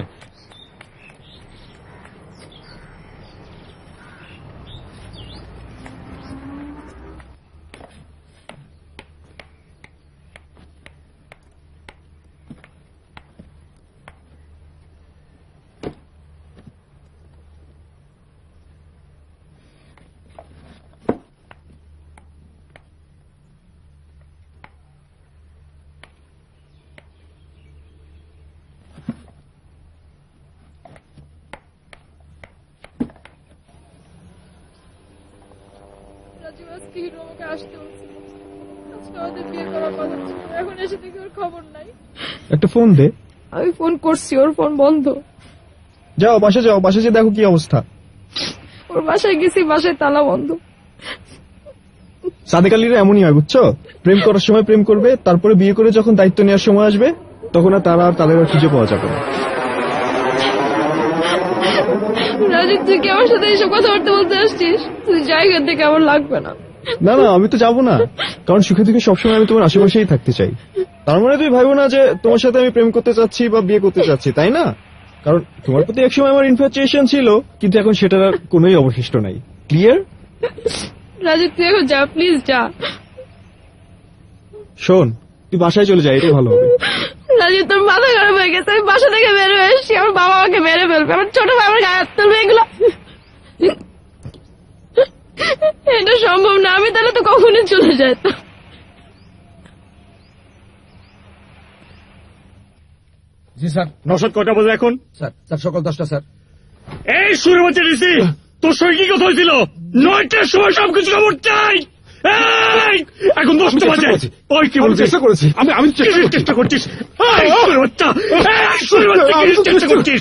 রাজীব আজকে হিরো আমাকে আসতে বলছিল আজকে আমাদের বিয়ে করার কথা ছিল এখন এসে দেখি ওর খবর নাই একটা ফোন দে। আমি ফোন করছি ওর ফোন বন্ধ। যাও বাসা যাও বাসা যেয়ে দেখো কি অবস্থা। ওর বাসায় গেছি বাসায় তালা বন্ধ। সাদেক আলীরা এমনই হয় বুঝছ? প্রেম করার সময় প্রেম করবে তারপরে বিয়ে করে যখন দায়িত্ব নেওয়ার সময় আসবে তখন আর তারা আর তাদের আর খুঁজে পাওয়া যাবে না। রাজীব তুই কি আমার সাথে কথাবার্তা বলতে আসছিস? তুই জায়গা থেকে আমার লাগবে না। না না আমি তো যাব না। কারণ সুখে থেকে সবসময় আমি তোমার আশেপাশেই থাকতে চাই। তার মানে তুই ভাইবো না যে তোমার সাথে আমি প্রেম করতে চাচ্ছি বা বিয়ে করতে চাচ্ছি তাই না? কারণ তোমার প্রতি একসময় আমার ইনফ্যাচুয়েশন ছিল কিন্তু এখন সেটার আর কোনোই অবশিষ্ট নাই। ক্লিয়ার রাজীব তুই এখন যা প্লিজ যা। শোন তুই বাসায় চলে যা এটাই ভালো হবে। রাজীব তোর মাথা খারাপ হয়ে গেছে আমি বাসা থেকে বের হয়ে এসেছি আমার বাবা আমাকে মেরে ফেলবে আমার ছোট ভাই আমার গায়ে তুলবে এগুলো। এটা সম্ভব না আমি তাহলে তো কখনোই চলে যেতাম জি স্যার। নশদ কটা বাজে এখন? স্যার স্যার সকাল দশটা স্যার। এই সুরে বাচ্চা দিছি তোর সঙ্গে কি কথা হয়েছিল? নয়টার সময় সবকিছু খবর চাই। এই, এখন দশটা বাজে। ওই কি বলছিস? চেষ্টা করেছি। আমি আমি চেষ্টা করছিস? চেষ্টা করছিস?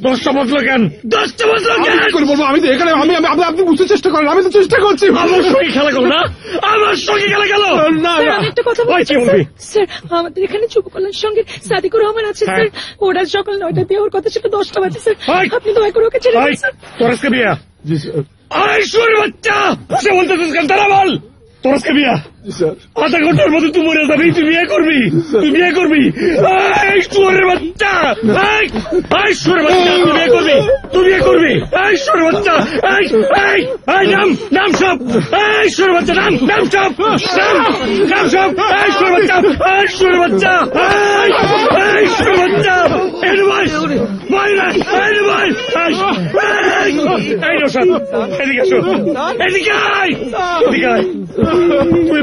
দশটা বাজলো কেন? দশটা বাজলো কেন? বলব? আমি তো এখানে আমি আমি- আপনি আপনি বুঝতে চেষ্টা করেন আমি তো চেষ্টা করছি। আমার সঙ্গে খেলা গেল না। আমার সঙ্গে খেলা গেল না একটা কথা কি স্যার? স্যার আমাদের এখানে যুবকল্যাণ সঙ্গে সাদিকুর রহমান আছে হ্যাঁ। স্যার। ওরা সকাল নয়টা দিয়ে ওর কথা ছিল দশটা বাজে স্যার। আপনি দয়া করে ওকে ছেড়ে দিন স্যার। তোরসকে বিয়া? সুরে বাচ্চা সে বলতে তুই তারা বল। তোরসকে বিয়া? আধা ঘণ্টার মধ্যে তুই মরে যাবি তুই বিয়ে করবি তুই বিয়ে করবি। সুরের বাচ্চা এই বাচ্চা তুই বিয়ে করবি তুই বিয়ে করবি। সুরের বাচ্চা নাম নাম সব। সুরের বাচ্চা নাম নাম সব। নাম নাম সব। সুরের বাচ্চা সুরের বাচ্চা সুরের বাচ্চা। এডভাইস বাইরে এডভাইস এদিকে আসো এদিকে আয় এদিকে আয়। তুই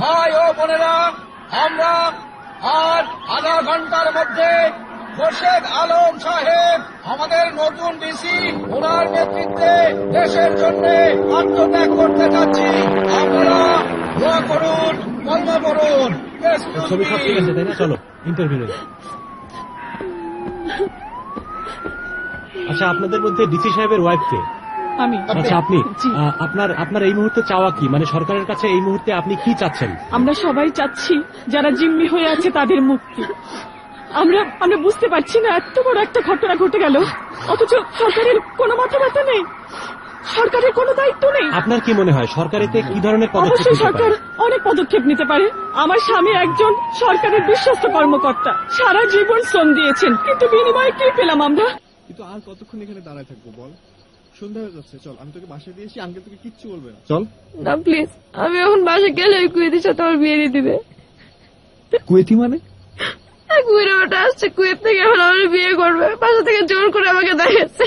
ভাই ও বোনেরা, আমরা আর আধা ঘণ্টার মধ্যে মোর্শেদ আলম সাহেব, আমাদের নতুন ডিসি ওনার নেতৃত্বে দেশের জন্য আত্মত্যাগ করতে যাচ্ছি। আপনারা দোয়া করুন কলমা করুন। ছবি সব ঠিক আছে, তাই না? চলো ইন্টারভিউ আচ্ছা আপনাদের মধ্যে ডিসি সাহেবের ওয়াইফ কে? আমি। আচ্ছা আপনি আহ, আপনার আপনার এই মুহূর্তে চাওয়া কি? মানে সরকারের কাছে এই মুহূর্তে আপনি কি চাচ্ছেন? আমরা সবাই চাচ্ছি যারা জিম্মি হয়ে আছে তাদের মুক্তি। আমরা আমরা বুঝতে পারছি না এত বড় একটা ঘটনা ঘটে গেল। অথচ সরকারের কোনো মাথা ব্যথা নেই। সরকারের কোনো দায়িত্ব নেই। আপনার কি মনে হয় সরকারিতে কি ধরনের পদক্ষেপ অবশ্যই নিতে সরকার পারে? অনেক পদক্ষেপ নিতে পারে। আমার স্বামী একজন সরকারের বিশ্বস্ত কর্মকর্তা। সারা জীবন শ্রম দিয়েছেন কিন্তু বিনিময়ে কি পেলাম আমরা? কিন্তু আর কতক্ষণ এখানে দাঁড়ায় থাকব বল? সন্ধ্যা হয়ে যাচ্ছে চল। আমি তোকে বাসায় দিয়ে এসে আঙ্কেল তোকে কিচ্ছু বলবে না। চল। না প্লিজ আমি এখন বাসে গেলে ওই কুয়েতির সাথে আমার বিয়ে দিয়ে দিবে। কুয়েতি মানে? কুয়ের আসছে কুয়েত থেকে এখন আমার বিয়ে করবে বাসা থেকে জোর করে আমাকে দেখাচ্ছে।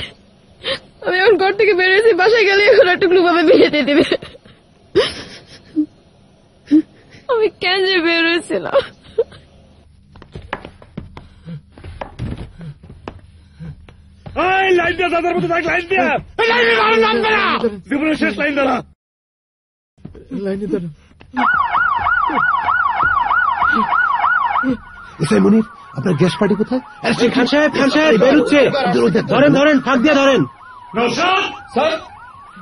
আমি এখন ঘর থেকে বেরোয়েছি বাসায় গেলে এখন একটুকুলো ভাবে বিয়ে দিয়ে দিবে। আমি কেন যে বেরোয়েছিলাম এই লাইন দিয়া দাদার মতো থাক লাইন দিয়া। লাইন দিয়ে নামবে না। জীবনের শেষ লাইন দাঁড়া লাইনে দাঁড়া এসআই মনির আপনার গ্যাস পার্টি কোথায়? খান সাহেব খান সাহেব বেরোচ্ছে। ধরেন ধরেন ফাঁক দিয়ে ধরেন। নৌসাদ স্যার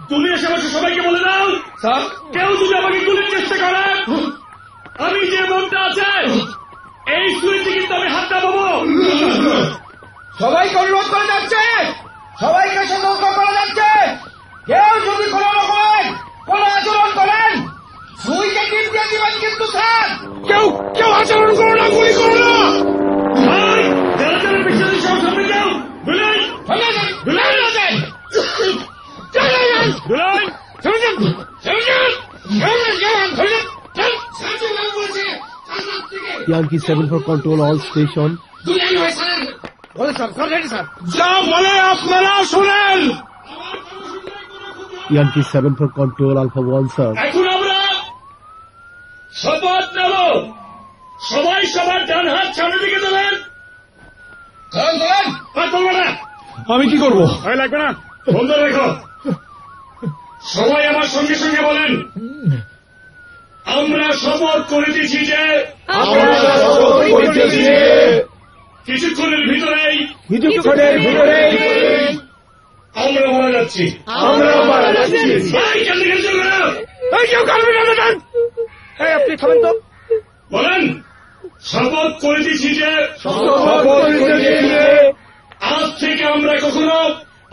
তুমি এসে বসে সবাইকে বলে দাও। স্যার। কেউ যদি আমাকে গুলির চেষ্টা করে আমি যে মনটা আছে এই সুইচে কিন্তু আমি হাত দেবো। সবাইকে অনুরোধ করা যাচ্ছে। সবাইকে সতর্ক করা যাচ্ছে। কেউ যদি কোন রকমের কোন আচরণ করেন সুইকে টিপ দিয়ে দিবেন কিন্তু স্যার। কেউ কেউ আচরণ করো না গুলি করো না। ভাই, যারা যারা পিছনে সব সামনে যাও দুলাই দুলাই দুলাই Yankee 7 for control all station. যা বলে আপনারা শুনেন। 7 for control Alpha 1 sir. এখন আমরা শপথ নেব সবাই সবার ডান হাত সামনের দিকে আর আমি কি করব? লাগবে না। বন্ধ রেখো। সবাই আমার সঙ্গে সঙ্গে বলেন আমরা শপথ করিতেছি যে কিছুক্ষণের ভিতরেই কিছুক্ষণের ভিতরেই আমরা মারা যাচ্ছি। আমরা মারা যাচ্ছি। করে আপনি থামেন তো। বলেন শপথ শপথ করিতেছি যে আজ থেকে আমরা কখনো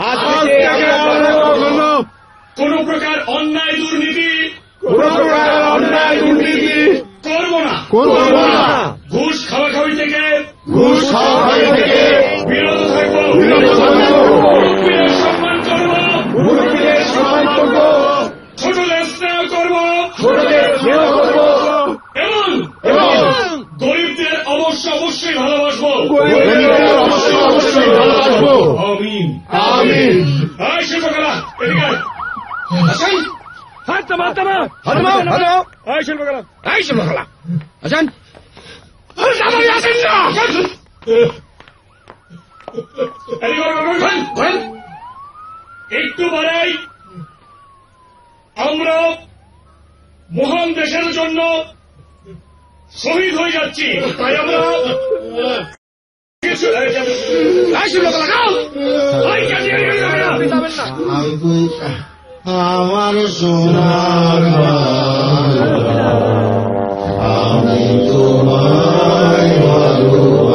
আজ থেকে আমরা কখনো কোন প্রকার অন্যায় দুর্নীতি কোন প্রকার অন্যায় দুর্নীতি করব না। করব না। ঘুষ খাওয়া খাওয়ি থেকে ঘুষ খাওয়া-খাওয়ি থেকে বিরত থাকব বিরত সম্মান করব মুরব্বীদের সম্মান করব ছোটদের স্নেহ করব ছোটদের স্নেহ করব এবং এবং গরিবদের অবশ্য অবশ্যই ভালোবাসবো গরিবদের অবশ্যই অবশ্যই ভালোবাসবো। আমিন আমিন। এই শিল্পকলা এদিকে আয়। আসেন হাত থামা থামা হাত নামাও, হাত নামাও। এই শিল্পকলা এই শিল্পকলা আসেন আরে তাড়াতাড়ি। একটু পরেই আমরা মহান দেশের জন্য শহীদ হয়ে যাচ্ছি। তাই আমরা আমার সোনার Lord.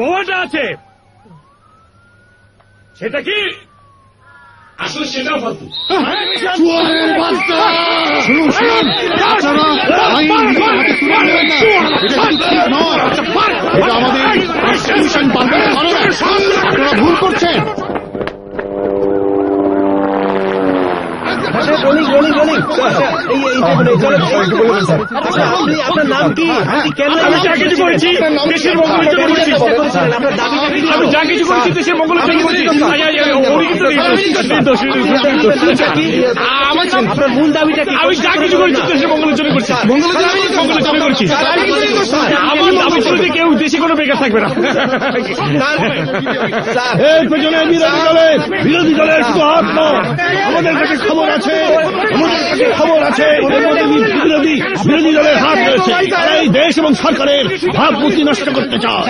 বোমাটা আছে। সেটা কি? আসলে সেটাও ফালতু শুনুন, শুনুন, আপনারা আইন হাতে তুলে নেবেন না। এটা কিন্তু ঠিক নয়। এটা আমাদের কনস্টিটিউশন পালন করে না। আপনারা ভুল করছেন। আচ্ছা আপনার নাম কি কেন আমি যা কিছু করেছি দেশের মঙ্গলের জন্য করেছি আমি যা কিছু করেছি দেশের মঙ্গলের জন্য করেছি আপনার মূল দাবিটা আমি যা কিছু করেছি দেশের মঙ্গলের জন্য করেছি মঙ্গলের জন্য করেছি আমার দাবি ছিল যে কেউ দেশে কোনো বেকার থাকবে না এই পেছনে বিরোধী দলের বিরোধী দলের শুধু হাত আমাদের কাছে খবর আছে খবর আছে বিরোধী বিরোধী দলের হাত রয়েছে। এই দেশ এবং সরকারের ভাবমূর্তি নষ্ট করতে চায়।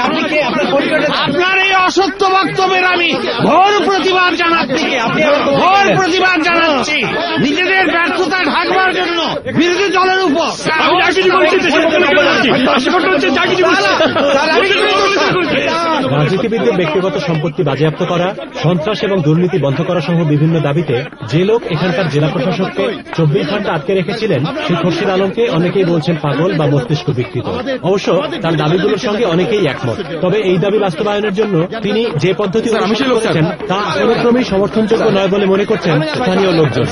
আপনার এই অসত্য বক্তব্যের আমি ঘোর প্রতিবাদ জানাচ্ছি। ঘোর প্রতিবাদ জানাচ্ছি। নিজেদের ব্যর্থতা ঢাকবার জন্য বিরোধী দলের উপর। আমি যা কিছু যা করেছি। রাজনীতিবিদদের ব্যক্তিগত সম্পত্তি বাজেয়াপ্ত করা সন্ত্রাস এবং দুর্নীতি বন্ধ করা সহ বিভিন্ন দাবিতে যে লোক এখানকার জেলা প্রশাসককে চব্বিশ ঘণ্টা আটকে রেখেছিলেন সেই খোরশিদ আলমকে। অনেকেই বলছেন পাগল বা মস্তিষ্ক বিকৃত। অবশ্য তার দাবিগুলোর সঙ্গে অনেকেই একমত। তবে এই দাবি বাস্তবায়নের জন্য তিনি যে পদ্ধতি। করেছেন তা কোনোক্রমেই সমর্থনযোগ্য নয় বলে মনে করছেন স্থানীয় লোকজন।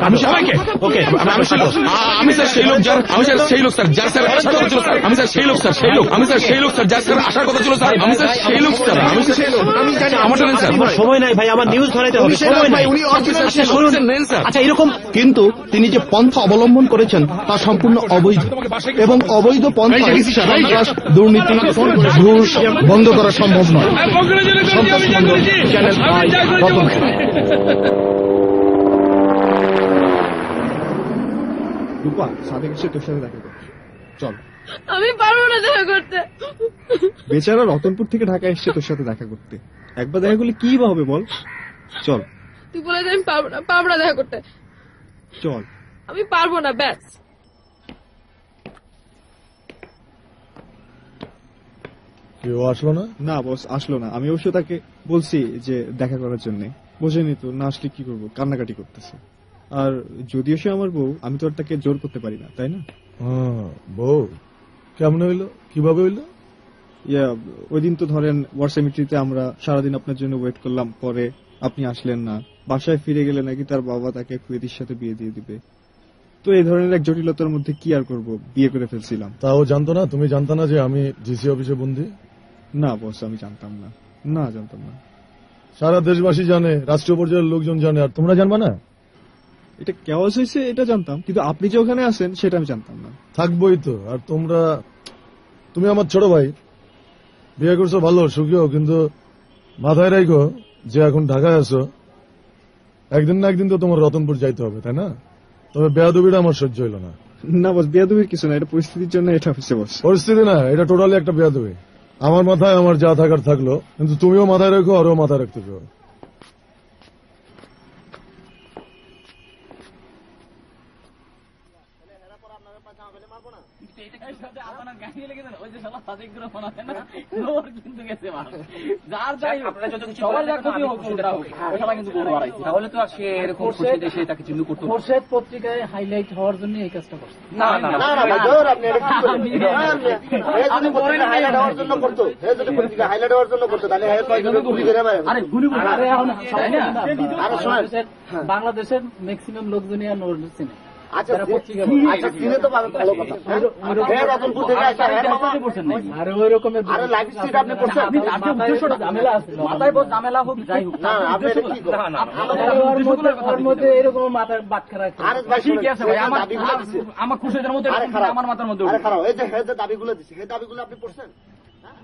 আমি সবাইকে। ওকে আমি সেই লোক আমি স্যার সেই লোক যার আমি স্যার সেই লোক স্যার। যার স্যার আসার কথা ছিল স্যার। আমি স্যার সেই লোক স্যার সেই লোক। আমি স্যার সেই লোক স্যার। যার স্যার আসার কথা ছিল স্যার। আমি স্যার সেই লোক স্যার। আমি স্যার আমার স্যার। সময় নাই ভাই আমার নিউজ ধরাইতে হবে সময় নাই। আচ্ছা, শুনুন। আচ্ছা এরকম কিন্তু তিনি যে পন্থা অবলম্বন করেছেন তা সম্পূর্ণ অবৈধ। এবং অবৈধ সন্ত্রাস দুর্নীতি ঘুষ বন্ধ করা সম্ভব নয়। সন্তোষ মন্ডল চ্যানেল আই রতন রূপা সাদেক এসে তোর সাথে দেখা করতে চল। আমি পারব না দেখা করতে। বেচারা রতনপুর থেকে ঢাকা এসছে তোর সাথে দেখা করতে। একবার দেখা করলে কি বা হবে বল? চল। তুই বলে আমি পারব না পারব না দেখা করতে। চল। আমি পারব না ব্যাস। কেউ আসলো না? না বস আসলো না। আমি অবশ্য তাকে বলছি যে দেখা করার জন্য। বোঝেনি তো না আসলে কি করব? কান্নাকাটি করতেছে। আর যদিও সে আমার বউ আমি তো আর তাকে জোর করতে পারি না তাই না? হ্যাঁ, বউ। কেমন হইল? কীভাবে হইল? ওই দিন তো ধরেন ওয়ার সেমিট্রিতে আমরা সারাদিন আপনার জন্য ওয়েট করলাম পরে আপনি আসলেন না। বাসায় ফিরে গেলে নাকি তার বাবা তাকে কুয়েতির সাথে বিয়ে দিয়ে দিবে। তো এই ধরনের এক জটিলতার মধ্যে কি আর করব? বিয়ে করে ফেলছিলাম। তাও জানতো না? তুমি জানতো না যে আমি ডিসি অফিসে বন্দি? না বস আমি জানতাম না। না জানতাম না। সারা দেশবাসী জানে রাষ্ট্রীয় পর্যায়ের লোকজন জানে আর তোমরা জানবা না? এটা কেওয়াজ হয়েছে এটা জানতাম। কিন্তু আপনি যে ওখানে আছেন সেটা আমি জানতাম না। থাকবোই তো। আর তোমরা তুমি আমার ছোট ভাই। বিয়ে করছ ভালো সুখীও কিন্তু মাথায় রাখো যে এখন ঢাকায় আছো একদিন না একদিন তো তোমার রতনপুর যাইতে হবে তাই না? তবে বেয়াদুবিটা আমার সহ্য হইল না। না বস বেয়াদুবির কিছু না এটা পরিস্থিতির জন্য এটা হচ্ছে বস। পরিস্থিতি না এটা টোটালি একটা বেয়াদুবি। আমার মাথায় আমার যা থাকার থাকল কিন্তু তুমিও মাথায় রাখো আরও মাথায় রাখতে তাহলে তো আর সে এরকম খুশি দেশে তাকে চিহ্ন করতে খোরশেদ পত্রিকায় হাইলাইট হওয়ার জন্য এই কাজটা করছে। না না। না, না, না, জোর আপনি এটা কি করলেন? হে যদি পত্রিকা হওয়ার জন্য করতো, হে যদি পত্রিকা highlight হওয়ার জন্য করতো, তাহলে হে কয়জনের গুলি করে আরে গুলি গুলি আরে এখন আরে শোনেন। বাংলাদেশের ম্যাক্সিমাম লোকজনই আর নোট চিনে আচ্ছা, আচ্ছা, আমার- খুশিদের মধ্যে। আমার মাথার মধ্যে দাবিগুলো দিছে, হে দাবিগুলো আপনি পড়ছেন? হ্যাঁ?